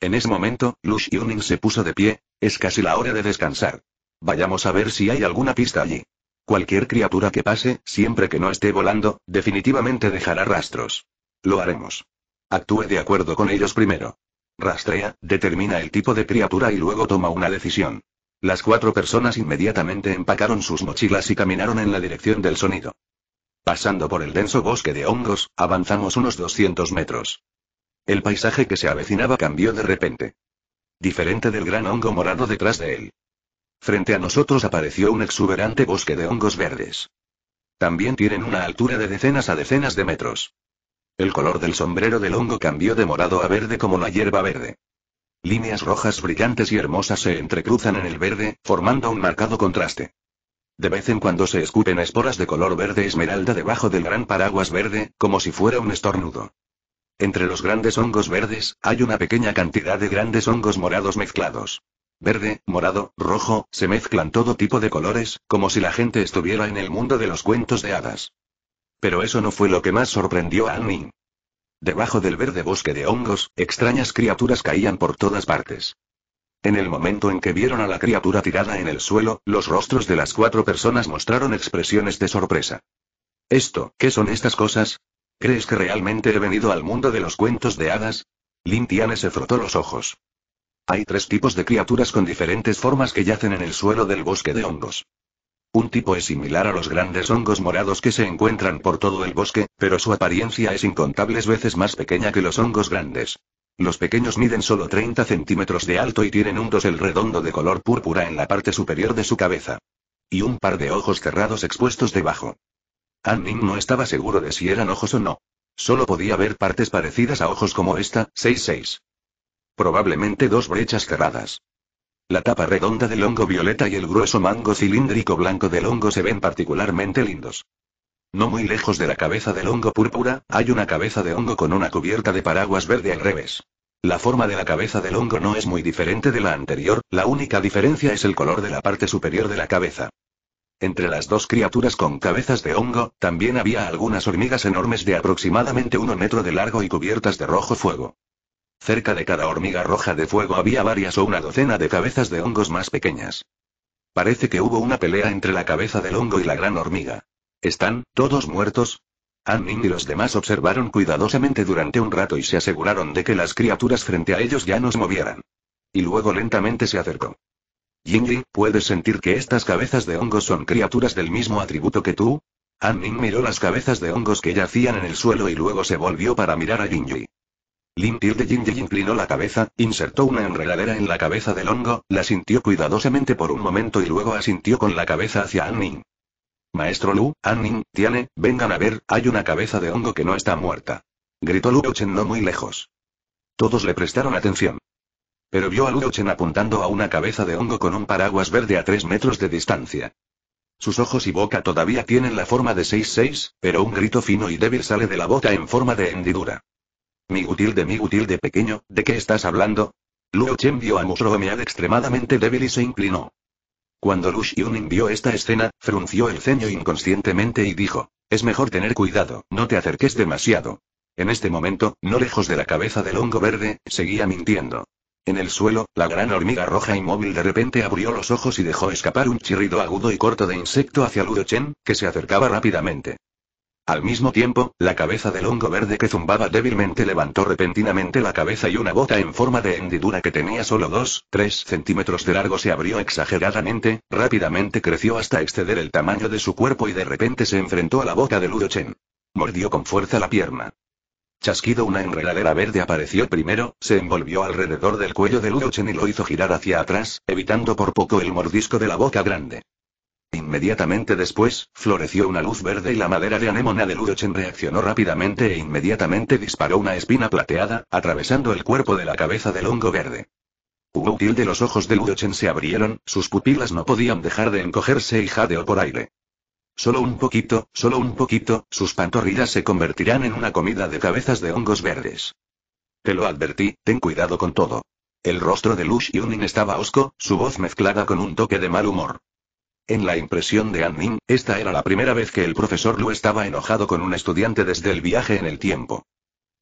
En ese momento, Lush Yuning se puso de pie, es casi la hora de descansar. Vayamos a ver si hay alguna pista allí. Cualquier criatura que pase, siempre que no esté volando, definitivamente dejará rastros. Lo haremos. Actúe de acuerdo con ellos primero. Rastrea, determina el tipo de criatura y luego toma una decisión. Las cuatro personas inmediatamente empacaron sus mochilas y caminaron en la dirección del sonido. Pasando por el denso bosque de hongos, avanzamos unos 200 metros. El paisaje que se avecinaba cambió de repente. Diferente del gran hongo morado detrás de él. Frente a nosotros apareció un exuberante bosque de hongos verdes. También tienen una altura de decenas a decenas de metros. El color del sombrero del hongo cambió de morado a verde como la hierba verde. Líneas rojas brillantes y hermosas se entrecruzan en el verde, formando un marcado contraste. De vez en cuando se escupen esporas de color verde esmeralda debajo del gran paraguas verde, como si fuera un estornudo. Entre los grandes hongos verdes, hay una pequeña cantidad de grandes hongos morados mezclados. Verde, morado, rojo, se mezclan todo tipo de colores, como si la gente estuviera en el mundo de los cuentos de hadas. Pero eso no fue lo que más sorprendió a Annie. Debajo del verde bosque de hongos, extrañas criaturas caían por todas partes. En el momento en que vieron a la criatura tirada en el suelo, los rostros de las cuatro personas mostraron expresiones de sorpresa. ¿Esto, qué son estas cosas? ¿Crees que realmente he venido al mundo de los cuentos de hadas? Lin se frotó los ojos. Hay tres tipos de criaturas con diferentes formas que yacen en el suelo del bosque de hongos. Un tipo es similar a los grandes hongos morados que se encuentran por todo el bosque, pero su apariencia es incontables veces más pequeña que los hongos grandes. Los pequeños miden solo 30 centímetros de alto y tienen un dosel redondo de color púrpura en la parte superior de su cabeza. Y un par de ojos cerrados expuestos debajo. Anning no estaba seguro de si eran ojos o no. Solo podía ver partes parecidas a ojos como esta, 6-6. Probablemente dos brechas cerradas. La tapa redonda del hongo violeta y el grueso mango cilíndrico blanco del hongo se ven particularmente lindos. No muy lejos de la cabeza del hongo púrpura, hay una cabeza de hongo con una cubierta de paraguas verde al revés. La forma de la cabeza del hongo no es muy diferente de la anterior, la única diferencia es el color de la parte superior de la cabeza. Entre las dos criaturas con cabezas de hongo, también había algunas hormigas enormes de aproximadamente un metro de largo y cubiertas de rojo fuego. Cerca de cada hormiga roja de fuego había varias o una docena de cabezas de hongos más pequeñas. Parece que hubo una pelea entre la cabeza del hongo y la gran hormiga. ¿Están todos muertos? Anning y los demás observaron cuidadosamente durante un rato y se aseguraron de que las criaturas frente a ellos ya no se movieran. Y luego lentamente se acercó. Yingli, ¿puedes sentir que estas cabezas de hongos son criaturas del mismo atributo que tú? Anning miró las cabezas de hongos que yacían en el suelo y luego se volvió para mirar a Yingli. Lin de Jinji inclinó la cabeza, insertó una enredadera en la cabeza del hongo, la sintió cuidadosamente por un momento y luego asintió con la cabeza hacia Anning. Maestro Lu, Anning, Tiane, vengan a ver, hay una cabeza de hongo que no está muerta. Gritó Lu Chen no muy lejos. Todos le prestaron atención. Pero vio a Lu Chen apuntando a una cabeza de hongo con un paraguas verde a tres metros de distancia. Sus ojos y boca todavía tienen la forma de 6-6, pero un grito fino y débil sale de la boca en forma de hendidura. Mi de mi de pequeño, ¿de qué estás hablando? Luo Chen vio a Musromead extremadamente débil y se inclinó. Cuando Lu Xiuning vio esta escena, frunció el ceño inconscientemente y dijo, es mejor tener cuidado, no te acerques demasiado. En este momento, no lejos de la cabeza del hongo verde, seguía mintiendo. En el suelo, la gran hormiga roja inmóvil de repente abrió los ojos y dejó escapar un chirrido agudo y corto de insecto hacia Luo Chen, que se acercaba rápidamente. Al mismo tiempo, la cabeza del hongo verde que zumbaba débilmente levantó repentinamente la cabeza y una bota en forma de hendidura que tenía solo 2, 3 centímetros de largo se abrió exageradamente, rápidamente creció hasta exceder el tamaño de su cuerpo y de repente se enfrentó a la boca de Ludo Chen. Mordió con fuerza la pierna. Chasquido una enredadera verde apareció primero, se envolvió alrededor del cuello de Ludo Chen y lo hizo girar hacia atrás, evitando por poco el mordisco de la boca grande. Inmediatamente después, floreció una luz verde y la madera de anémona de Ludochen reaccionó rápidamente e inmediatamente disparó una espina plateada, atravesando el cuerpo de la cabeza del hongo verde. útil de los ojos de Ludochen se abrieron, sus pupilas no podían dejar de encogerse y jadeó por aire. Solo un poquito, solo un poquito, sus pantorrillas se convertirán en una comida de cabezas de hongos verdes. Te lo advertí, ten cuidado con todo. El rostro de Lush estaba hosco, su voz mezclada con un toque de mal humor. En la impresión de Anning, esta era la primera vez que el profesor Lu estaba enojado con un estudiante desde el viaje en el tiempo.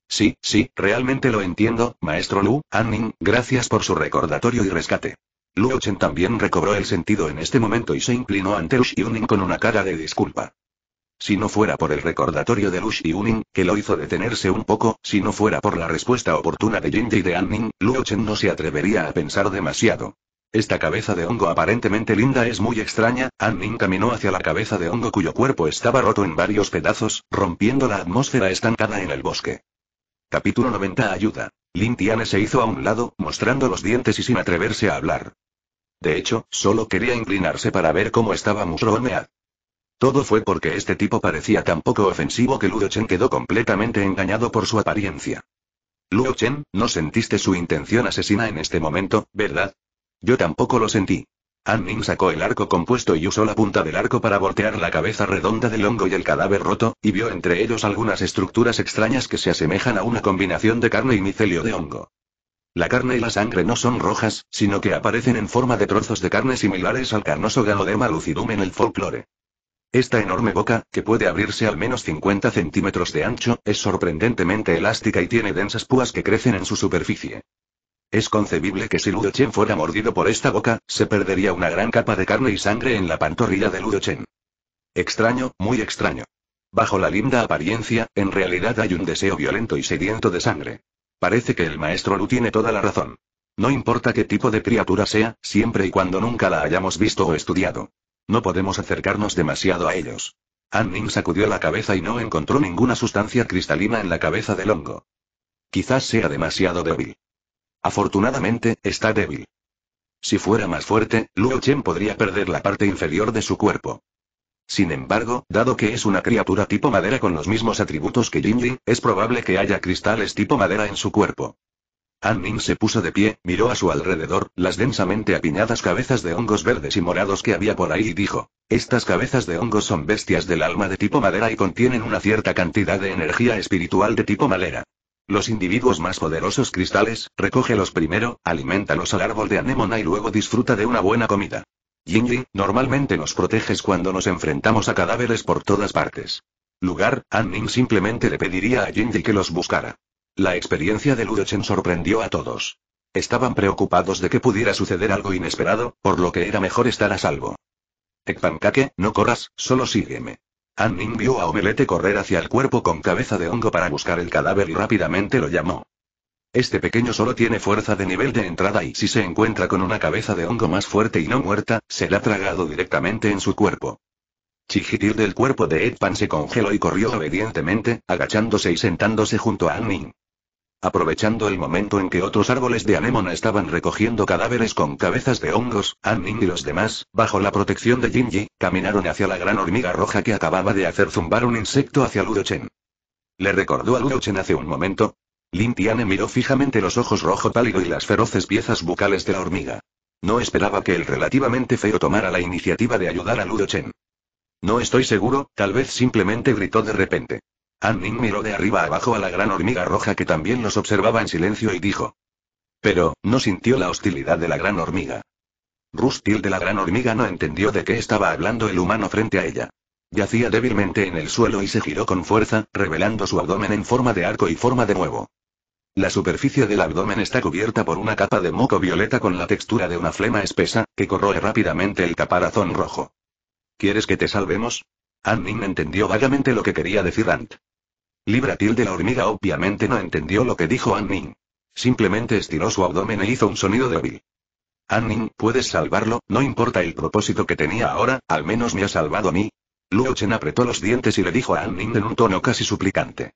Sí, sí, realmente lo entiendo, maestro Lu, Anning, gracias por su recordatorio y rescate. Luo Chen también recobró el sentido en este momento y se inclinó ante Lu Xiuning con una cara de disculpa. Si no fuera por el recordatorio de Lu Xiuning, que lo hizo detenerse un poco, si no fuera por la respuesta oportuna de Jinji y de Anning, Luo Chen no se atrevería a pensar demasiado. Esta cabeza de hongo aparentemente linda es muy extraña, Anning caminó hacia la cabeza de hongo cuyo cuerpo estaba roto en varios pedazos, rompiendo la atmósfera estancada en el bosque. Capítulo 90 Ayuda. Lin Tiane se hizo a un lado, mostrando los dientes y sin atreverse a hablar. De hecho, solo quería inclinarse para ver cómo estaba Musromead. Todo fue porque este tipo parecía tan poco ofensivo que Luo Chen quedó completamente engañado por su apariencia. Luo Chen, no sentiste su intención asesina en este momento, ¿verdad? Yo tampoco lo sentí. An Ning sacó el arco compuesto y usó la punta del arco para voltear la cabeza redonda del hongo y el cadáver roto, y vio entre ellos algunas estructuras extrañas que se asemejan a una combinación de carne y micelio de hongo. La carne y la sangre no son rojas, sino que aparecen en forma de trozos de carne similares al carnoso Ganoderma lucidum en el folclore. Esta enorme boca, que puede abrirse al menos 50 centímetros de ancho, es sorprendentemente elástica y tiene densas púas que crecen en su superficie. Es concebible que si Ludo Chen fuera mordido por esta boca, se perdería una gran capa de carne y sangre en la pantorrilla de Ludo Chen. Extraño, muy extraño. Bajo la linda apariencia, en realidad hay un deseo violento y sediento de sangre. Parece que el maestro Lu tiene toda la razón. No importa qué tipo de criatura sea, siempre y cuando nunca la hayamos visto o estudiado. No podemos acercarnos demasiado a ellos. An Ning sacudió la cabeza y no encontró ninguna sustancia cristalina en la cabeza del hongo. Quizás sea demasiado débil. Afortunadamente, está débil. Si fuera más fuerte, Luo Chen podría perder la parte inferior de su cuerpo. Sin embargo, dado que es una criatura tipo madera con los mismos atributos que Jinji, es probable que haya cristales tipo madera en su cuerpo. An Ning se puso de pie, miró a su alrededor, las densamente apiñadas cabezas de hongos verdes y morados que había por ahí y dijo, estas cabezas de hongos son bestias del alma de tipo madera y contienen una cierta cantidad de energía espiritual de tipo madera. Los individuos más poderosos cristales, recógelos primero, alimentalos al árbol de anémona y luego disfruta de una buena comida. Yingli, normalmente nos proteges cuando nos enfrentamos a cadáveres por todas partes. Lugar, An simplemente le pediría a Jinji que los buscara. La experiencia de Ludochen sorprendió a todos. Estaban preocupados de que pudiera suceder algo inesperado, por lo que era mejor estar a salvo. Ekpankake, no corras, solo sígueme. An vio a Omelete correr hacia el cuerpo con cabeza de hongo para buscar el cadáver y rápidamente lo llamó. Este pequeño solo tiene fuerza de nivel de entrada y si se encuentra con una cabeza de hongo más fuerte y no muerta, será tragado directamente en su cuerpo. Chijitil del cuerpo de Edpan se congeló y corrió obedientemente, agachándose y sentándose junto a An Aprovechando el momento en que otros árboles de anémona estaban recogiendo cadáveres con cabezas de hongos, Anning y los demás, bajo la protección de Jinji, caminaron hacia la gran hormiga roja que acababa de hacer zumbar un insecto hacia Ludochen. ¿Le recordó a Ludochen hace un momento? Lin Tiane miró fijamente los ojos rojo pálido y las feroces piezas bucales de la hormiga. No esperaba que el relativamente feo tomara la iniciativa de ayudar a Ludochen. No estoy seguro, tal vez simplemente gritó de repente. Anning miró de arriba abajo a la gran hormiga roja que también los observaba en silencio y dijo. Pero, no sintió la hostilidad de la gran hormiga. Rustil de la gran hormiga no entendió de qué estaba hablando el humano frente a ella. Yacía débilmente en el suelo y se giró con fuerza, revelando su abdomen en forma de arco y forma de nuevo. La superficie del abdomen está cubierta por una capa de moco violeta con la textura de una flema espesa, que corroe rápidamente el caparazón rojo. ¿Quieres que te salvemos? Anning entendió vagamente lo que quería decir Ant. Libratil de la hormiga obviamente no entendió lo que dijo Anning. Simplemente estiró su abdomen e hizo un sonido débil. Anning, puedes salvarlo, no importa el propósito que tenía ahora, al menos me ha salvado a mí. Luo Chen apretó los dientes y le dijo a Anning en un tono casi suplicante.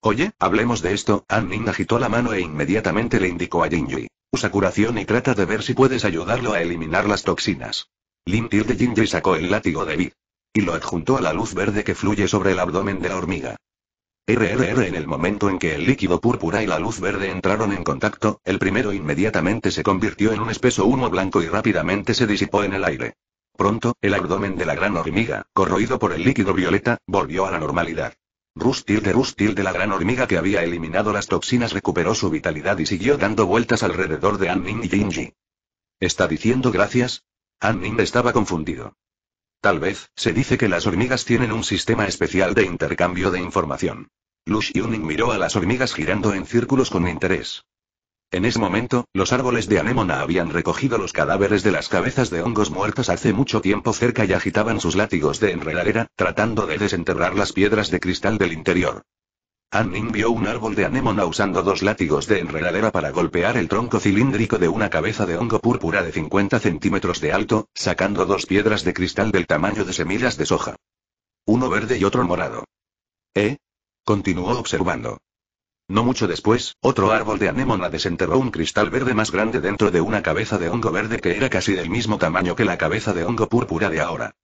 Oye, hablemos de esto. Anning agitó la mano e inmediatamente le indicó a Jinji. Usa curación y trata de ver si puedes ayudarlo a eliminar las toxinas. Lin de Jinji sacó el látigo de Vid. Y lo adjuntó a la luz verde que fluye sobre el abdomen de la hormiga. RRR en el momento en que el líquido púrpura y la luz verde entraron en contacto, el primero inmediatamente se convirtió en un espeso humo blanco y rápidamente se disipó en el aire. Pronto, el abdomen de la gran hormiga, corroído por el líquido violeta, volvió a la normalidad. Rustil de Rustil de la gran hormiga que había eliminado las toxinas recuperó su vitalidad y siguió dando vueltas alrededor de Anning y Jinji. ¿Está diciendo gracias? Anning estaba confundido. Tal vez, se dice que las hormigas tienen un sistema especial de intercambio de información. Lush Yuning miró a las hormigas girando en círculos con interés. En ese momento, los árboles de anémona habían recogido los cadáveres de las cabezas de hongos muertos hace mucho tiempo cerca y agitaban sus látigos de enredadera, tratando de desenterrar las piedras de cristal del interior. Anning vio un árbol de anémona usando dos látigos de enredadera para golpear el tronco cilíndrico de una cabeza de hongo púrpura de 50 centímetros de alto, sacando dos piedras de cristal del tamaño de semillas de soja. Uno verde y otro morado. ¿Eh? Continuó observando. No mucho después, otro árbol de anémona desenterró un cristal verde más grande dentro de una cabeza de hongo verde que era casi del mismo tamaño que la cabeza de hongo púrpura de ahora.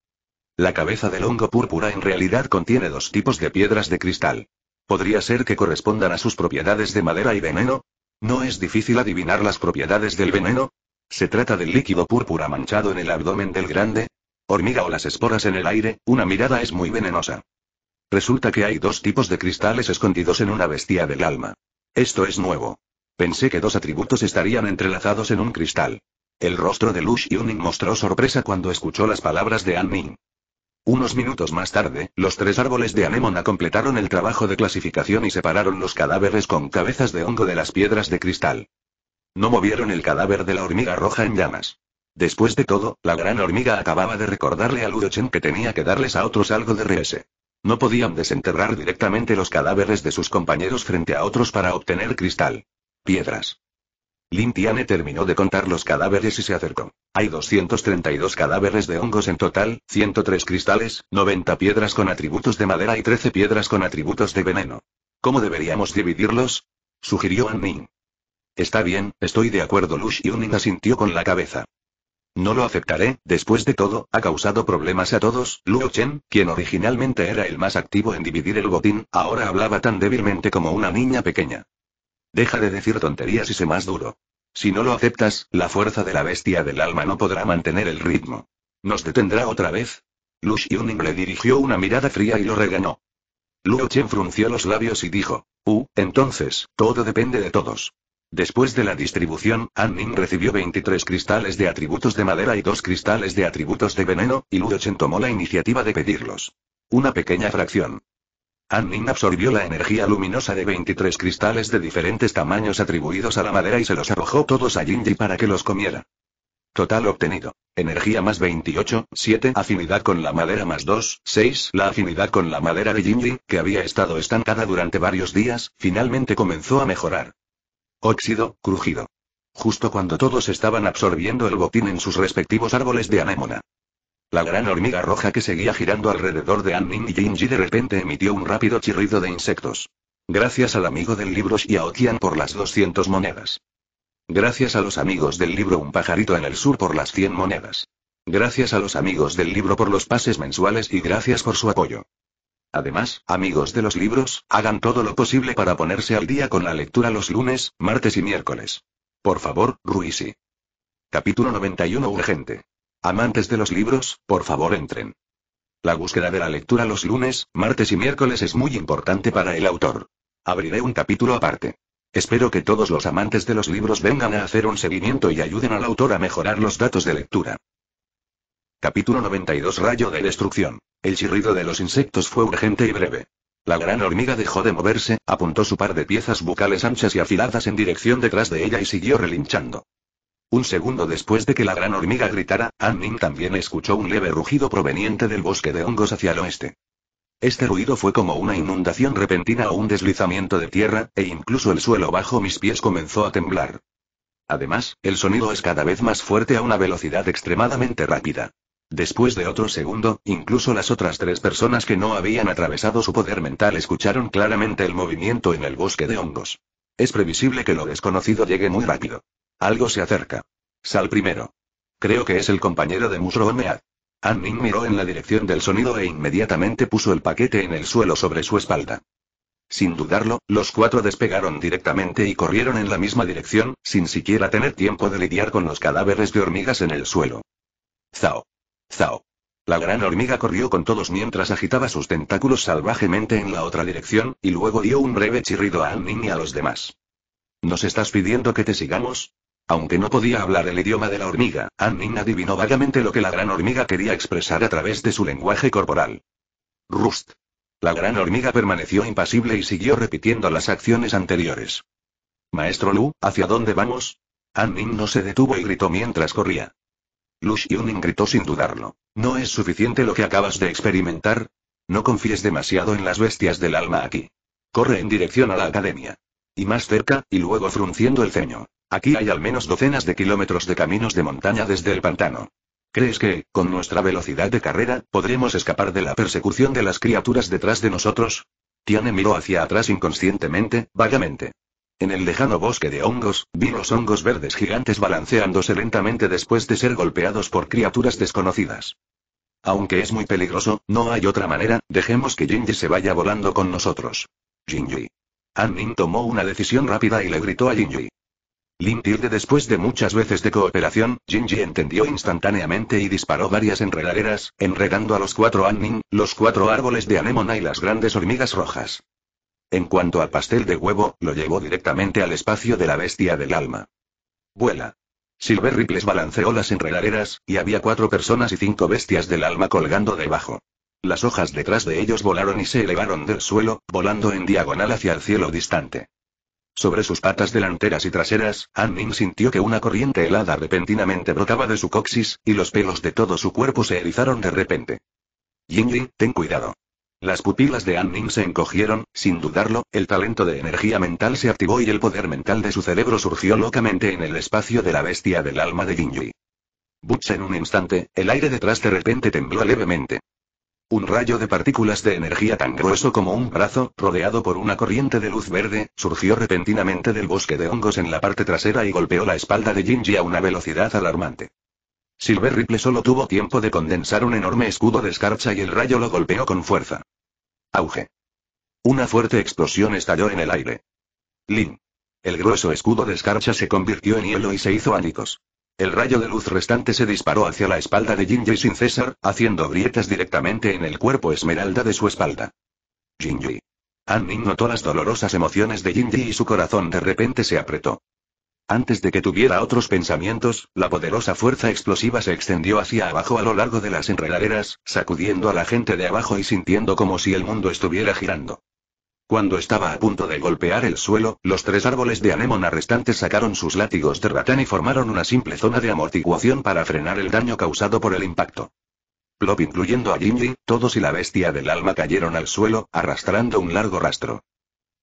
La cabeza del hongo púrpura en realidad contiene dos tipos de piedras de cristal. ¿Podría ser que correspondan a sus propiedades de madera y veneno? ¿No es difícil adivinar las propiedades del veneno? ¿Se trata del líquido púrpura manchado en el abdomen del grande? ¿Hormiga o las esporas en el aire? Una mirada es muy venenosa. Resulta que hay dos tipos de cristales escondidos en una bestia del alma. Esto es nuevo. Pensé que dos atributos estarían entrelazados en un cristal. El rostro de Lush Yuning mostró sorpresa cuando escuchó las palabras de An Ning. Unos minutos más tarde, los tres árboles de anémona completaron el trabajo de clasificación y separaron los cadáveres con cabezas de hongo de las piedras de cristal. No movieron el cadáver de la hormiga roja en llamas. Después de todo, la gran hormiga acababa de recordarle a Ludochen que tenía que darles a otros algo de reese. No podían desenterrar directamente los cadáveres de sus compañeros frente a otros para obtener cristal. Piedras. Lin Tiane terminó de contar los cadáveres y se acercó. Hay 232 cadáveres de hongos en total, 103 cristales, 90 piedras con atributos de madera y 13 piedras con atributos de veneno. ¿Cómo deberíamos dividirlos? sugirió An Está bien, estoy de acuerdo. Lush Yuning asintió con la cabeza. No lo aceptaré, después de todo, ha causado problemas a todos. Luo Chen, quien originalmente era el más activo en dividir el botín, ahora hablaba tan débilmente como una niña pequeña. Deja de decir tonterías y sé más duro. Si no lo aceptas, la fuerza de la bestia del alma no podrá mantener el ritmo. ¿Nos detendrá otra vez? Lu Xiuning le dirigió una mirada fría y lo regañó. Luo Chen frunció los labios y dijo, Uh, entonces, todo depende de todos. Después de la distribución, An recibió 23 cristales de atributos de madera y 2 cristales de atributos de veneno, y Luo Chen tomó la iniciativa de pedirlos. Una pequeña fracción. An absorbió la energía luminosa de 23 cristales de diferentes tamaños atribuidos a la madera y se los arrojó todos a Jinji para que los comiera. Total obtenido. Energía más 28, 7. Afinidad con la madera más 2, 6. La afinidad con la madera de Jinji, que había estado estancada durante varios días, finalmente comenzó a mejorar. Óxido, crujido. Justo cuando todos estaban absorbiendo el botín en sus respectivos árboles de anémona. La gran hormiga roja que seguía girando alrededor de Anning y Jinji de repente emitió un rápido chirrido de insectos. Gracias al amigo del libro Xiaoqian por las 200 monedas. Gracias a los amigos del libro Un pajarito en el sur por las 100 monedas. Gracias a los amigos del libro por los pases mensuales y gracias por su apoyo. Además, amigos de los libros, hagan todo lo posible para ponerse al día con la lectura los lunes, martes y miércoles. Por favor, Ruisi. Capítulo 91 Urgente. Amantes de los libros, por favor entren. La búsqueda de la lectura los lunes, martes y miércoles es muy importante para el autor. Abriré un capítulo aparte. Espero que todos los amantes de los libros vengan a hacer un seguimiento y ayuden al autor a mejorar los datos de lectura. Capítulo 92 Rayo de destrucción. El chirrido de los insectos fue urgente y breve. La gran hormiga dejó de moverse, apuntó su par de piezas bucales anchas y afiladas en dirección detrás de ella y siguió relinchando. Un segundo después de que la gran hormiga gritara, Anning también escuchó un leve rugido proveniente del bosque de hongos hacia el oeste. Este ruido fue como una inundación repentina o un deslizamiento de tierra, e incluso el suelo bajo mis pies comenzó a temblar. Además, el sonido es cada vez más fuerte a una velocidad extremadamente rápida. Después de otro segundo, incluso las otras tres personas que no habían atravesado su poder mental escucharon claramente el movimiento en el bosque de hongos. Es previsible que lo desconocido llegue muy rápido. Algo se acerca. Sal primero. Creo que es el compañero de Musromead. Anning miró en la dirección del sonido e inmediatamente puso el paquete en el suelo sobre su espalda. Sin dudarlo, los cuatro despegaron directamente y corrieron en la misma dirección, sin siquiera tener tiempo de lidiar con los cadáveres de hormigas en el suelo. Zao. Zao. La gran hormiga corrió con todos mientras agitaba sus tentáculos salvajemente en la otra dirección, y luego dio un breve chirrido a Anning y a los demás. ¿Nos estás pidiendo que te sigamos? Aunque no podía hablar el idioma de la hormiga, Annin adivinó vagamente lo que la gran hormiga quería expresar a través de su lenguaje corporal. Rust. La gran hormiga permaneció impasible y siguió repitiendo las acciones anteriores. Maestro Lu, ¿hacia dónde vamos? Annin no se detuvo y gritó mientras corría. Lu Xiuning gritó sin dudarlo. ¿No es suficiente lo que acabas de experimentar? No confíes demasiado en las bestias del alma aquí. Corre en dirección a la academia. Y más cerca, y luego frunciendo el ceño. Aquí hay al menos docenas de kilómetros de caminos de montaña desde el pantano. ¿Crees que, con nuestra velocidad de carrera, podremos escapar de la persecución de las criaturas detrás de nosotros? Tiane miró hacia atrás inconscientemente, vagamente. En el lejano bosque de hongos, vi los hongos verdes gigantes balanceándose lentamente después de ser golpeados por criaturas desconocidas. Aunque es muy peligroso, no hay otra manera, dejemos que Jinji se vaya volando con nosotros. Jinji. Annin tomó una decisión rápida y le gritó a Jinji. Lin Tilde después de muchas veces de cooperación, Jinji entendió instantáneamente y disparó varias enredaderas, enredando a los cuatro Annin, los cuatro árboles de anémona y las grandes hormigas rojas. En cuanto al pastel de huevo, lo llevó directamente al espacio de la bestia del alma. Vuela. Silver Ripples balanceó las enredaderas, y había cuatro personas y cinco bestias del alma colgando debajo. Las hojas detrás de ellos volaron y se elevaron del suelo, volando en diagonal hacia el cielo distante. Sobre sus patas delanteras y traseras, Anning sintió que una corriente helada repentinamente brotaba de su coxis, y los pelos de todo su cuerpo se erizaron de repente. Yingli, ten cuidado. Las pupilas de Anning se encogieron, sin dudarlo, el talento de energía mental se activó y el poder mental de su cerebro surgió locamente en el espacio de la bestia del alma de Yingli. Butch en un instante, el aire detrás de repente tembló levemente. Un rayo de partículas de energía tan grueso como un brazo, rodeado por una corriente de luz verde, surgió repentinamente del bosque de hongos en la parte trasera y golpeó la espalda de Jinji a una velocidad alarmante. Silver Ripple solo tuvo tiempo de condensar un enorme escudo de escarcha y el rayo lo golpeó con fuerza. Auge. Una fuerte explosión estalló en el aire. Lin. El grueso escudo de escarcha se convirtió en hielo y se hizo ánicos. El rayo de luz restante se disparó hacia la espalda de Jinji sin cesar, haciendo grietas directamente en el cuerpo esmeralda de su espalda. Jinji. Annin notó las dolorosas emociones de Jinji y su corazón de repente se apretó. Antes de que tuviera otros pensamientos, la poderosa fuerza explosiva se extendió hacia abajo a lo largo de las enredaderas, sacudiendo a la gente de abajo y sintiendo como si el mundo estuviera girando. Cuando estaba a punto de golpear el suelo, los tres árboles de anémona restantes sacaron sus látigos de ratán y formaron una simple zona de amortiguación para frenar el daño causado por el impacto. Plop incluyendo a Jinji, todos y la bestia del alma cayeron al suelo, arrastrando un largo rastro.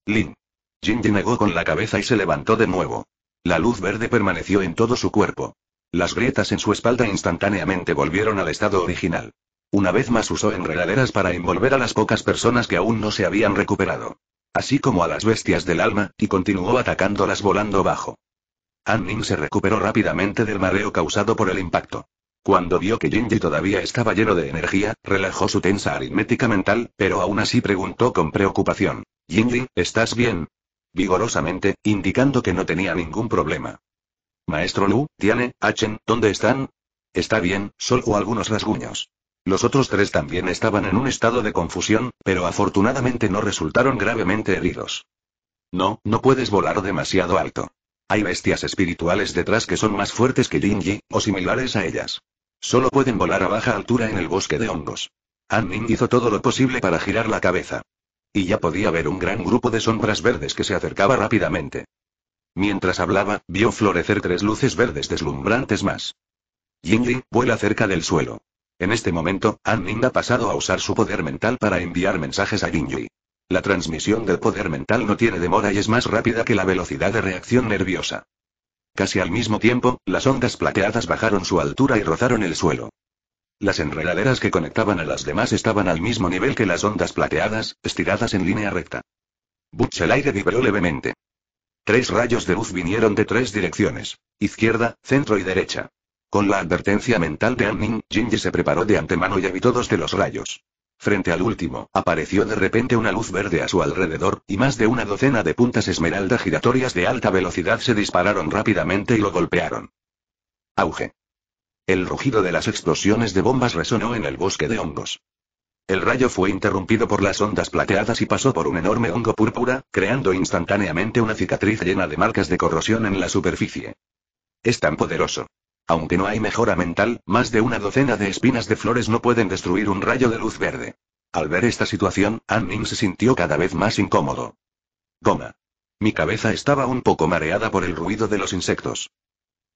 Lin. Jinji negó con la cabeza y se levantó de nuevo. La luz verde permaneció en todo su cuerpo. Las grietas en su espalda instantáneamente volvieron al estado original. Una vez más usó enredaderas para envolver a las pocas personas que aún no se habían recuperado. Así como a las bestias del alma, y continuó atacándolas volando bajo. Annin se recuperó rápidamente del mareo causado por el impacto. Cuando vio que Jinji todavía estaba lleno de energía, relajó su tensa aritmética mental, pero aún así preguntó con preocupación. Jinji, ¿estás bien? Vigorosamente, indicando que no tenía ningún problema. Maestro Lu, Tiane, Achen, ¿dónde están? Está bien, solo algunos rasguños. Los otros tres también estaban en un estado de confusión, pero afortunadamente no resultaron gravemente heridos. No, no puedes volar demasiado alto. Hay bestias espirituales detrás que son más fuertes que Jinji, o similares a ellas. Solo pueden volar a baja altura en el bosque de hongos. Anmin hizo todo lo posible para girar la cabeza. Y ya podía ver un gran grupo de sombras verdes que se acercaba rápidamente. Mientras hablaba, vio florecer tres luces verdes deslumbrantes más. Jinji, vuela cerca del suelo. En este momento, Anning ha pasado a usar su poder mental para enviar mensajes a Jinji. La transmisión del poder mental no tiene demora y es más rápida que la velocidad de reacción nerviosa. Casi al mismo tiempo, las ondas plateadas bajaron su altura y rozaron el suelo. Las enredaderas que conectaban a las demás estaban al mismo nivel que las ondas plateadas, estiradas en línea recta. Butch el aire vibró levemente. Tres rayos de luz vinieron de tres direcciones: izquierda, centro y derecha. Con la advertencia mental de Anning, Jinji se preparó de antemano y evitó dos de los rayos. Frente al último, apareció de repente una luz verde a su alrededor, y más de una docena de puntas esmeralda giratorias de alta velocidad se dispararon rápidamente y lo golpearon. Auge. El rugido de las explosiones de bombas resonó en el bosque de hongos. El rayo fue interrumpido por las ondas plateadas y pasó por un enorme hongo púrpura, creando instantáneamente una cicatriz llena de marcas de corrosión en la superficie. Es tan poderoso. Aunque no hay mejora mental, más de una docena de espinas de flores no pueden destruir un rayo de luz verde. Al ver esta situación, Annin se sintió cada vez más incómodo. Goma. Mi cabeza estaba un poco mareada por el ruido de los insectos.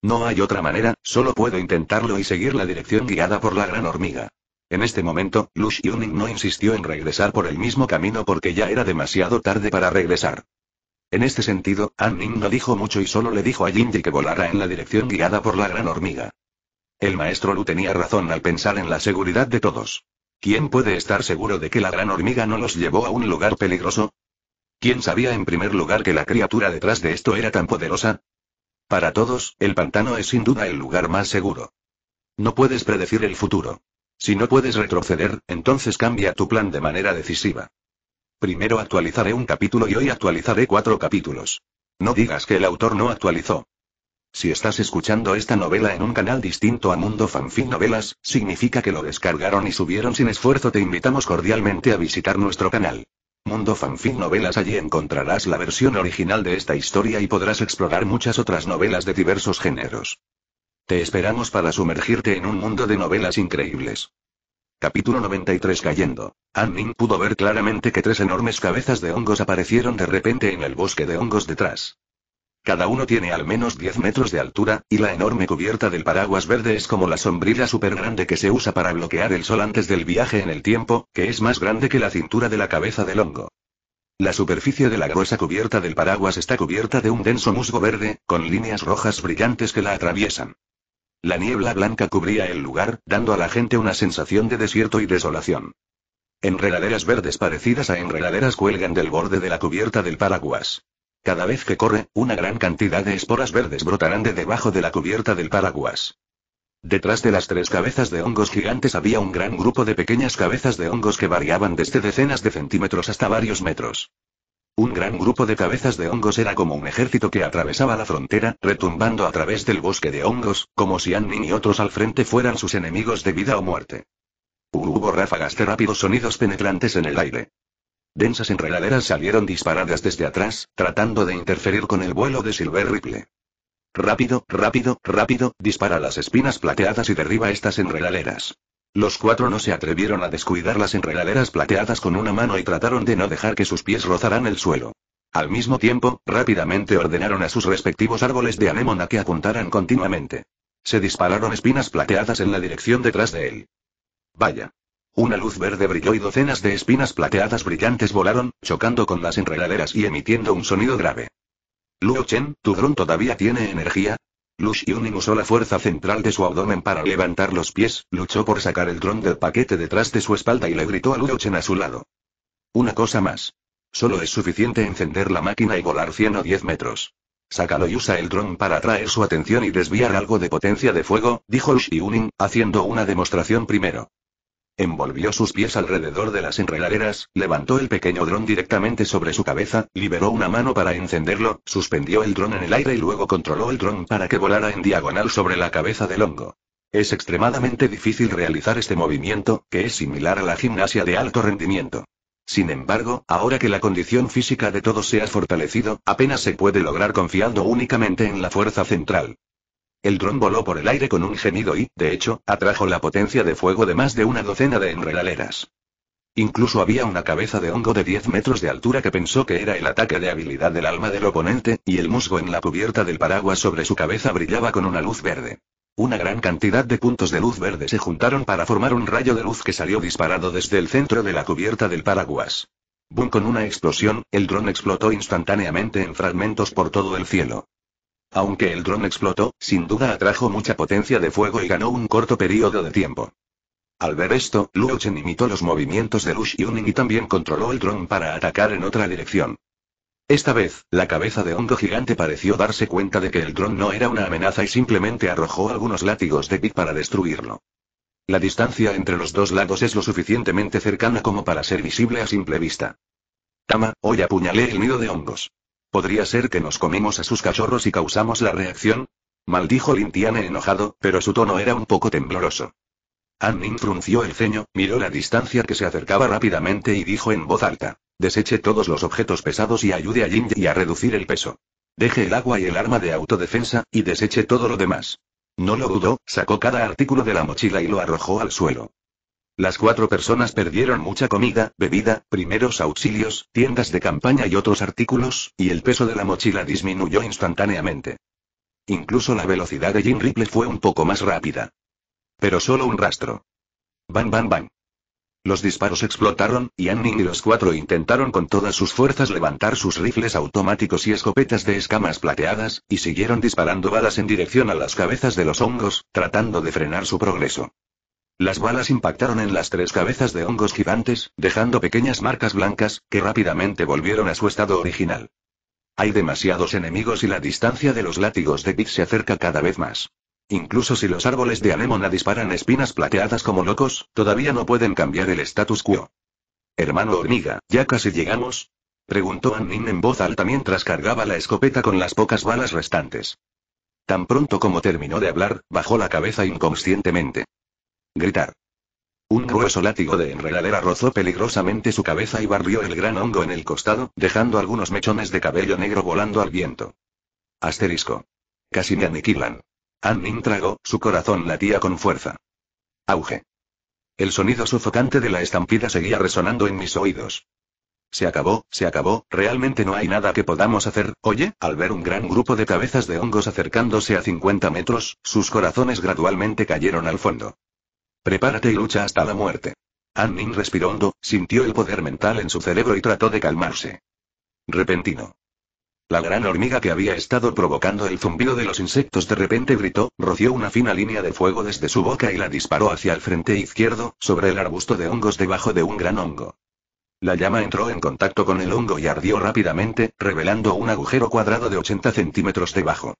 No hay otra manera, solo puedo intentarlo y seguir la dirección guiada por la gran hormiga. En este momento, Lush Yuning no insistió en regresar por el mismo camino porque ya era demasiado tarde para regresar. En este sentido, An Ning no dijo mucho y solo le dijo a Jinji que volara en la dirección guiada por la gran hormiga. El maestro Lu tenía razón al pensar en la seguridad de todos. ¿Quién puede estar seguro de que la gran hormiga no los llevó a un lugar peligroso? ¿Quién sabía en primer lugar que la criatura detrás de esto era tan poderosa? Para todos, el pantano es sin duda el lugar más seguro. No puedes predecir el futuro. Si no puedes retroceder, entonces cambia tu plan de manera decisiva. Primero actualizaré un capítulo y hoy actualizaré cuatro capítulos. No digas que el autor no actualizó. Si estás escuchando esta novela en un canal distinto a Mundo Fanfic Novelas, significa que lo descargaron y subieron sin esfuerzo. Te invitamos cordialmente a visitar nuestro canal. Mundo Fanfic Novelas allí encontrarás la versión original de esta historia y podrás explorar muchas otras novelas de diversos géneros. Te esperamos para sumergirte en un mundo de novelas increíbles. Capítulo 93 Cayendo. Anning pudo ver claramente que tres enormes cabezas de hongos aparecieron de repente en el bosque de hongos detrás. Cada uno tiene al menos 10 metros de altura, y la enorme cubierta del paraguas verde es como la sombrilla súper grande que se usa para bloquear el sol antes del viaje en el tiempo, que es más grande que la cintura de la cabeza del hongo. La superficie de la gruesa cubierta del paraguas está cubierta de un denso musgo verde, con líneas rojas brillantes que la atraviesan. La niebla blanca cubría el lugar, dando a la gente una sensación de desierto y desolación. Enredaderas verdes parecidas a enredaderas cuelgan del borde de la cubierta del paraguas. Cada vez que corre, una gran cantidad de esporas verdes brotarán de debajo de la cubierta del paraguas. Detrás de las tres cabezas de hongos gigantes había un gran grupo de pequeñas cabezas de hongos que variaban desde decenas de centímetros hasta varios metros. Un gran grupo de cabezas de hongos era como un ejército que atravesaba la frontera, retumbando a través del bosque de hongos, como si Annin y otros al frente fueran sus enemigos de vida o muerte. Hubo ráfagas de rápidos sonidos penetrantes en el aire. Densas enredaderas salieron disparadas desde atrás, tratando de interferir con el vuelo de Silver Ripple. Rápido, rápido, rápido, dispara las espinas plateadas y derriba estas enredaderas. Los cuatro no se atrevieron a descuidar las enredaderas plateadas con una mano y trataron de no dejar que sus pies rozaran el suelo. Al mismo tiempo, rápidamente ordenaron a sus respectivos árboles de anémona que apuntaran continuamente. Se dispararon espinas plateadas en la dirección detrás de él. Vaya. Una luz verde brilló y docenas de espinas plateadas brillantes volaron, chocando con las enredaderas y emitiendo un sonido grave. Luo Chen, ¿tu dron todavía tiene energía? Yuning usó la fuerza central de su abdomen para levantar los pies, luchó por sacar el dron del paquete detrás de su espalda y le gritó a Luo Chen a su lado. Una cosa más. Solo es suficiente encender la máquina y volar 100 o 10 metros. Sácalo y usa el dron para atraer su atención y desviar algo de potencia de fuego, dijo Lush Yuning, haciendo una demostración primero. Envolvió sus pies alrededor de las enredaderas, levantó el pequeño dron directamente sobre su cabeza, liberó una mano para encenderlo, suspendió el dron en el aire y luego controló el dron para que volara en diagonal sobre la cabeza del hongo. Es extremadamente difícil realizar este movimiento, que es similar a la gimnasia de alto rendimiento. Sin embargo, ahora que la condición física de todos se ha fortalecido, apenas se puede lograr confiando únicamente en la fuerza central. El dron voló por el aire con un gemido y, de hecho, atrajo la potencia de fuego de más de una docena de enredaleras. Incluso había una cabeza de hongo de 10 metros de altura que pensó que era el ataque de habilidad del alma del oponente, y el musgo en la cubierta del paraguas sobre su cabeza brillaba con una luz verde. Una gran cantidad de puntos de luz verde se juntaron para formar un rayo de luz que salió disparado desde el centro de la cubierta del paraguas. Boom con una explosión, el dron explotó instantáneamente en fragmentos por todo el cielo. Aunque el dron explotó, sin duda atrajo mucha potencia de fuego y ganó un corto periodo de tiempo. Al ver esto, Luo Chen imitó los movimientos de Lu Xiuning y también controló el dron para atacar en otra dirección. Esta vez, la cabeza de hongo gigante pareció darse cuenta de que el dron no era una amenaza y simplemente arrojó algunos látigos de pic para destruirlo. La distancia entre los dos lados es lo suficientemente cercana como para ser visible a simple vista. Tama, hoy apuñalé el nido de hongos. ¿Podría ser que nos comimos a sus cachorros y causamos la reacción? Maldijo Lintiane enojado, pero su tono era un poco tembloroso. Annin frunció el ceño, miró la distancia que se acercaba rápidamente y dijo en voz alta: Deseche todos los objetos pesados y ayude a Jinji a reducir el peso. Deje el agua y el arma de autodefensa, y deseche todo lo demás. No lo dudó, sacó cada artículo de la mochila y lo arrojó al suelo. Las cuatro personas perdieron mucha comida, bebida, primeros auxilios, tiendas de campaña y otros artículos, y el peso de la mochila disminuyó instantáneamente. Incluso la velocidad de Jim Ripley fue un poco más rápida. Pero solo un rastro. Bang, bang, bang. Los disparos explotaron, y Anning y los cuatro intentaron con todas sus fuerzas levantar sus rifles automáticos y escopetas de escamas plateadas, y siguieron disparando balas en dirección a las cabezas de los hongos, tratando de frenar su progreso. Las balas impactaron en las tres cabezas de hongos gigantes, dejando pequeñas marcas blancas, que rápidamente volvieron a su estado original. Hay demasiados enemigos y la distancia de los látigos de Big se acerca cada vez más. Incluso si los árboles de anémona disparan espinas plateadas como locos, todavía no pueden cambiar el status quo. Hermano hormiga, ¿ya casi llegamos? Preguntó Annin en voz alta mientras cargaba la escopeta con las pocas balas restantes. Tan pronto como terminó de hablar, bajó la cabeza inconscientemente. Gritar. Un grueso látigo de enredadera rozó peligrosamente su cabeza y barrió el gran hongo en el costado, dejando algunos mechones de cabello negro volando al viento. Asterisco. Casi me aniquilan. Annin tragó, su corazón latía con fuerza. Auge. El sonido sofocante de la estampida seguía resonando en mis oídos. Se acabó, se acabó, realmente no hay nada que podamos hacer, oye, al ver un gran grupo de cabezas de hongos acercándose a 50 metros, sus corazones gradualmente cayeron al fondo. Prepárate y lucha hasta la muerte. Annin respiró hondo, sintió el poder mental en su cerebro y trató de calmarse. Repentino. La gran hormiga que había estado provocando el zumbido de los insectos de repente gritó, roció una fina línea de fuego desde su boca y la disparó hacia el frente izquierdo, sobre el arbusto de hongos debajo de un gran hongo. La llama entró en contacto con el hongo y ardió rápidamente, revelando un agujero cuadrado de 80 centímetros debajo.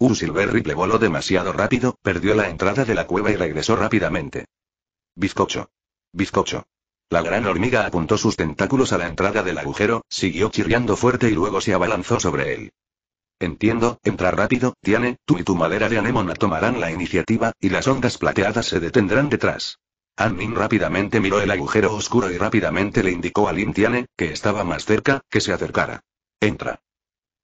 Un Silver Ripple voló demasiado rápido, perdió la entrada de la cueva y regresó rápidamente. Bizcocho. Bizcocho. La gran hormiga apuntó sus tentáculos a la entrada del agujero, siguió chirriando fuerte y luego se abalanzó sobre él. Entiendo, entra rápido, Tiane, tú y tu madera de anémona tomarán la iniciativa, y las ondas plateadas se detendrán detrás. Anmin rápidamente miró el agujero oscuro y rápidamente le indicó a Lin Tiane, que estaba más cerca, que se acercara. Entra.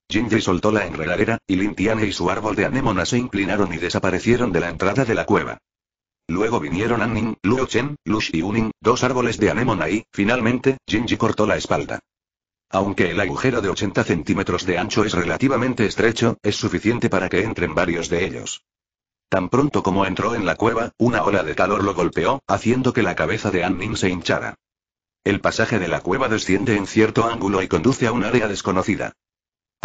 Jinji soltó la enredadera, y Lintiane y su árbol de anémona se inclinaron y desaparecieron de la entrada de la cueva. Luego vinieron Anning, Luo Chen, Lush y Uning, dos árboles de anémona y, finalmente, Jinji cortó la espalda. Aunque el agujero de 80 centímetros de ancho es relativamente estrecho, es suficiente para que entren varios de ellos. Tan pronto como entró en la cueva, una ola de calor lo golpeó, haciendo que la cabeza de Anning se hinchara. El pasaje de la cueva desciende en cierto ángulo y conduce a un área desconocida.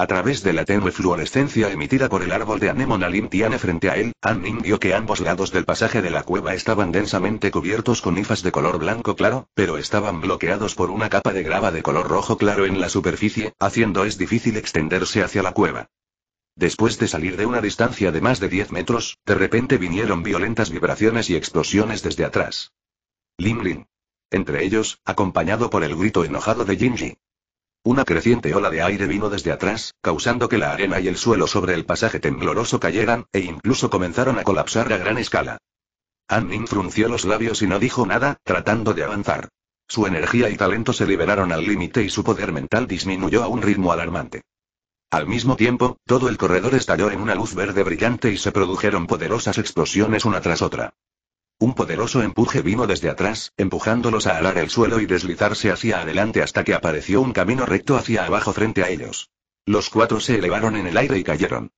A través de la tenue fluorescencia emitida por el árbol de anémona limpiane frente a él, Anning vio que ambos lados del pasaje de la cueva estaban densamente cubiertos con hifas de color blanco claro, pero estaban bloqueados por una capa de grava de color rojo claro en la superficie, haciendo es difícil extenderse hacia la cueva. Después de salir de una distancia de más de 10 metros, de repente vinieron violentas vibraciones y explosiones desde atrás. Lim Lim. Entre ellos, acompañado por el grito enojado de Jinji. Una creciente ola de aire vino desde atrás, causando que la arena y el suelo sobre el pasaje tembloroso cayeran, e incluso comenzaron a colapsar a gran escala. Anning frunció los labios y no dijo nada, tratando de avanzar. Su energía y talento se liberaron al límite y su poder mental disminuyó a un ritmo alarmante. Al mismo tiempo, todo el corredor estalló en una luz verde brillante y se produjeron poderosas explosiones una tras otra. Un poderoso empuje vino desde atrás, empujándolos a alar el suelo y deslizarse hacia adelante hasta que apareció un camino recto hacia abajo frente a ellos. Los cuatro se elevaron en el aire y cayeron.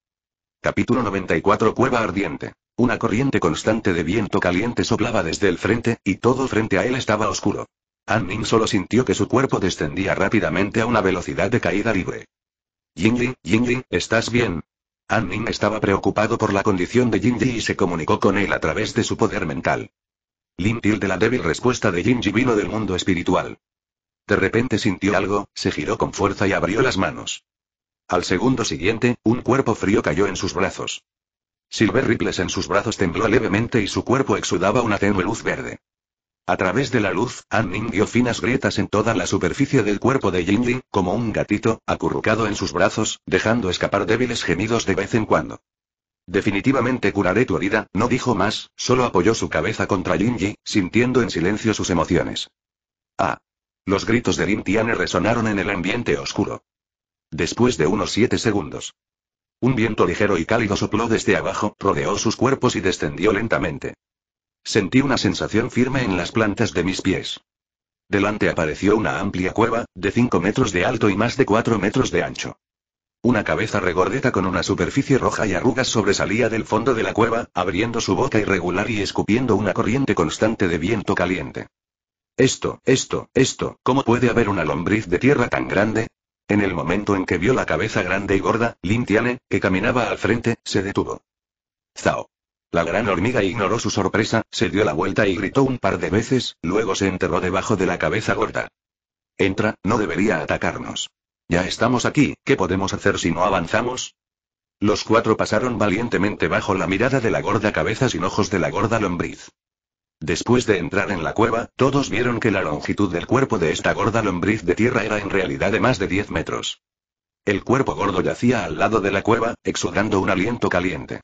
Capítulo 94 Cueva Ardiente. Una corriente constante de viento caliente soplaba desde el frente, y todo frente a él estaba oscuro. Anning solo sintió que su cuerpo descendía rápidamente a una velocidad de caída libre. Yingli, Yingli, ¿estás bien? Anning estaba preocupado por la condición de Jinji y se comunicó con él a través de su poder mental. Limpil de la débil respuesta de Jinji vino del mundo espiritual. De repente sintió algo, se giró con fuerza y abrió las manos. Al segundo siguiente, un cuerpo frío cayó en sus brazos. Silver Ripples en sus brazos tembló levemente y su cuerpo exudaba una tenue luz verde. A través de la luz, Anning vio finas grietas en toda la superficie del cuerpo de Jinji, como un gatito, acurrucado en sus brazos, dejando escapar débiles gemidos de vez en cuando. Definitivamente curaré tu herida, no dijo más, solo apoyó su cabeza contra Jinji, sintiendo en silencio sus emociones. Ah. Los gritos de Lin Tiane resonaron en el ambiente oscuro. Después de unos siete segundos. Un viento ligero y cálido sopló desde abajo, rodeó sus cuerpos y descendió lentamente. Sentí una sensación firme en las plantas de mis pies. Delante apareció una amplia cueva, de 5 metros de alto y más de 4 metros de ancho. Una cabeza regordeta con una superficie roja y arrugas sobresalía del fondo de la cueva, abriendo su boca irregular y escupiendo una corriente constante de viento caliente. Esto, esto, esto, ¿cómo puede haber una lombriz de tierra tan grande? En el momento en que vio la cabeza grande y gorda, Lintiane, que caminaba al frente, se detuvo. Zao. La gran hormiga ignoró su sorpresa, se dio la vuelta y gritó un par de veces, luego se enterró debajo de la cabeza gorda. Entra, no debería atacarnos. Ya estamos aquí, ¿qué podemos hacer si no avanzamos? Los cuatro pasaron valientemente bajo la mirada de la gorda cabeza sin ojos de la gorda lombriz. Después de entrar en la cueva, todos vieron que la longitud del cuerpo de esta gorda lombriz de tierra era en realidad de más de 10 metros. El cuerpo gordo yacía al lado de la cueva, exudando un aliento caliente.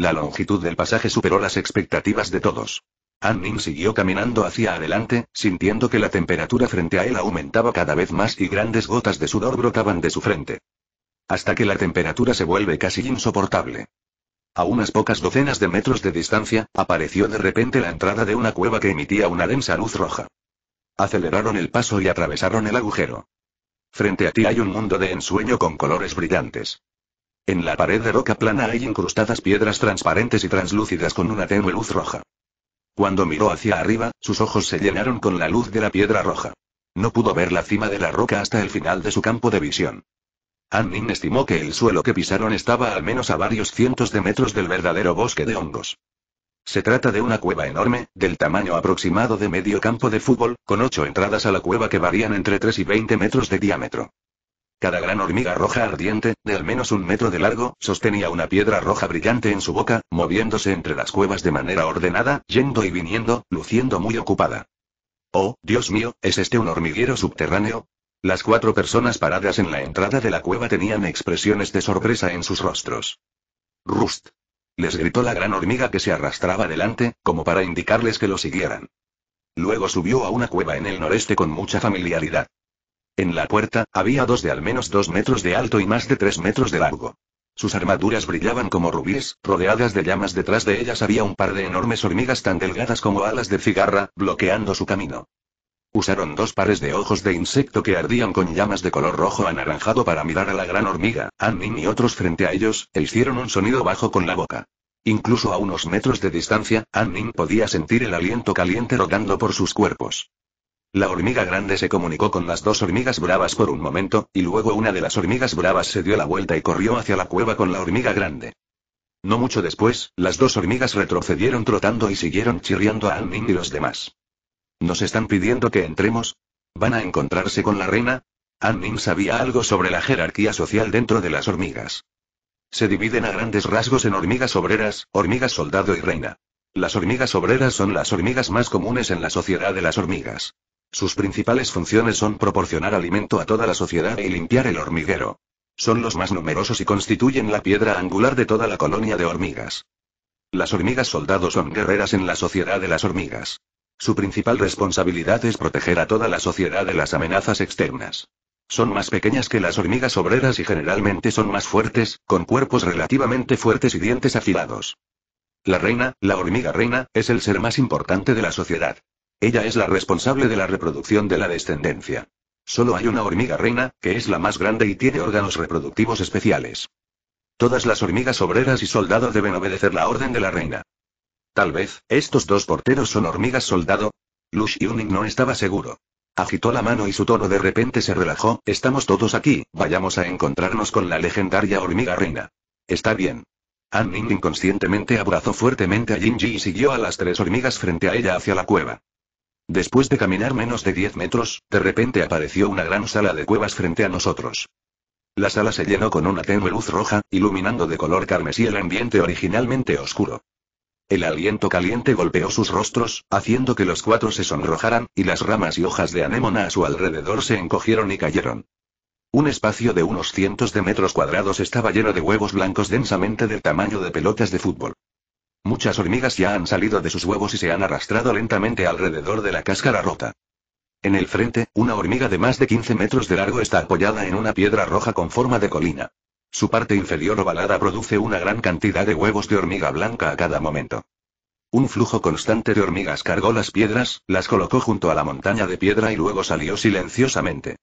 La longitud del pasaje superó las expectativas de todos. Annin siguió caminando hacia adelante, sintiendo que la temperatura frente a él aumentaba cada vez más y grandes gotas de sudor brotaban de su frente. Hasta que la temperatura se vuelve casi insoportable. A unas pocas docenas de metros de distancia, apareció de repente la entrada de una cueva que emitía una densa luz roja. Aceleraron el paso y atravesaron el agujero. Frente a ti hay un mundo de ensueño con colores brillantes. En la pared de roca plana hay incrustadas piedras transparentes y translúcidas con una tenue luz roja. Cuando miró hacia arriba, sus ojos se llenaron con la luz de la piedra roja. No pudo ver la cima de la roca hasta el final de su campo de visión. Annin estimó que el suelo que pisaron estaba al menos a varios cientos de metros del verdadero bosque de hongos. Se trata de una cueva enorme, del tamaño aproximado de medio campo de fútbol, con ocho entradas a la cueva que varían entre 3 y 20 metros de diámetro. Cada gran hormiga roja ardiente, de al menos un metro de largo, sostenía una piedra roja brillante en su boca, moviéndose entre las cuevas de manera ordenada, yendo y viniendo, luciendo muy ocupada. Oh, Dios mío, ¿es este un hormiguero subterráneo? Las cuatro personas paradas en la entrada de la cueva tenían expresiones de sorpresa en sus rostros. Rust. Les gritó la gran hormiga que se arrastraba delante, como para indicarles que lo siguieran. Luego subió a una cueva en el noreste con mucha familiaridad. En la puerta, había dos de al menos dos metros de alto y más de tres metros de largo. Sus armaduras brillaban como rubíes, rodeadas de llamas detrás de ellas había un par de enormes hormigas tan delgadas como alas de cigarra, bloqueando su camino. Usaron dos pares de ojos de insecto que ardían con llamas de color rojo anaranjado para mirar a la gran hormiga, Annin y otros frente a ellos, e hicieron un sonido bajo con la boca. Incluso a unos metros de distancia, Annin podía sentir el aliento caliente rodando por sus cuerpos. La hormiga grande se comunicó con las dos hormigas bravas por un momento, y luego una de las hormigas bravas se dio la vuelta y corrió hacia la cueva con la hormiga grande. No mucho después, las dos hormigas retrocedieron trotando y siguieron chirriando a Annin y los demás. ¿Nos están pidiendo que entremos? ¿Van a encontrarse con la reina? Annin sabía algo sobre la jerarquía social dentro de las hormigas. Se dividen a grandes rasgos en hormigas obreras, hormigas soldado y reina. Las hormigas obreras son las hormigas más comunes en la sociedad de las hormigas. Sus principales funciones son proporcionar alimento a toda la sociedad y limpiar el hormiguero. Son los más numerosos y constituyen la piedra angular de toda la colonia de hormigas. Las hormigas soldados son guerreras en la sociedad de las hormigas. Su principal responsabilidad es proteger a toda la sociedad de las amenazas externas. Son más pequeñas que las hormigas obreras y generalmente son más fuertes, con cuerpos relativamente fuertes y dientes afilados. La reina, la hormiga reina, es el ser más importante de la sociedad. Ella es la responsable de la reproducción de la descendencia. Solo hay una hormiga reina, que es la más grande y tiene órganos reproductivos especiales. Todas las hormigas obreras y soldados deben obedecer la orden de la reina. Tal vez, estos dos porteros son hormigas soldado. Lush Yuning no estaba seguro. Agitó la mano y su tono de repente se relajó. Estamos todos aquí, vayamos a encontrarnos con la legendaria hormiga reina. Está bien. Anning inconscientemente abrazó fuertemente a Jinji y siguió a las tres hormigas frente a ella hacia la cueva. Después de caminar menos de 10 metros, de repente apareció una gran sala de cuevas frente a nosotros. La sala se llenó con una tenue luz roja, iluminando de color carmesí el ambiente originalmente oscuro. El aliento caliente golpeó sus rostros, haciendo que los cuatro se sonrojaran, y las ramas y hojas de anémona a su alrededor se encogieron y cayeron. Un espacio de unos cientos de metros cuadrados estaba lleno de huevos blancos densamente del tamaño de pelotas de fútbol. Muchas hormigas ya han salido de sus huevos y se han arrastrado lentamente alrededor de la cáscara rota. En el frente, una hormiga de más de 15 metros de largo está apoyada en una piedra roja con forma de colina. Su parte inferior ovalada produce una gran cantidad de huevos de hormiga blanca a cada momento. Un flujo constante de hormigas cargó las piedras, las colocó junto a la montaña de piedra y luego salió silenciosamente.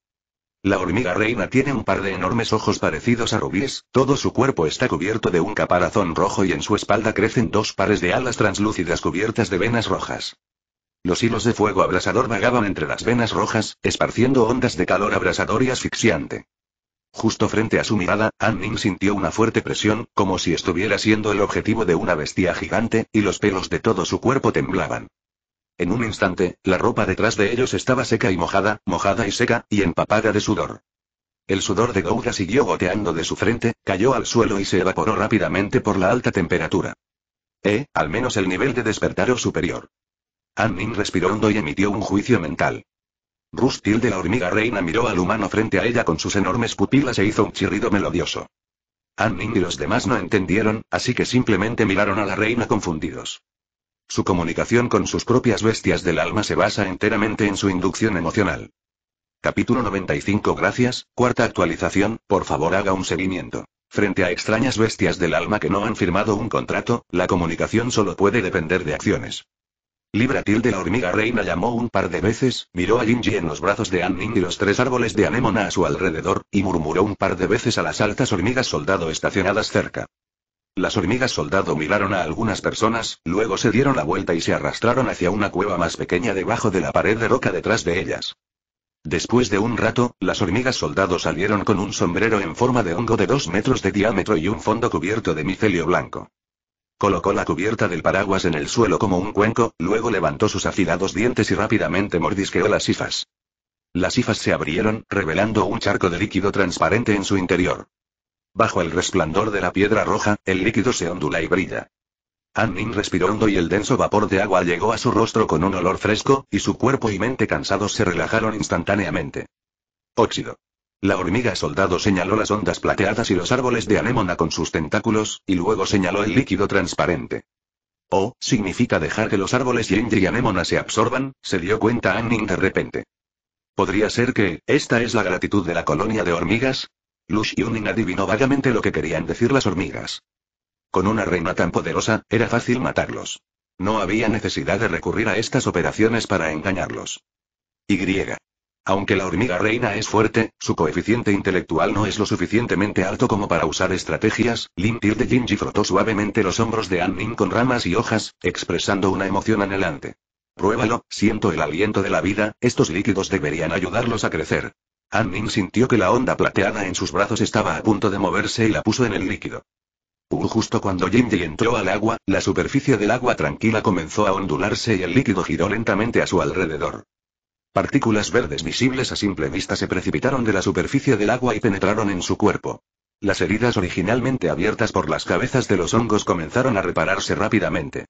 La hormiga reina tiene un par de enormes ojos parecidos a rubíes, todo su cuerpo está cubierto de un caparazón rojo y en su espalda crecen dos pares de alas translúcidas cubiertas de venas rojas. Los hilos de fuego abrasador vagaban entre las venas rojas, esparciendo ondas de calor abrasador y asfixiante. Justo frente a su mirada, Anning sintió una fuerte presión, como si estuviera siendo el objetivo de una bestia gigante, y los pelos de todo su cuerpo temblaban. En un instante, la ropa detrás de ellos estaba seca y mojada, mojada y seca, y empapada de sudor. El sudor de Gouda siguió goteando de su frente, cayó al suelo y se evaporó rápidamente por la alta temperatura. Eh, al menos el nivel de despertar o superior. Annin respiró hondo y emitió un juicio mental. Rustil de la hormiga reina miró al humano frente a ella con sus enormes pupilas e hizo un chirrido melodioso. Annin y los demás no entendieron, así que simplemente miraron a la reina confundidos. Su comunicación con sus propias bestias del alma se basa enteramente en su inducción emocional. Capítulo 95 Gracias, cuarta actualización, por favor haga un seguimiento. Frente a extrañas bestias del alma que no han firmado un contrato, la comunicación solo puede depender de acciones. Libra de la hormiga reina llamó un par de veces, miró a Jinji en los brazos de Anning y los tres árboles de anémona a su alrededor, y murmuró un par de veces a las altas hormigas soldado estacionadas cerca. Las hormigas soldado miraron a algunas personas, luego se dieron la vuelta y se arrastraron hacia una cueva más pequeña debajo de la pared de roca detrás de ellas. Después de un rato, las hormigas soldado salieron con un sombrero en forma de hongo de dos metros de diámetro y un fondo cubierto de micelio blanco. Colocó la cubierta del paraguas en el suelo como un cuenco, luego levantó sus afilados dientes y rápidamente mordisqueó las sifas. Las sifas se abrieron, revelando un charco de líquido transparente en su interior. Bajo el resplandor de la piedra roja, el líquido se ondula y brilla. Annin respiró hondo y el denso vapor de agua llegó a su rostro con un olor fresco, y su cuerpo y mente cansados se relajaron instantáneamente. Óxido. La hormiga soldado señaló las ondas plateadas y los árboles de anémona con sus tentáculos, y luego señaló el líquido transparente. Oh, significa dejar que los árboles Yenji y anémona se absorban, se dio cuenta Anning de repente. ¿Podría ser que, esta es la gratitud de la colonia de hormigas? Lush Yunin adivinó vagamente lo que querían decir las hormigas. Con una reina tan poderosa, era fácil matarlos. No había necesidad de recurrir a estas operaciones para engañarlos. Y. Aunque la hormiga reina es fuerte, su coeficiente intelectual no es lo suficientemente alto como para usar estrategias. Limpir de Jinji frotó suavemente los hombros de Annin con ramas y hojas, expresando una emoción anhelante. Pruébalo, siento el aliento de la vida, estos líquidos deberían ayudarlos a crecer. Annin sintió que la onda plateada en sus brazos estaba a punto de moverse y la puso en el líquido. Uh, justo cuando Jinji entró al agua, la superficie del agua tranquila comenzó a ondularse y el líquido giró lentamente a su alrededor. Partículas verdes visibles a simple vista se precipitaron de la superficie del agua y penetraron en su cuerpo. Las heridas originalmente abiertas por las cabezas de los hongos comenzaron a repararse rápidamente.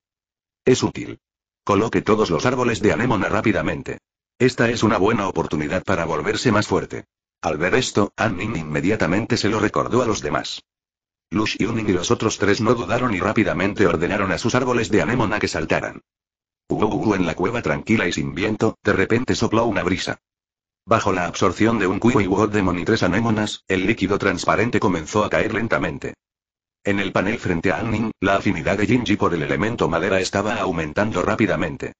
Es útil. Coloque todos los árboles de anémona rápidamente. Esta es una buena oportunidad para volverse más fuerte. Al ver esto, Annin inmediatamente se lo recordó a los demás. Lush Yuning y los otros tres no dudaron y rápidamente ordenaron a sus árboles de anémona que saltaran. Uh, en la cueva tranquila y sin viento, de repente sopló una brisa. Bajo la absorción de un y de y tres anémonas, el líquido transparente comenzó a caer lentamente. En el panel frente a Anning, la afinidad de Jinji por el elemento madera estaba aumentando rápidamente.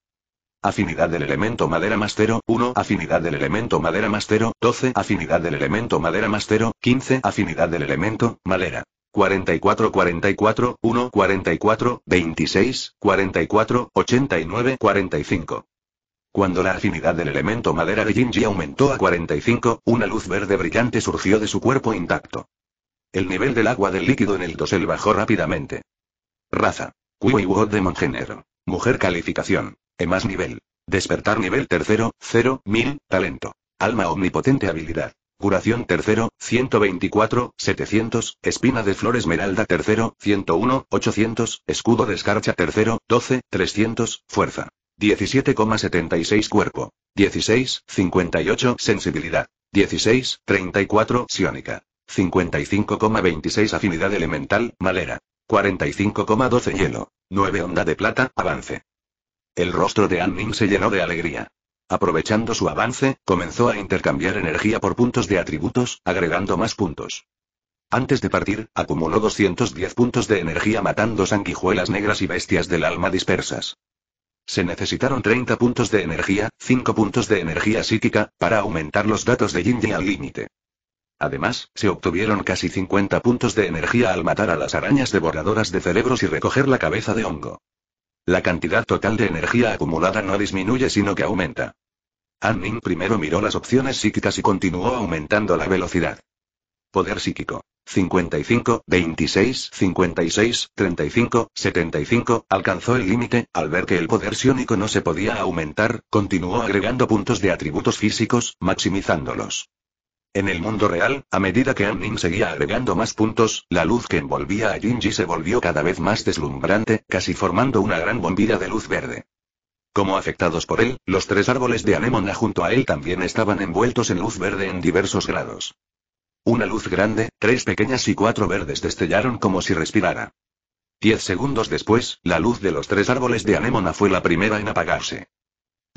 Afinidad del elemento madera más 0, 1. Afinidad del elemento madera más 0, 12. Afinidad del elemento madera más 0, 15. Afinidad del elemento, madera. 44 44 1 44 26 44 89 45. Cuando la afinidad del elemento madera de Jinji aumentó a 45, una luz verde brillante surgió de su cuerpo intacto. El nivel del agua del líquido en el dosel bajó rápidamente. Raza. Kui Wod de Mongénero. Mujer calificación. E más nivel. Despertar nivel tercero, 0, 1000, talento. Alma omnipotente habilidad. Curación tercero, 124, 700, espina de flor esmeralda tercero, 101, 800, escudo de escarcha tercero, 12, 300, fuerza. 17,76 cuerpo. 16, 58 sensibilidad. 16, 34 psiónica. 55,26 afinidad elemental, madera. 45,12 hielo. 9 onda de plata, avance. El rostro de Anning se llenó de alegría. Aprovechando su avance, comenzó a intercambiar energía por puntos de atributos, agregando más puntos. Antes de partir, acumuló 210 puntos de energía matando sanguijuelas negras y bestias del alma dispersas. Se necesitaron 30 puntos de energía, 5 puntos de energía psíquica, para aumentar los datos de Jinji al límite. Además, se obtuvieron casi 50 puntos de energía al matar a las arañas devoradoras de cerebros y recoger la cabeza de hongo. La cantidad total de energía acumulada no disminuye sino que aumenta. Anning primero miró las opciones psíquicas y continuó aumentando la velocidad. Poder psíquico. 55, 26, 56, 35, 75, alcanzó el límite, al ver que el poder psiónico no se podía aumentar, continuó agregando puntos de atributos físicos, maximizándolos. En el mundo real, a medida que Anning seguía agregando más puntos, la luz que envolvía a Jinji se volvió cada vez más deslumbrante, casi formando una gran bombilla de luz verde. Como afectados por él, los tres árboles de anémona junto a él también estaban envueltos en luz verde en diversos grados. Una luz grande, tres pequeñas y cuatro verdes destellaron como si respirara. Diez segundos después, la luz de los tres árboles de anémona fue la primera en apagarse.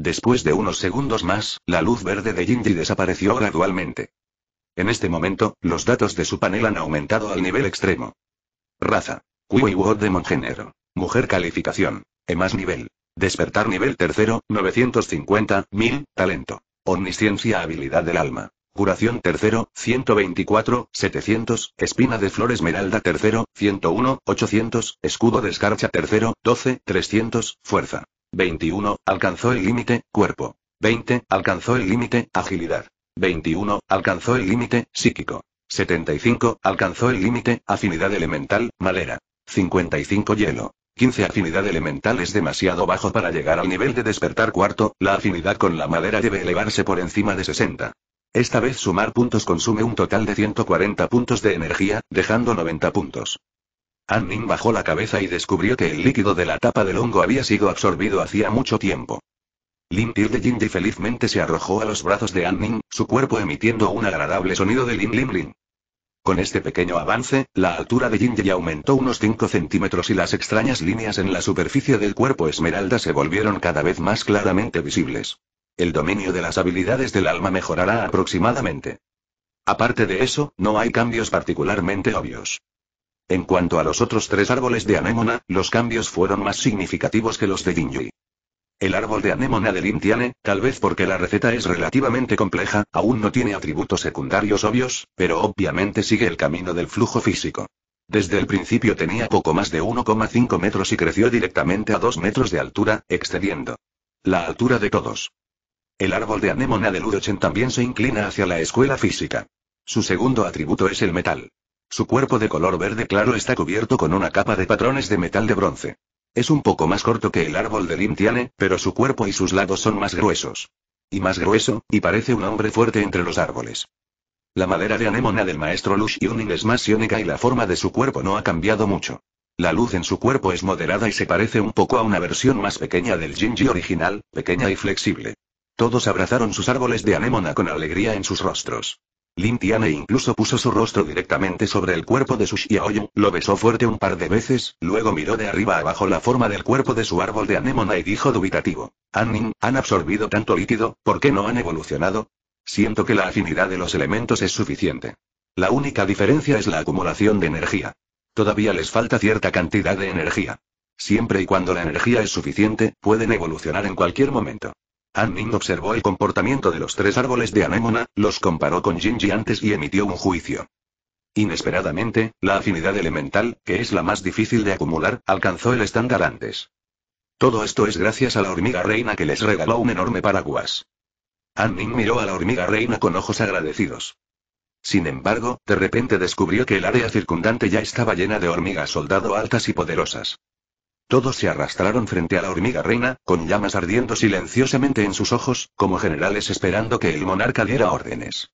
Después de unos segundos más, la luz verde de Jinji desapareció gradualmente. En este momento, los datos de su panel han aumentado al nivel extremo. Raza. Word de Mongénero. Mujer calificación. E más nivel. Despertar nivel tercero, 950, 1000, talento. Omnisciencia habilidad del alma. Curación tercero, 124, 700, Espina de Flor Esmeralda tercero, 101, 800, Escudo de Escarcha tercero, 12, 300, Fuerza. 21, alcanzó el límite, Cuerpo. 20, alcanzó el límite, Agilidad. 21, alcanzó el límite, Psíquico. 75, alcanzó el límite, Afinidad Elemental, Madera. 55 Hielo. 15 Afinidad elemental es demasiado bajo para llegar al nivel de despertar cuarto, la afinidad con la madera debe elevarse por encima de 60. Esta vez sumar puntos consume un total de 140 puntos de energía, dejando 90 puntos. Anning bajó la cabeza y descubrió que el líquido de la tapa del hongo había sido absorbido hacía mucho tiempo. Lim de Jinji felizmente se arrojó a los brazos de Anning, su cuerpo emitiendo un agradable sonido de lim lim lim. Con este pequeño avance, la altura de Jinji aumentó unos 5 centímetros y las extrañas líneas en la superficie del cuerpo esmeralda se volvieron cada vez más claramente visibles. El dominio de las habilidades del alma mejorará aproximadamente. Aparte de eso, no hay cambios particularmente obvios. En cuanto a los otros tres árboles de anémona, los cambios fueron más significativos que los de Jinji. El árbol de anémona de Lintiane, tal vez porque la receta es relativamente compleja, aún no tiene atributos secundarios obvios, pero obviamente sigue el camino del flujo físico. Desde el principio tenía poco más de 1,5 metros y creció directamente a 2 metros de altura, excediendo la altura de todos. El árbol de anémona de Ludochen también se inclina hacia la escuela física. Su segundo atributo es el metal. Su cuerpo de color verde claro está cubierto con una capa de patrones de metal de bronce. Es un poco más corto que el árbol de Limtiane, pero su cuerpo y sus lados son más gruesos. Y más grueso, y parece un hombre fuerte entre los árboles. La madera de anémona del maestro Lush Yuning es más iónica y la forma de su cuerpo no ha cambiado mucho. La luz en su cuerpo es moderada y se parece un poco a una versión más pequeña del Jinji original, pequeña y flexible. Todos abrazaron sus árboles de anémona con alegría en sus rostros. Lin Tiane incluso puso su rostro directamente sobre el cuerpo de su Xiaoyu, lo besó fuerte un par de veces, luego miró de arriba abajo la forma del cuerpo de su árbol de anémona y dijo dubitativo. Anning, han absorbido tanto líquido, ¿por qué no han evolucionado? Siento que la afinidad de los elementos es suficiente. La única diferencia es la acumulación de energía. Todavía les falta cierta cantidad de energía. Siempre y cuando la energía es suficiente, pueden evolucionar en cualquier momento. Anning observó el comportamiento de los tres árboles de anémona, los comparó con Jinji antes y emitió un juicio. Inesperadamente, la afinidad elemental, que es la más difícil de acumular, alcanzó el estándar antes. Todo esto es gracias a la hormiga reina que les regaló un enorme paraguas. Anning miró a la hormiga reina con ojos agradecidos. Sin embargo, de repente descubrió que el área circundante ya estaba llena de hormigas soldado altas y poderosas. Todos se arrastraron frente a la hormiga reina, con llamas ardiendo silenciosamente en sus ojos, como generales esperando que el monarca diera órdenes.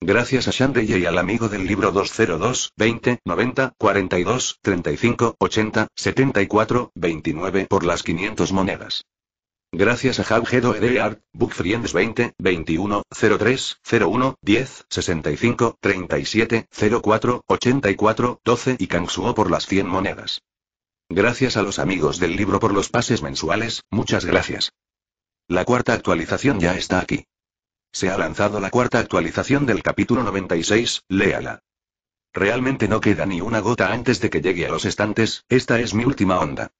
Gracias a Shandrey y al amigo del libro 202, 20, 90, 42, 35, 80, 74, 29 por las 500 monedas. Gracias a Jaugedo Edeart, Bookfriends 20, 21, 03, 01, 10, 65, 37, 04, 84, 12 y Kangsuo por las 100 monedas. Gracias a los amigos del libro por los pases mensuales, muchas gracias. La cuarta actualización ya está aquí. Se ha lanzado la cuarta actualización del capítulo 96, léala. Realmente no queda ni una gota antes de que llegue a los estantes, esta es mi última onda.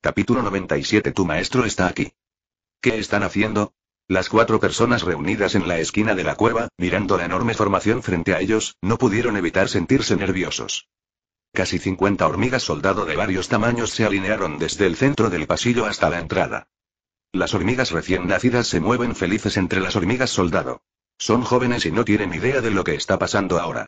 Capítulo 97 Tu maestro está aquí. ¿Qué están haciendo? Las cuatro personas reunidas en la esquina de la cueva, mirando la enorme formación frente a ellos, no pudieron evitar sentirse nerviosos. Casi 50 hormigas soldado de varios tamaños se alinearon desde el centro del pasillo hasta la entrada. Las hormigas recién nacidas se mueven felices entre las hormigas soldado. Son jóvenes y no tienen idea de lo que está pasando ahora.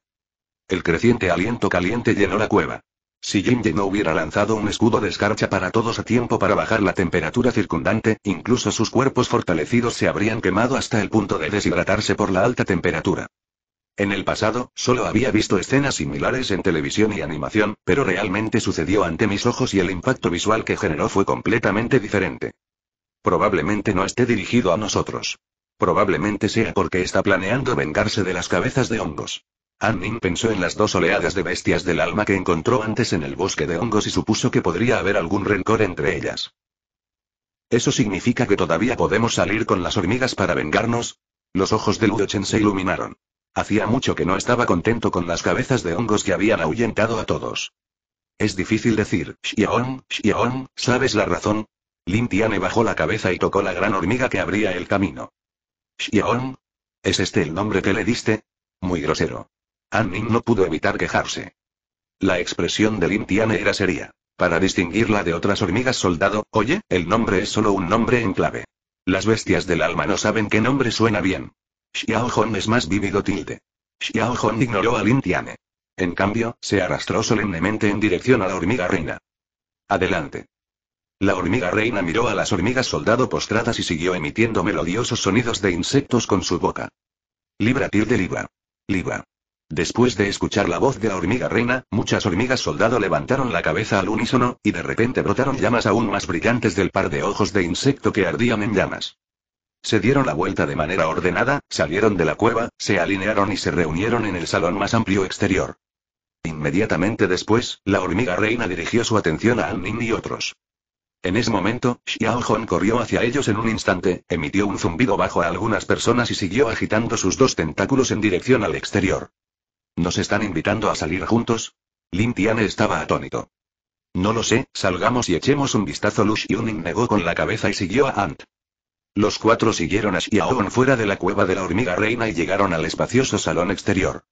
El creciente aliento caliente llenó la cueva. Si Jinji no hubiera lanzado un escudo de escarcha para todos a tiempo para bajar la temperatura circundante, incluso sus cuerpos fortalecidos se habrían quemado hasta el punto de deshidratarse por la alta temperatura. En el pasado, solo había visto escenas similares en televisión y animación, pero realmente sucedió ante mis ojos y el impacto visual que generó fue completamente diferente. Probablemente no esté dirigido a nosotros. Probablemente sea porque está planeando vengarse de las cabezas de hongos. Annin pensó en las dos oleadas de bestias del alma que encontró antes en el bosque de hongos y supuso que podría haber algún rencor entre ellas. ¿Eso significa que todavía podemos salir con las hormigas para vengarnos? Los ojos de Ludochen se iluminaron. Hacía mucho que no estaba contento con las cabezas de hongos que habían ahuyentado a todos. Es difícil decir, Xiaon, Xiaon, ¿sabes la razón? Lin Tiane bajó la cabeza y tocó la gran hormiga que abría el camino. Xiaon. ¿Es este el nombre que le diste? Muy grosero. Anning no pudo evitar quejarse. La expresión de Lin Tiane era seria. Para distinguirla de otras hormigas soldado, oye, el nombre es solo un nombre en clave. Las bestias del alma no saben qué nombre suena bien. Xiao Hon es más vívido tilde. Xiao Hon ignoró a Lin Tiane. En cambio, se arrastró solemnemente en dirección a la hormiga reina. Adelante. La hormiga reina miró a las hormigas soldado postradas y siguió emitiendo melodiosos sonidos de insectos con su boca. Libra tilde libra. Libra. Después de escuchar la voz de la hormiga reina, muchas hormigas soldado levantaron la cabeza al unísono, y de repente brotaron llamas aún más brillantes del par de ojos de insecto que ardían en llamas. Se dieron la vuelta de manera ordenada, salieron de la cueva, se alinearon y se reunieron en el salón más amplio exterior. Inmediatamente después, la hormiga reina dirigió su atención a Annin y otros. En ese momento, Xiao Hong corrió hacia ellos en un instante, emitió un zumbido bajo a algunas personas y siguió agitando sus dos tentáculos en dirección al exterior. ¿Nos están invitando a salir juntos? Lin Tiane estaba atónito. No lo sé, salgamos y echemos un vistazo. Lu Xiuning negó con la cabeza y siguió a Ant. Los cuatro siguieron a Xiaohong fuera de la cueva de la hormiga reina y llegaron al espacioso salón exterior.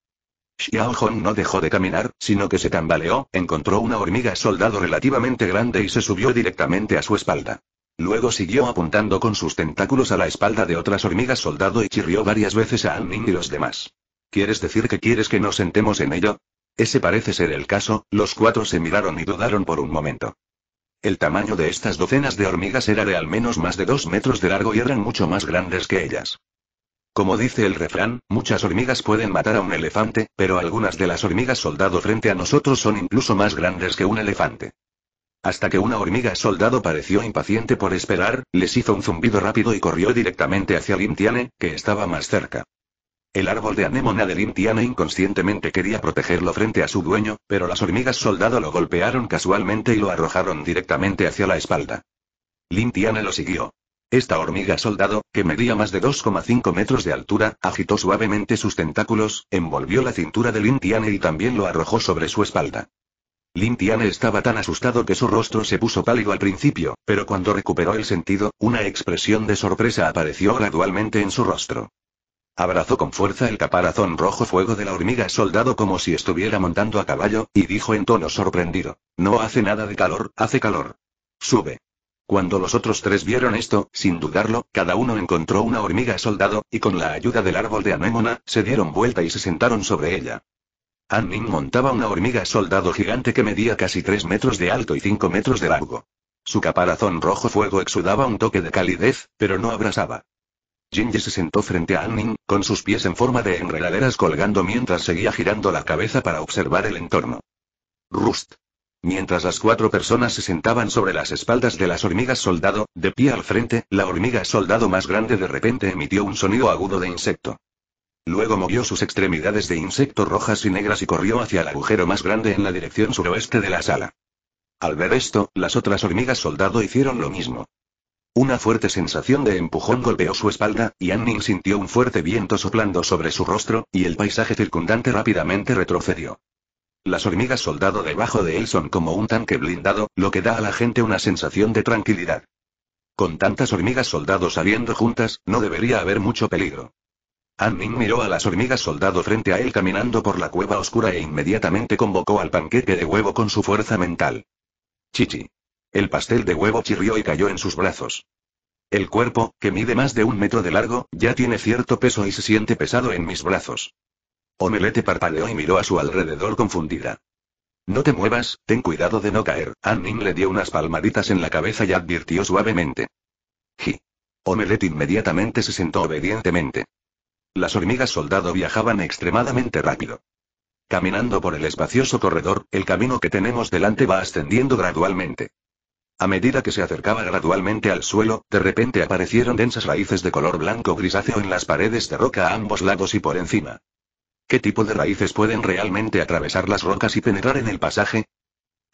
Xiaohong no dejó de caminar, sino que se tambaleó, encontró una hormiga soldado relativamente grande y se subió directamente a su espalda. Luego siguió apuntando con sus tentáculos a la espalda de otras hormigas soldado y chirrió varias veces a Anning y los demás. ¿Quieres decir que quieres que nos sentemos en ello? Ese parece ser el caso, los cuatro se miraron y dudaron por un momento. El tamaño de estas docenas de hormigas era de al menos más de dos metros de largo y eran mucho más grandes que ellas. Como dice el refrán, muchas hormigas pueden matar a un elefante, pero algunas de las hormigas soldado frente a nosotros son incluso más grandes que un elefante. Hasta que una hormiga soldado pareció impaciente por esperar, les hizo un zumbido rápido y corrió directamente hacia Lintiane, que estaba más cerca. El árbol de anémona de Lintiana inconscientemente quería protegerlo frente a su dueño, pero las hormigas soldado lo golpearon casualmente y lo arrojaron directamente hacia la espalda. Lintiana lo siguió. Esta hormiga soldado, que medía más de 2,5 metros de altura, agitó suavemente sus tentáculos, envolvió la cintura de Lintiane y también lo arrojó sobre su espalda. Lintiane estaba tan asustado que su rostro se puso pálido al principio, pero cuando recuperó el sentido, una expresión de sorpresa apareció gradualmente en su rostro. Abrazó con fuerza el caparazón rojo fuego de la hormiga soldado como si estuviera montando a caballo, y dijo en tono sorprendido. No hace nada de calor, hace calor. Sube. Cuando los otros tres vieron esto, sin dudarlo, cada uno encontró una hormiga soldado, y con la ayuda del árbol de anémona, se dieron vuelta y se sentaron sobre ella. Anning montaba una hormiga soldado gigante que medía casi 3 metros de alto y 5 metros de largo. Su caparazón rojo fuego exudaba un toque de calidez, pero no abrasaba. Jinji se sentó frente a Anning, con sus pies en forma de enredaderas colgando mientras seguía girando la cabeza para observar el entorno. Rust. Mientras las cuatro personas se sentaban sobre las espaldas de las hormigas soldado, de pie al frente, la hormiga soldado más grande de repente emitió un sonido agudo de insecto. Luego movió sus extremidades de insecto rojas y negras y corrió hacia el agujero más grande en la dirección suroeste de la sala. Al ver esto, las otras hormigas soldado hicieron lo mismo. Una fuerte sensación de empujón golpeó su espalda, y Anning sintió un fuerte viento soplando sobre su rostro, y el paisaje circundante rápidamente retrocedió. Las hormigas soldado debajo de él son como un tanque blindado, lo que da a la gente una sensación de tranquilidad. Con tantas hormigas soldado saliendo juntas, no debería haber mucho peligro. Anning miró a las hormigas soldado frente a él caminando por la cueva oscura e inmediatamente convocó al panqueque de huevo con su fuerza mental. Chichi. El pastel de huevo chirrió y cayó en sus brazos. El cuerpo, que mide más de un metro de largo, ya tiene cierto peso y se siente pesado en mis brazos. Omelete parpadeó y miró a su alrededor confundida. No te muevas, ten cuidado de no caer. Anning le dio unas palmaditas en la cabeza y advirtió suavemente. Ji. Omelette inmediatamente se sentó obedientemente. Las hormigas soldado viajaban extremadamente rápido. Caminando por el espacioso corredor, el camino que tenemos delante va ascendiendo gradualmente. A medida que se acercaba gradualmente al suelo, de repente aparecieron densas raíces de color blanco grisáceo en las paredes de roca a ambos lados y por encima. ¿Qué tipo de raíces pueden realmente atravesar las rocas y penetrar en el pasaje?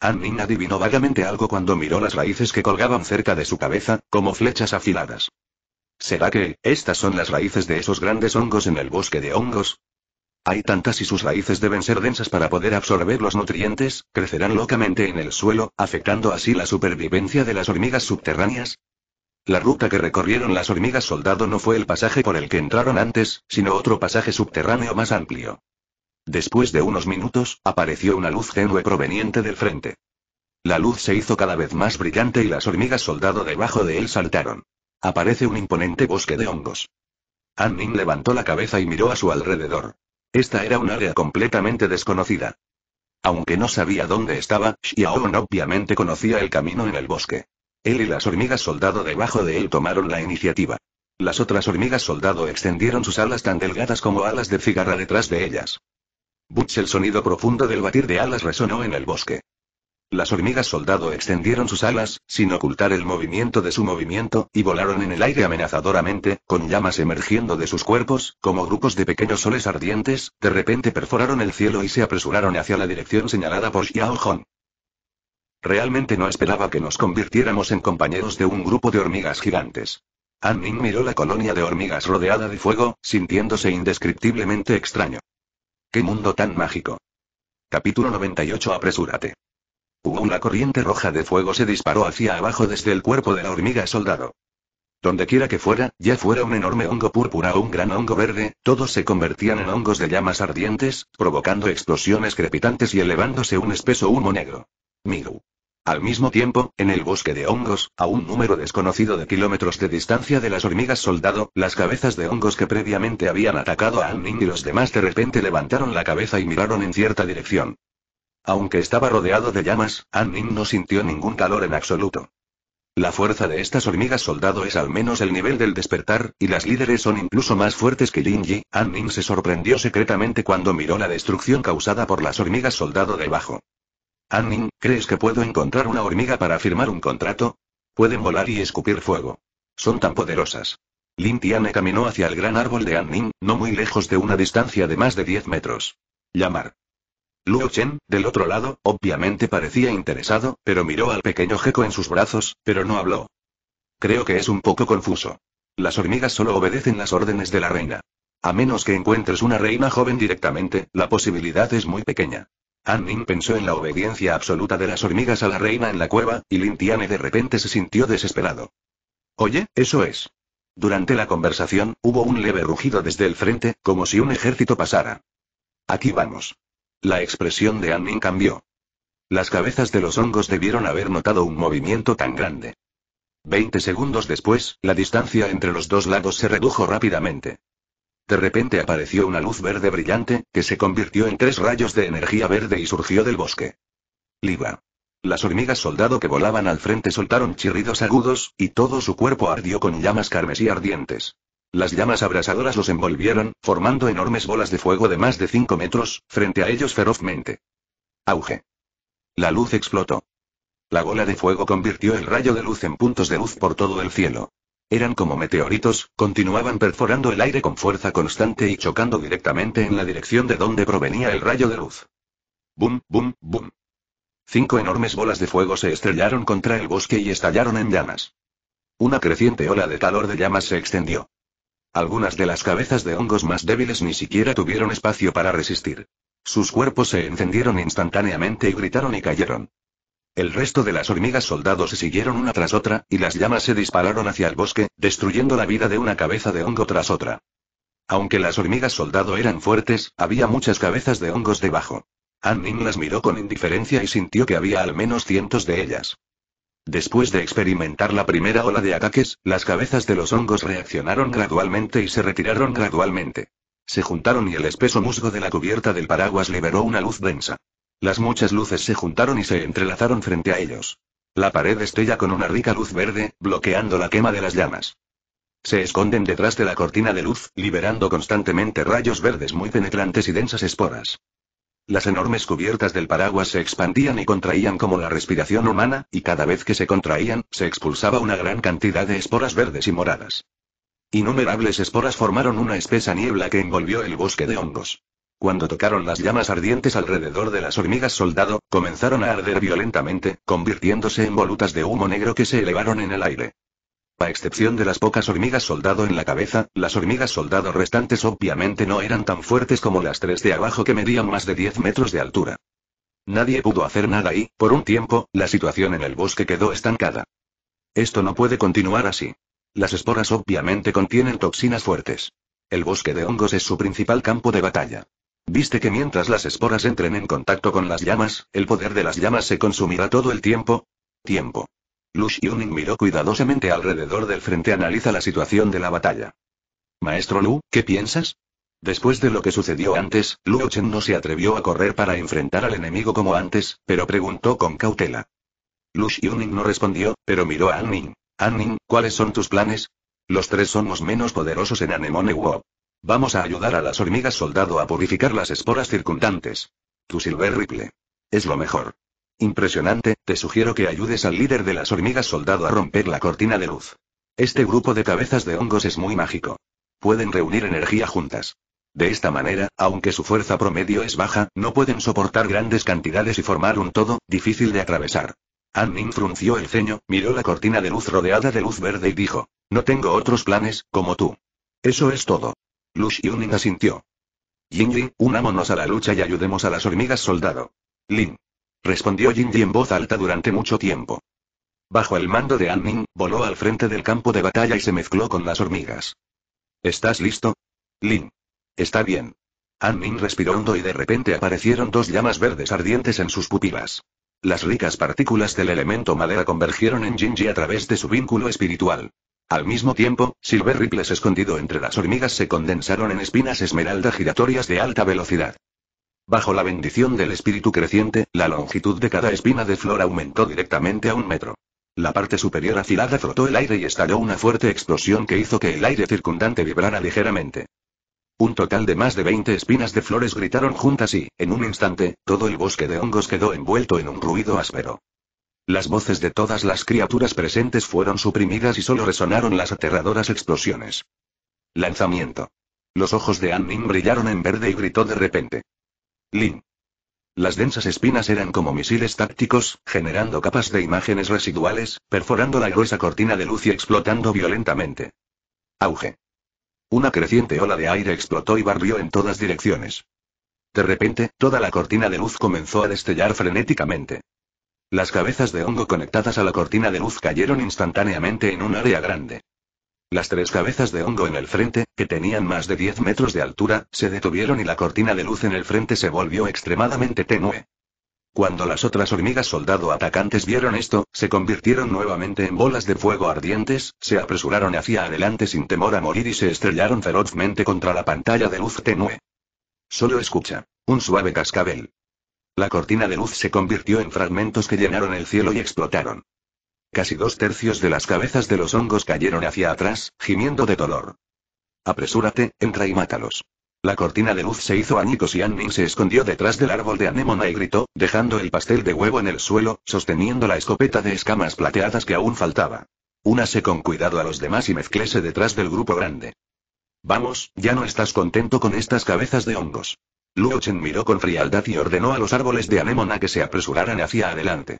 Annin adivinó vagamente algo cuando miró las raíces que colgaban cerca de su cabeza, como flechas afiladas. ¿Será que, estas son las raíces de esos grandes hongos en el bosque de hongos? Hay tantas y sus raíces deben ser densas para poder absorber los nutrientes, crecerán locamente en el suelo, afectando así la supervivencia de las hormigas subterráneas. La ruta que recorrieron las hormigas soldado no fue el pasaje por el que entraron antes, sino otro pasaje subterráneo más amplio. Después de unos minutos, apareció una luz tenue proveniente del frente. La luz se hizo cada vez más brillante y las hormigas soldado debajo de él saltaron. Aparece un imponente bosque de hongos. Anning levantó la cabeza y miró a su alrededor. Esta era un área completamente desconocida. Aunque no sabía dónde estaba, Xiaoan obviamente conocía el camino en el bosque. Él y las hormigas soldado debajo de él tomaron la iniciativa. Las otras hormigas soldado extendieron sus alas tan delgadas como alas de cigarra detrás de ellas. Butch el sonido profundo del batir de alas resonó en el bosque. Las hormigas soldado extendieron sus alas, sin ocultar el movimiento de su movimiento, y volaron en el aire amenazadoramente, con llamas emergiendo de sus cuerpos, como grupos de pequeños soles ardientes, de repente perforaron el cielo y se apresuraron hacia la dirección señalada por Xiao Hong. Realmente no esperaba que nos convirtiéramos en compañeros de un grupo de hormigas gigantes. An miró la colonia de hormigas rodeada de fuego, sintiéndose indescriptiblemente extraño. ¡Qué mundo tan mágico! Capítulo 98 Apresúrate. Una corriente roja de fuego se disparó hacia abajo desde el cuerpo de la hormiga soldado. Donde quiera que fuera, ya fuera un enorme hongo púrpura o un gran hongo verde, todos se convertían en hongos de llamas ardientes, provocando explosiones crepitantes y elevándose un espeso humo negro. Miru. Al mismo tiempo, en el bosque de hongos, a un número desconocido de kilómetros de distancia de las hormigas soldado, las cabezas de hongos que previamente habían atacado a Anning y los demás de repente levantaron la cabeza y miraron en cierta dirección. Aunque estaba rodeado de llamas, Annin no sintió ningún calor en absoluto. La fuerza de estas hormigas soldado es al menos el nivel del despertar, y las líderes son incluso más fuertes que Jinji. Annin se sorprendió secretamente cuando miró la destrucción causada por las hormigas soldado debajo. Annin, ¿crees que puedo encontrar una hormiga para firmar un contrato? Pueden volar y escupir fuego. Son tan poderosas. Lin Tiane caminó hacia el gran árbol de Annin, no muy lejos de una distancia de más de 10 metros. Llamar. Luo Chen, del otro lado, obviamente parecía interesado, pero miró al pequeño Gecko en sus brazos, pero no habló. Creo que es un poco confuso. Las hormigas solo obedecen las órdenes de la reina. A menos que encuentres una reina joven directamente, la posibilidad es muy pequeña. Annin pensó en la obediencia absoluta de las hormigas a la reina en la cueva, y Lintiane de repente se sintió desesperado. Oye, eso es. Durante la conversación, hubo un leve rugido desde el frente, como si un ejército pasara. Aquí vamos. La expresión de Annin cambió. Las cabezas de los hongos debieron haber notado un movimiento tan grande. Veinte segundos después, la distancia entre los dos lados se redujo rápidamente. De repente apareció una luz verde brillante, que se convirtió en tres rayos de energía verde y surgió del bosque. Liba. Las hormigas soldado que volaban al frente soltaron chirridos agudos, y todo su cuerpo ardió con llamas carmesí ardientes. Las llamas abrasadoras los envolvieron, formando enormes bolas de fuego de más de 5 metros, frente a ellos ferozmente. Auge. La luz explotó. La bola de fuego convirtió el rayo de luz en puntos de luz por todo el cielo. Eran como meteoritos, continuaban perforando el aire con fuerza constante y chocando directamente en la dirección de donde provenía el rayo de luz. Bum, bum, bum. Cinco enormes bolas de fuego se estrellaron contra el bosque y estallaron en llamas. Una creciente ola de calor de llamas se extendió. Algunas de las cabezas de hongos más débiles ni siquiera tuvieron espacio para resistir. Sus cuerpos se encendieron instantáneamente y gritaron y cayeron. El resto de las hormigas soldados se siguieron una tras otra, y las llamas se dispararon hacia el bosque, destruyendo la vida de una cabeza de hongo tras otra. Aunque las hormigas soldado eran fuertes, había muchas cabezas de hongos debajo. Annin las miró con indiferencia y sintió que había al menos cientos de ellas. Después de experimentar la primera ola de ataques, las cabezas de los hongos reaccionaron gradualmente y se retiraron gradualmente. Se juntaron y el espeso musgo de la cubierta del paraguas liberó una luz densa. Las muchas luces se juntaron y se entrelazaron frente a ellos. La pared estella con una rica luz verde, bloqueando la quema de las llamas. Se esconden detrás de la cortina de luz, liberando constantemente rayos verdes muy penetrantes y densas esporas. Las enormes cubiertas del paraguas se expandían y contraían como la respiración humana, y cada vez que se contraían, se expulsaba una gran cantidad de esporas verdes y moradas. Innumerables esporas formaron una espesa niebla que envolvió el bosque de hongos. Cuando tocaron las llamas ardientes alrededor de las hormigas soldado, comenzaron a arder violentamente, convirtiéndose en volutas de humo negro que se elevaron en el aire. A excepción de las pocas hormigas soldado en la cabeza, las hormigas soldado restantes obviamente no eran tan fuertes como las tres de abajo que medían más de 10 metros de altura. Nadie pudo hacer nada y, por un tiempo, la situación en el bosque quedó estancada. Esto no puede continuar así. Las esporas obviamente contienen toxinas fuertes. El bosque de hongos es su principal campo de batalla. Viste que mientras las esporas entren en contacto con las llamas, el poder de las llamas se consumirá todo el tiempo. Tiempo. Lu Xiuning miró cuidadosamente alrededor del frente. Analiza la situación de la batalla. Maestro Lu, ¿qué piensas? Después de lo que sucedió antes, Luo Chen no se atrevió a correr para enfrentar al enemigo como antes, pero preguntó con cautela. Lu Xiuning no respondió, pero miró a Anning. Anning, ¿cuáles son tus planes? Los tres somos menos poderosos en Anemone Wo. Vamos a ayudar a las hormigas soldado a purificar las esporas circundantes. Tu Silver Ripple. Es lo mejor. Impresionante, te sugiero que ayudes al líder de las hormigas soldado a romper la cortina de luz. Este grupo de cabezas de hongos es muy mágico. Pueden reunir energía juntas. De esta manera, aunque su fuerza promedio es baja, no pueden soportar grandes cantidades y formar un todo, difícil de atravesar. Anning frunció el ceño, miró la cortina de luz rodeada de luz verde y dijo, no tengo otros planes, como tú. Eso es todo. Lu Xiuning asintió. Yingli, unámonos a la lucha y ayudemos a las hormigas soldado. Lin. Respondió Jinji en voz alta durante mucho tiempo. Bajo el mando de Anning, voló al frente del campo de batalla y se mezcló con las hormigas. ¿Estás listo? Lin. Está bien. Anning respiró hondo y de repente aparecieron dos llamas verdes ardientes en sus pupilas. Las ricas partículas del elemento madera convergieron en Jinji a través de su vínculo espiritual. Al mismo tiempo, Silver Ripples escondido entre las hormigas se condensaron en espinas esmeralda giratorias de alta velocidad. Bajo la bendición del espíritu creciente, la longitud de cada espina de flor aumentó directamente a un metro. La parte superior afilada frotó el aire y estalló una fuerte explosión que hizo que el aire circundante vibrara ligeramente. Un total de más de 20 espinas de flores gritaron juntas y, en un instante, todo el bosque de hongos quedó envuelto en un ruido áspero. Las voces de todas las criaturas presentes fueron suprimidas y solo resonaron las aterradoras explosiones. Lanzamiento. Los ojos de Anning brillaron en verde y gritó de repente. Lin. Las densas espinas eran como misiles tácticos, generando capas de imágenes residuales, perforando la gruesa cortina de luz y explotando violentamente. Auge. Una creciente ola de aire explotó y barrió en todas direcciones. De repente, toda la cortina de luz comenzó a destellar frenéticamente. Las cabezas de hongo conectadas a la cortina de luz cayeron instantáneamente en un área grande. Las tres cabezas de hongo en el frente, que tenían más de 10 metros de altura, se detuvieron y la cortina de luz en el frente se volvió extremadamente tenue. Cuando las otras hormigas soldado atacantes vieron esto, se convirtieron nuevamente en bolas de fuego ardientes, se apresuraron hacia adelante sin temor a morir y se estrellaron ferozmente contra la pantalla de luz tenue. Solo escucha. Un suave cascabel. La cortina de luz se convirtió en fragmentos que llenaron el cielo y explotaron. Casi dos tercios de las cabezas de los hongos cayeron hacia atrás, gimiendo de dolor. Apresúrate, entra y mátalos. La cortina de luz se hizo añicos y Anning se escondió detrás del árbol de anémona y gritó, dejando el pastel de huevo en el suelo, sosteniendo la escopeta de escamas plateadas que aún faltaba. Únase con cuidado a los demás y mezclese detrás del grupo grande. Vamos, ya no estás contento con estas cabezas de hongos. Luo Chen miró con frialdad y ordenó a los árboles de anémona que se apresuraran hacia adelante.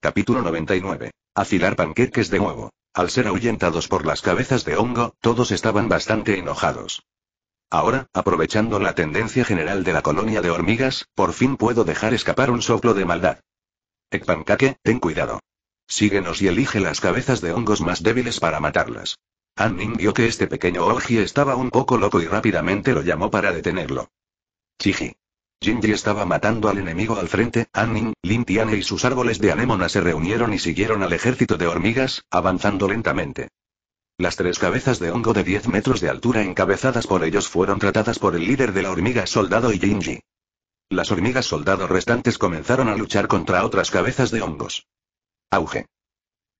Capítulo 99. Afilar panqueques de nuevo. Al ser ahuyentados por las cabezas de hongo, todos estaban bastante enojados. Ahora, aprovechando la tendencia general de la colonia de hormigas, por fin puedo dejar escapar un soplo de maldad. Ekpankake, ten cuidado. Síguenos y elige las cabezas de hongos más débiles para matarlas. Anning vio que este pequeño Olgi estaba un poco loco y rápidamente lo llamó para detenerlo. Chiji. Jinji estaba matando al enemigo al frente, Anning, Lintiane y sus árboles de anémona se reunieron y siguieron al ejército de hormigas, avanzando lentamente. Las tres cabezas de hongo de 10 metros de altura encabezadas por ellos fueron tratadas por el líder de la hormiga soldado y Jinji. Las hormigas soldado restantes comenzaron a luchar contra otras cabezas de hongos. Auge.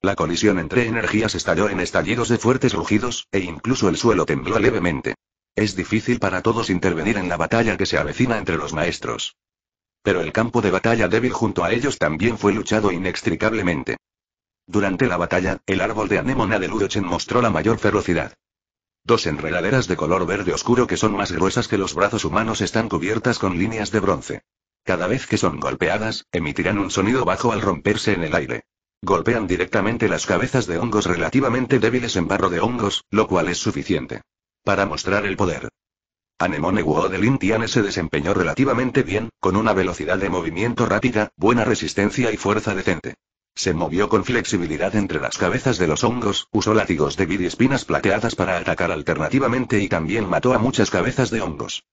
La colisión entre energías estalló en estallidos de fuertes rugidos, e incluso el suelo tembló levemente. Es difícil para todos intervenir en la batalla que se avecina entre los maestros. Pero el campo de batalla débil junto a ellos también fue luchado inextricablemente. Durante la batalla, el árbol de anémona de Ludochen mostró la mayor ferocidad. Dos enredaderas de color verde oscuro que son más gruesas que los brazos humanos están cubiertas con líneas de bronce. Cada vez que son golpeadas, emitirán un sonido bajo al romperse en el aire. Golpean directamente las cabezas de hongos relativamente débiles en barro de hongos, lo cual es suficiente. Para mostrar el poder. Anemone Wuo de Lintiane se desempeñó relativamente bien, con una velocidad de movimiento rápida, buena resistencia y fuerza decente. Se movió con flexibilidad entre las cabezas de los hongos, usó látigos de espinas plateadas para atacar alternativamente y también mató a muchas cabezas de hongos.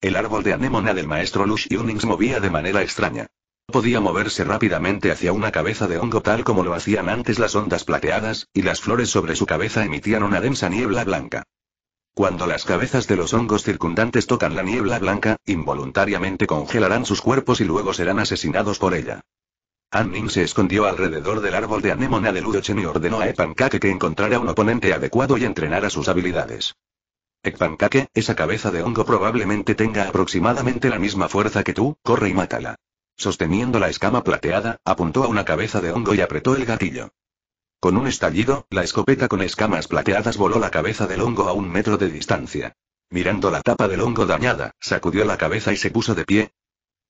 El árbol de anémona del maestro Lush Yunings movía de manera extraña. Podía moverse rápidamente hacia una cabeza de hongo tal como lo hacían antes las ondas plateadas, y las flores sobre su cabeza emitían una densa niebla blanca. Cuando las cabezas de los hongos circundantes tocan la niebla blanca, involuntariamente congelarán sus cuerpos y luego serán asesinados por ella. Anning se escondió alrededor del árbol de anémona de Ludochen y ordenó a Epankake que encontrara un oponente adecuado y entrenara sus habilidades. Epankake, esa cabeza de hongo probablemente tenga aproximadamente la misma fuerza que tú, corre y mátala. Sosteniendo la escama plateada, apuntó a una cabeza de hongo y apretó el gatillo. Con un estallido, la escopeta con escamas plateadas voló la cabeza del hongo a un metro de distancia. Mirando la tapa del hongo dañada, sacudió la cabeza y se puso de pie.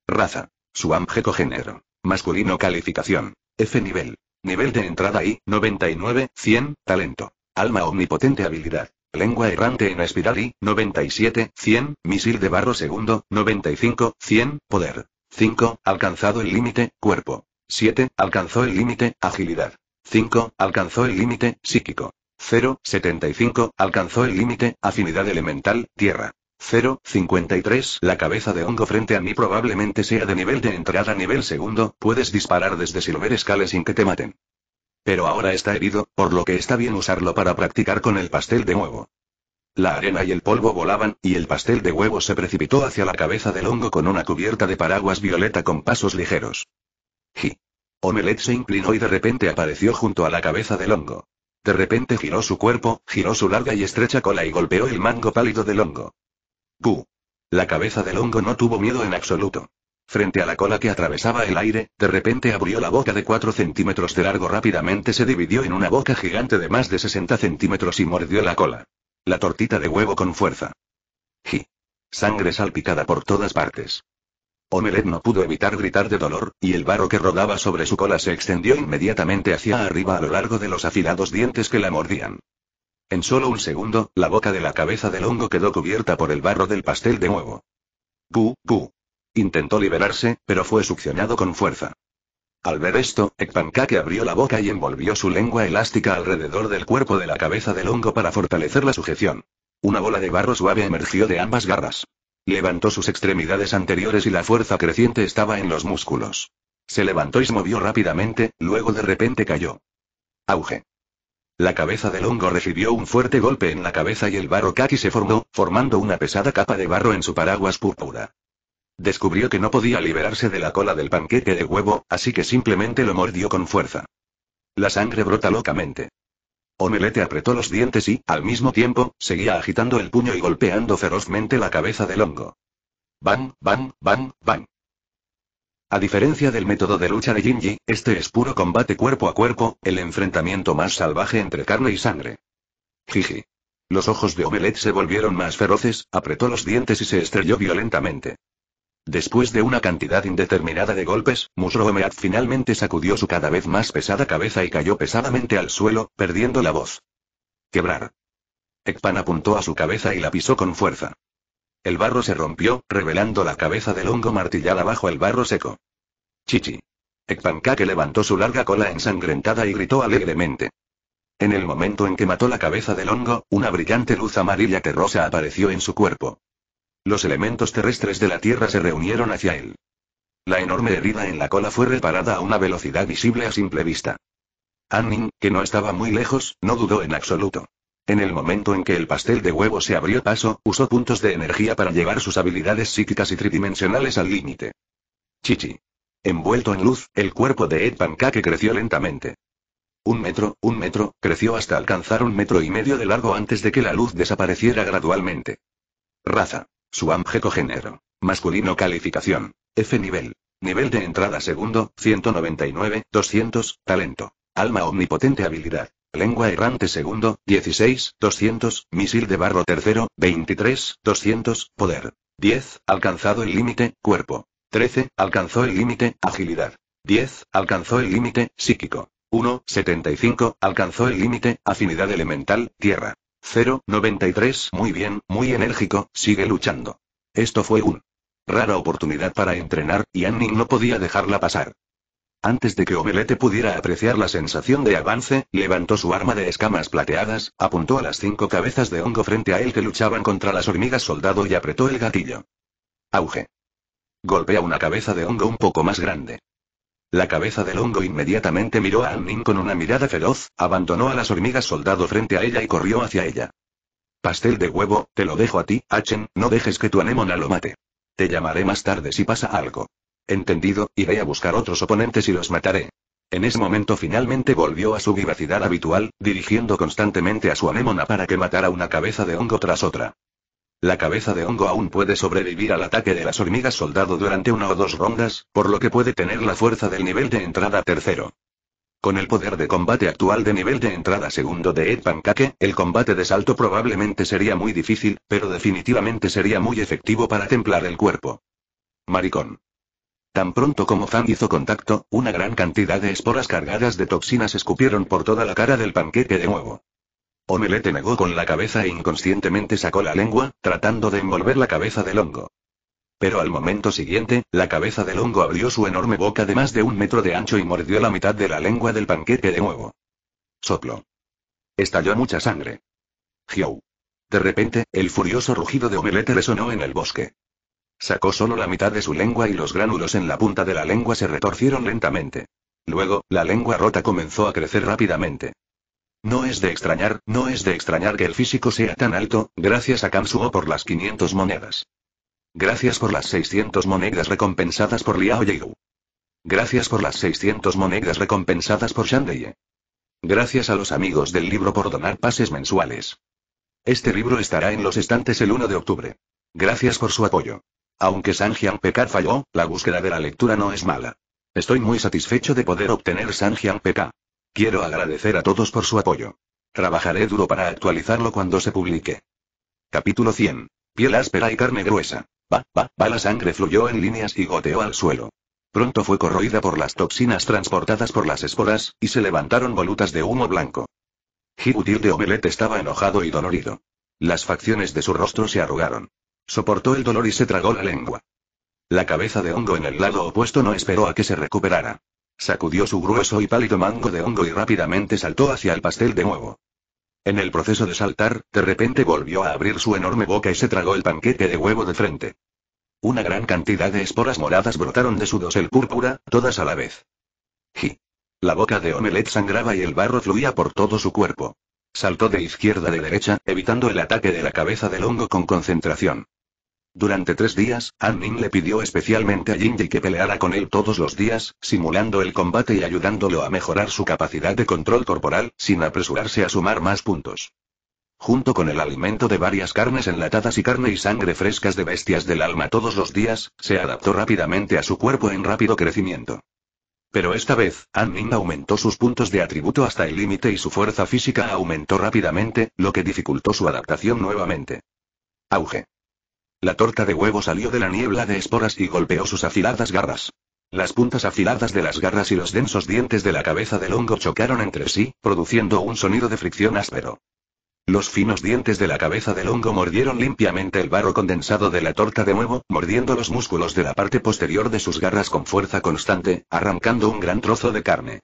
Raza. Suamge cogénero. Masculino calificación. F nivel. Nivel de entrada I, 99, 100, talento. Alma omnipotente habilidad. Lengua errante en espiral I, 97, 100, misil de barro segundo, 95, 100, poder. 5, alcanzado el límite, cuerpo. 7, alcanzó el límite, agilidad. 5. Alcanzó el límite, psíquico. 0. 75. Alcanzó el límite, afinidad elemental, tierra. 0. 53. La cabeza de hongo frente a mí probablemente sea de nivel de entrada nivel segundo, puedes disparar desde Silver Scale sin que te maten. Pero ahora está herido, por lo que está bien usarlo para practicar con el pastel de huevo. La arena y el polvo volaban, y el pastel de huevo se precipitó hacia la cabeza del hongo con una cubierta de paraguas violeta con pasos ligeros. Ji. Omelette se inclinó y de repente apareció junto a la cabeza del hongo. De repente giró su cuerpo, giró su larga y estrecha cola y golpeó el mango pálido del hongo. ¡Bu! La cabeza del hongo no tuvo miedo en absoluto. Frente a la cola que atravesaba el aire, de repente abrió la boca de 4 centímetros de largo rápidamente se dividió en una boca gigante de más de 60 centímetros y mordió la cola. La tortita de huevo con fuerza. ¡Ji! Sangre salpicada por todas partes. Omelet no pudo evitar gritar de dolor, y el barro que rodaba sobre su cola se extendió inmediatamente hacia arriba a lo largo de los afilados dientes que la mordían. En solo un segundo, la boca de la cabeza del hongo quedó cubierta por el barro del pastel de nuevo. ¡Pu, pu! Intentó liberarse, pero fue succionado con fuerza. Al ver esto, Ekpankake abrió la boca y envolvió su lengua elástica alrededor del cuerpo de la cabeza del hongo para fortalecer la sujeción. Una bola de barro suave emergió de ambas garras. Levantó sus extremidades anteriores y la fuerza creciente estaba en los músculos. Se levantó y se movió rápidamente, luego de repente cayó. Auge. La cabeza del hongo recibió un fuerte golpe en la cabeza y el barro kaki se formó, formando una pesada capa de barro en su paraguas púrpura. Descubrió que no podía liberarse de la cola del panqueque de huevo, así que simplemente lo mordió con fuerza. La sangre brota locamente. Omelete apretó los dientes y, al mismo tiempo, seguía agitando el puño y golpeando ferozmente la cabeza del hongo. Bang, bang, bang, bang. A diferencia del método de lucha de Jinji, este es puro combate cuerpo a cuerpo, el enfrentamiento más salvaje entre carne y sangre. Jiji. Los ojos de Omelette se volvieron más feroces, apretó los dientes y se estrelló violentamente. Después de una cantidad indeterminada de golpes, Musroemeat finalmente sacudió su cada vez más pesada cabeza y cayó pesadamente al suelo, perdiendo la voz. Quebrar. Ekpan apuntó a su cabeza y la pisó con fuerza. El barro se rompió, revelando la cabeza del hongo martillada bajo el barro seco. Chichi. Ekpankake levantó su larga cola ensangrentada y gritó alegremente. En el momento en que mató la cabeza del hongo, una brillante luz amarilla terrosa apareció en su cuerpo. Los elementos terrestres de la Tierra se reunieron hacia él. La enorme herida en la cola fue reparada a una velocidad visible a simple vista. Anning, que no estaba muy lejos, no dudó en absoluto. En el momento en que el pastel de huevo se abrió paso, usó puntos de energía para llevar sus habilidades psíquicas y tridimensionales al límite. Chichi. Envuelto en luz, el cuerpo de Ed Pancake creció lentamente. Un metro, un metro, creció hasta alcanzar un metro y medio de largo antes de que la luz desapareciera gradualmente. Raza. Suamgeco género. Masculino calificación. F nivel. Nivel de entrada segundo, 199, 200, talento. Alma omnipotente habilidad. Lengua errante segundo, 16, 200, misil de barro tercero, 23, 200, poder. 10, alcanzado el límite, cuerpo. 13, alcanzó el límite, agilidad. 10, alcanzó el límite, psíquico. 1, 75, alcanzó el límite, afinidad elemental, tierra. 093 Muy bien, muy enérgico, sigue luchando. Esto fue un rara oportunidad para entrenar, y Anning no podía dejarla pasar. Antes de que Omelete pudiera apreciar la sensación de avance, levantó su arma de escamas plateadas, apuntó a las cinco cabezas de hongo frente a él que luchaban contra las hormigas soldado y apretó el gatillo. Auge. Golpea una cabeza de hongo un poco más grande. La cabeza del hongo inmediatamente miró a Annin con una mirada feroz, abandonó a las hormigas soldado frente a ella y corrió hacia ella. Pastel de huevo, te lo dejo a ti, Achen, no dejes que tu anémona lo mate. Te llamaré más tarde si pasa algo. Entendido, iré a buscar otros oponentes y los mataré. En ese momento finalmente volvió a su vivacidad habitual, dirigiendo constantemente a su anémona para que matara una cabeza de hongo tras otra. La cabeza de hongo aún puede sobrevivir al ataque de las hormigas soldado durante una o dos rondas, por lo que puede tener la fuerza del nivel de entrada tercero. Con el poder de combate actual de nivel de entrada segundo de Ed Pancake, el combate de salto probablemente sería muy difícil, pero definitivamente sería muy efectivo para templar el cuerpo. Maricón. Tan pronto como Fan hizo contacto, una gran cantidad de esporas cargadas de toxinas escupieron por toda la cara del panqueque de nuevo. Omelete negó con la cabeza e inconscientemente sacó la lengua, tratando de envolver la cabeza del hongo. Pero al momento siguiente, la cabeza del hongo abrió su enorme boca de más de un metro de ancho y mordió la mitad de la lengua del panqueque de nuevo. Soplo. Estalló mucha sangre. Hiou. De repente, el furioso rugido de Omelete resonó en el bosque. Sacó solo la mitad de su lengua y los gránulos en la punta de la lengua se retorcieron lentamente. Luego, la lengua rota comenzó a crecer rápidamente. No es de extrañar, no es de extrañar que el físico sea tan alto, gracias a Kamsuo por las 500 monedas. Gracias por las 600 monedas recompensadas por Liao Yegu. Gracias por las 600 monedas recompensadas por Shandeye. Gracias a los amigos del libro por donar pases mensuales. Este libro estará en los estantes el 1 de octubre. Gracias por su apoyo. Aunque Sanjian PK falló, la búsqueda de la lectura no es mala. Estoy muy satisfecho de poder obtener Sanjian PK. Quiero agradecer a todos por su apoyo. Trabajaré duro para actualizarlo cuando se publique. Capítulo 100. Piel áspera y carne gruesa. Va, va, va, la sangre fluyó en líneas y goteó al suelo. Pronto fue corroída por las toxinas transportadas por las esporas, y se levantaron volutas de humo blanco. Hibutil de Omelette estaba enojado y dolorido. Las facciones de su rostro se arrugaron. Soportó el dolor y se tragó la lengua. La cabeza de hongo en el lado opuesto no esperó a que se recuperara. Sacudió su grueso y pálido mango de hongo y rápidamente saltó hacia el pastel de nuevo. En el proceso de saltar, de repente volvió a abrir su enorme boca y se tragó el panquete de huevo de frente. Una gran cantidad de esporas moradas brotaron de su dosel púrpura, todas a la vez. ¡Ji! La boca de Omelette sangraba y el barro fluía por todo su cuerpo. Saltó de izquierda a de derecha, evitando el ataque de la cabeza del hongo con concentración. Durante tres días, Annin le pidió especialmente a Jinji que peleara con él todos los días, simulando el combate y ayudándolo a mejorar su capacidad de control corporal, sin apresurarse a sumar más puntos. Junto con el alimento de varias carnes enlatadas y carne y sangre frescas de bestias del alma todos los días, se adaptó rápidamente a su cuerpo en rápido crecimiento. Pero esta vez, Annin aumentó sus puntos de atributo hasta el límite y su fuerza física aumentó rápidamente, lo que dificultó su adaptación nuevamente. Auge. La torta de huevo salió de la niebla de esporas y golpeó sus afiladas garras. Las puntas afiladas de las garras y los densos dientes de la cabeza del hongo chocaron entre sí, produciendo un sonido de fricción áspero. Los finos dientes de la cabeza del hongo mordieron limpiamente el barro condensado de la torta de huevo, mordiendo los músculos de la parte posterior de sus garras con fuerza constante, arrancando un gran trozo de carne.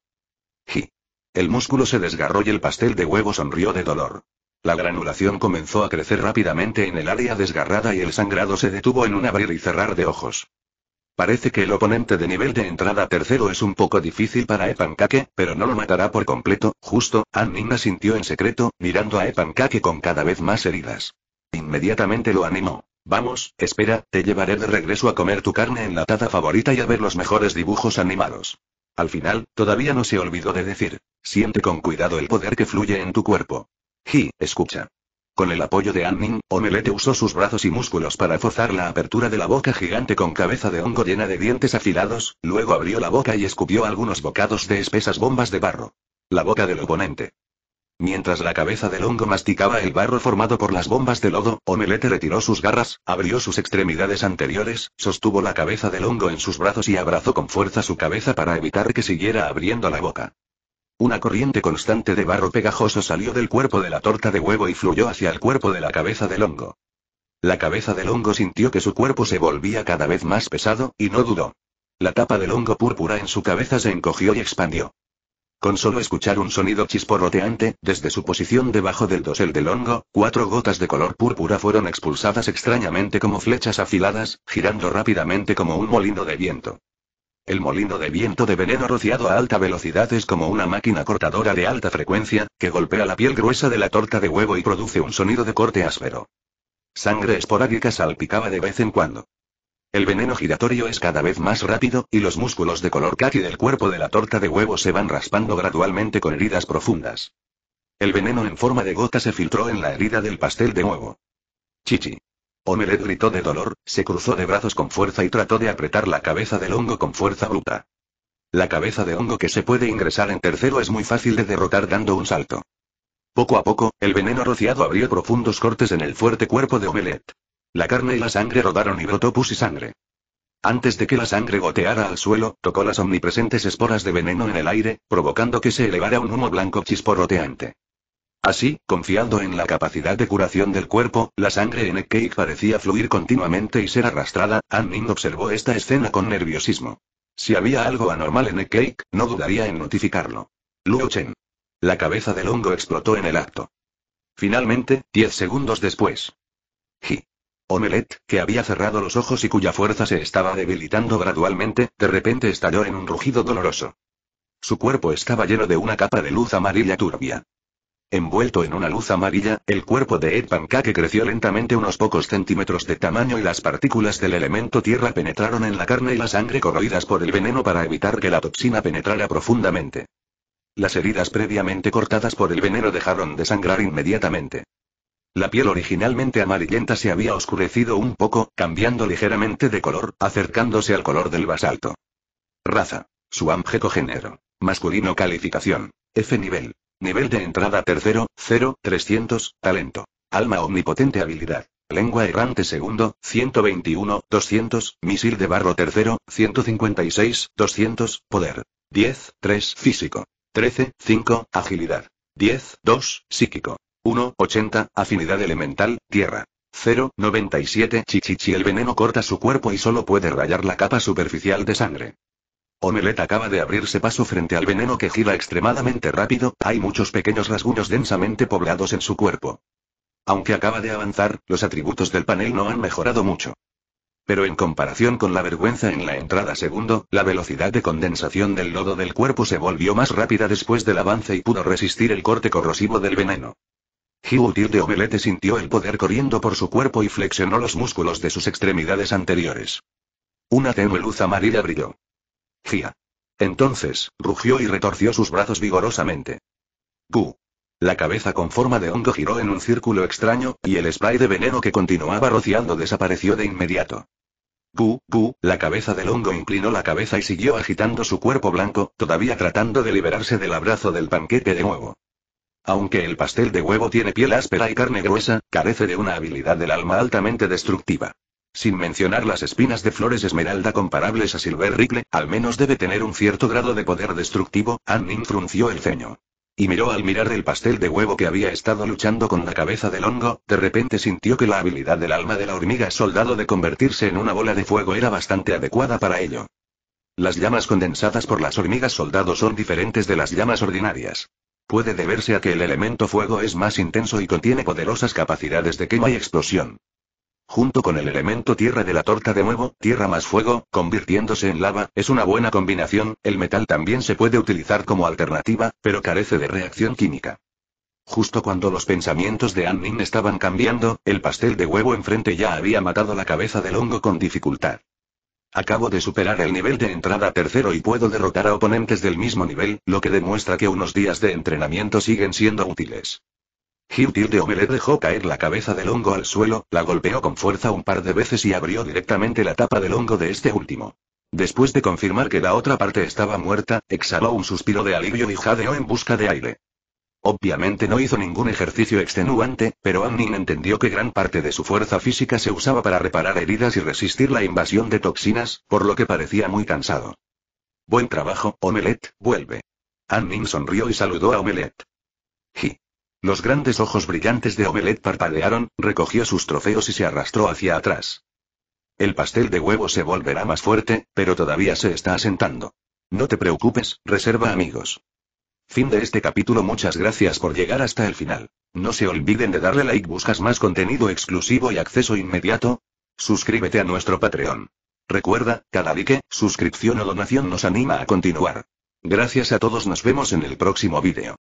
¡Ji! El músculo se desgarró y el pastel de huevo sonrió de dolor. La granulación comenzó a crecer rápidamente en el área desgarrada y el sangrado se detuvo en un abrir y cerrar de ojos. Parece que el oponente de nivel de entrada tercero es un poco difícil para Epankake, pero no lo matará por completo, justo, Annina sintió en secreto, mirando a Epankake con cada vez más heridas. Inmediatamente lo animó. Vamos, espera, te llevaré de regreso a comer tu carne enlatada favorita y a ver los mejores dibujos animados. Al final, todavía no se olvidó de decir, siente con cuidado el poder que fluye en tu cuerpo. Ji, escucha. Con el apoyo de Anning, Omelete usó sus brazos y músculos para forzar la apertura de la boca gigante con cabeza de hongo llena de dientes afilados, luego abrió la boca y escupió algunos bocados de espesas bombas de barro. La boca del oponente. Mientras la cabeza del hongo masticaba el barro formado por las bombas de lodo, Omelete retiró sus garras, abrió sus extremidades anteriores, sostuvo la cabeza del hongo en sus brazos y abrazó con fuerza su cabeza para evitar que siguiera abriendo la boca. Una corriente constante de barro pegajoso salió del cuerpo de la torta de huevo y fluyó hacia el cuerpo de la cabeza del hongo. La cabeza del hongo sintió que su cuerpo se volvía cada vez más pesado, y no dudó. La tapa del hongo púrpura en su cabeza se encogió y expandió. Con solo escuchar un sonido chisporroteante, desde su posición debajo del dosel del hongo, cuatro gotas de color púrpura fueron expulsadas extrañamente como flechas afiladas, girando rápidamente como un molino de viento. El molino de viento de veneno rociado a alta velocidad es como una máquina cortadora de alta frecuencia, que golpea la piel gruesa de la torta de huevo y produce un sonido de corte áspero. Sangre esporádica salpicaba de vez en cuando. El veneno giratorio es cada vez más rápido, y los músculos de color caqui del cuerpo de la torta de huevo se van raspando gradualmente con heridas profundas. El veneno en forma de gota se filtró en la herida del pastel de huevo. Chichi. Omelet gritó de dolor, se cruzó de brazos con fuerza y trató de apretar la cabeza del hongo con fuerza bruta. La cabeza de hongo que se puede ingresar en tercero es muy fácil de derrotar dando un salto. Poco a poco, el veneno rociado abrió profundos cortes en el fuerte cuerpo de Omelet. La carne y la sangre rodaron y brotó pus y sangre. Antes de que la sangre goteara al suelo, tocó las omnipresentes esporas de veneno en el aire, provocando que se elevara un humo blanco chisporroteante. Así, confiando en la capacidad de curación del cuerpo, la sangre en Cake parecía fluir continuamente y ser arrastrada. Anning observó esta escena con nerviosismo. Si había algo anormal en Cake, no dudaría en notificarlo. Luo Chen. La cabeza del hongo explotó en el acto. Finalmente, diez segundos después. Ji. Omelette, que había cerrado los ojos y cuya fuerza se estaba debilitando gradualmente, de repente estalló en un rugido doloroso. Su cuerpo estaba lleno de una capa de luz amarilla turbia. Envuelto en una luz amarilla, el cuerpo de Ed Pancake creció lentamente unos pocos centímetros de tamaño y las partículas del elemento tierra penetraron en la carne y la sangre corroídas por el veneno para evitar que la toxina penetrara profundamente. Las heridas previamente cortadas por el veneno dejaron de sangrar inmediatamente. La piel originalmente amarillenta se había oscurecido un poco, cambiando ligeramente de color, acercándose al color del basalto. Raza. Suamgeco género. Masculino calificación. F nivel. Nivel de entrada tercero, 0, 300, talento. Alma omnipotente habilidad. Lengua errante segundo, 121, 200, misil de barro tercero, 156, 200, poder. 10, 3, físico. 13, 5, agilidad. 10, 2, psíquico. 1, 80, afinidad elemental, tierra. 0, 97, chichichi. El veneno corta su cuerpo y solo puede rayar la capa superficial de sangre. Omelet acaba de abrirse paso frente al veneno que gira extremadamente rápido, hay muchos pequeños rasguños densamente poblados en su cuerpo. Aunque acaba de avanzar, los atributos del panel no han mejorado mucho. Pero en comparación con la vergüenza en la entrada segundo, la velocidad de condensación del lodo del cuerpo se volvió más rápida después del avance y pudo resistir el corte corrosivo del veneno. Hiutil de Omelete sintió el poder corriendo por su cuerpo y flexionó los músculos de sus extremidades anteriores. Una tenue luz amarilla brilló. Gia. Entonces, rugió y retorció sus brazos vigorosamente. ¡Gu! La cabeza con forma de hongo giró en un círculo extraño, y el spray de veneno que continuaba rociando desapareció de inmediato. ¡Gu! ¡Gu! La cabeza del hongo inclinó la cabeza y siguió agitando su cuerpo blanco, todavía tratando de liberarse del abrazo del panquete de nuevo. Aunque el pastel de huevo tiene piel áspera y carne gruesa, carece de una habilidad del alma altamente destructiva. Sin mencionar las espinas de flores esmeralda comparables a Silver Ripple, al menos debe tener un cierto grado de poder destructivo, Annin frunció el ceño. Y miró al mirar el pastel de huevo que había estado luchando con la cabeza del hongo, de repente sintió que la habilidad del alma de la hormiga soldado de convertirse en una bola de fuego era bastante adecuada para ello. Las llamas condensadas por las hormigas soldado son diferentes de las llamas ordinarias. Puede deberse a que el elemento fuego es más intenso y contiene poderosas capacidades de quema y explosión. Junto con el elemento tierra de la torta de nuevo, tierra más fuego, convirtiéndose en lava, es una buena combinación, el metal también se puede utilizar como alternativa, pero carece de reacción química. Justo cuando los pensamientos de Annin estaban cambiando, el pastel de huevo enfrente ya había matado la cabeza del hongo con dificultad. Acabo de superar el nivel de entrada tercero y puedo derrotar a oponentes del mismo nivel, lo que demuestra que unos días de entrenamiento siguen siendo útiles. Hugh de Omelette dejó caer la cabeza del hongo al suelo, la golpeó con fuerza un par de veces y abrió directamente la tapa del hongo de este último. Después de confirmar que la otra parte estaba muerta, exhaló un suspiro de alivio y jadeó en busca de aire. Obviamente no hizo ningún ejercicio extenuante, pero Annin entendió que gran parte de su fuerza física se usaba para reparar heridas y resistir la invasión de toxinas, por lo que parecía muy cansado. Buen trabajo, Omelette, vuelve. Annin sonrió y saludó a Omelette. Los grandes ojos brillantes de Omelette parpadearon, recogió sus trofeos y se arrastró hacia atrás. El pastel de huevo se volverá más fuerte, pero todavía se está asentando. No te preocupes, reserva amigos. Fin de este capítulo. Muchas gracias por llegar hasta el final. No se olviden de darle like. ¿Buscas más contenido exclusivo y acceso inmediato? Suscríbete a nuestro Patreon. Recuerda, cada like, suscripción o donación nos anima a continuar. Gracias a todos. Nos vemos en el próximo vídeo.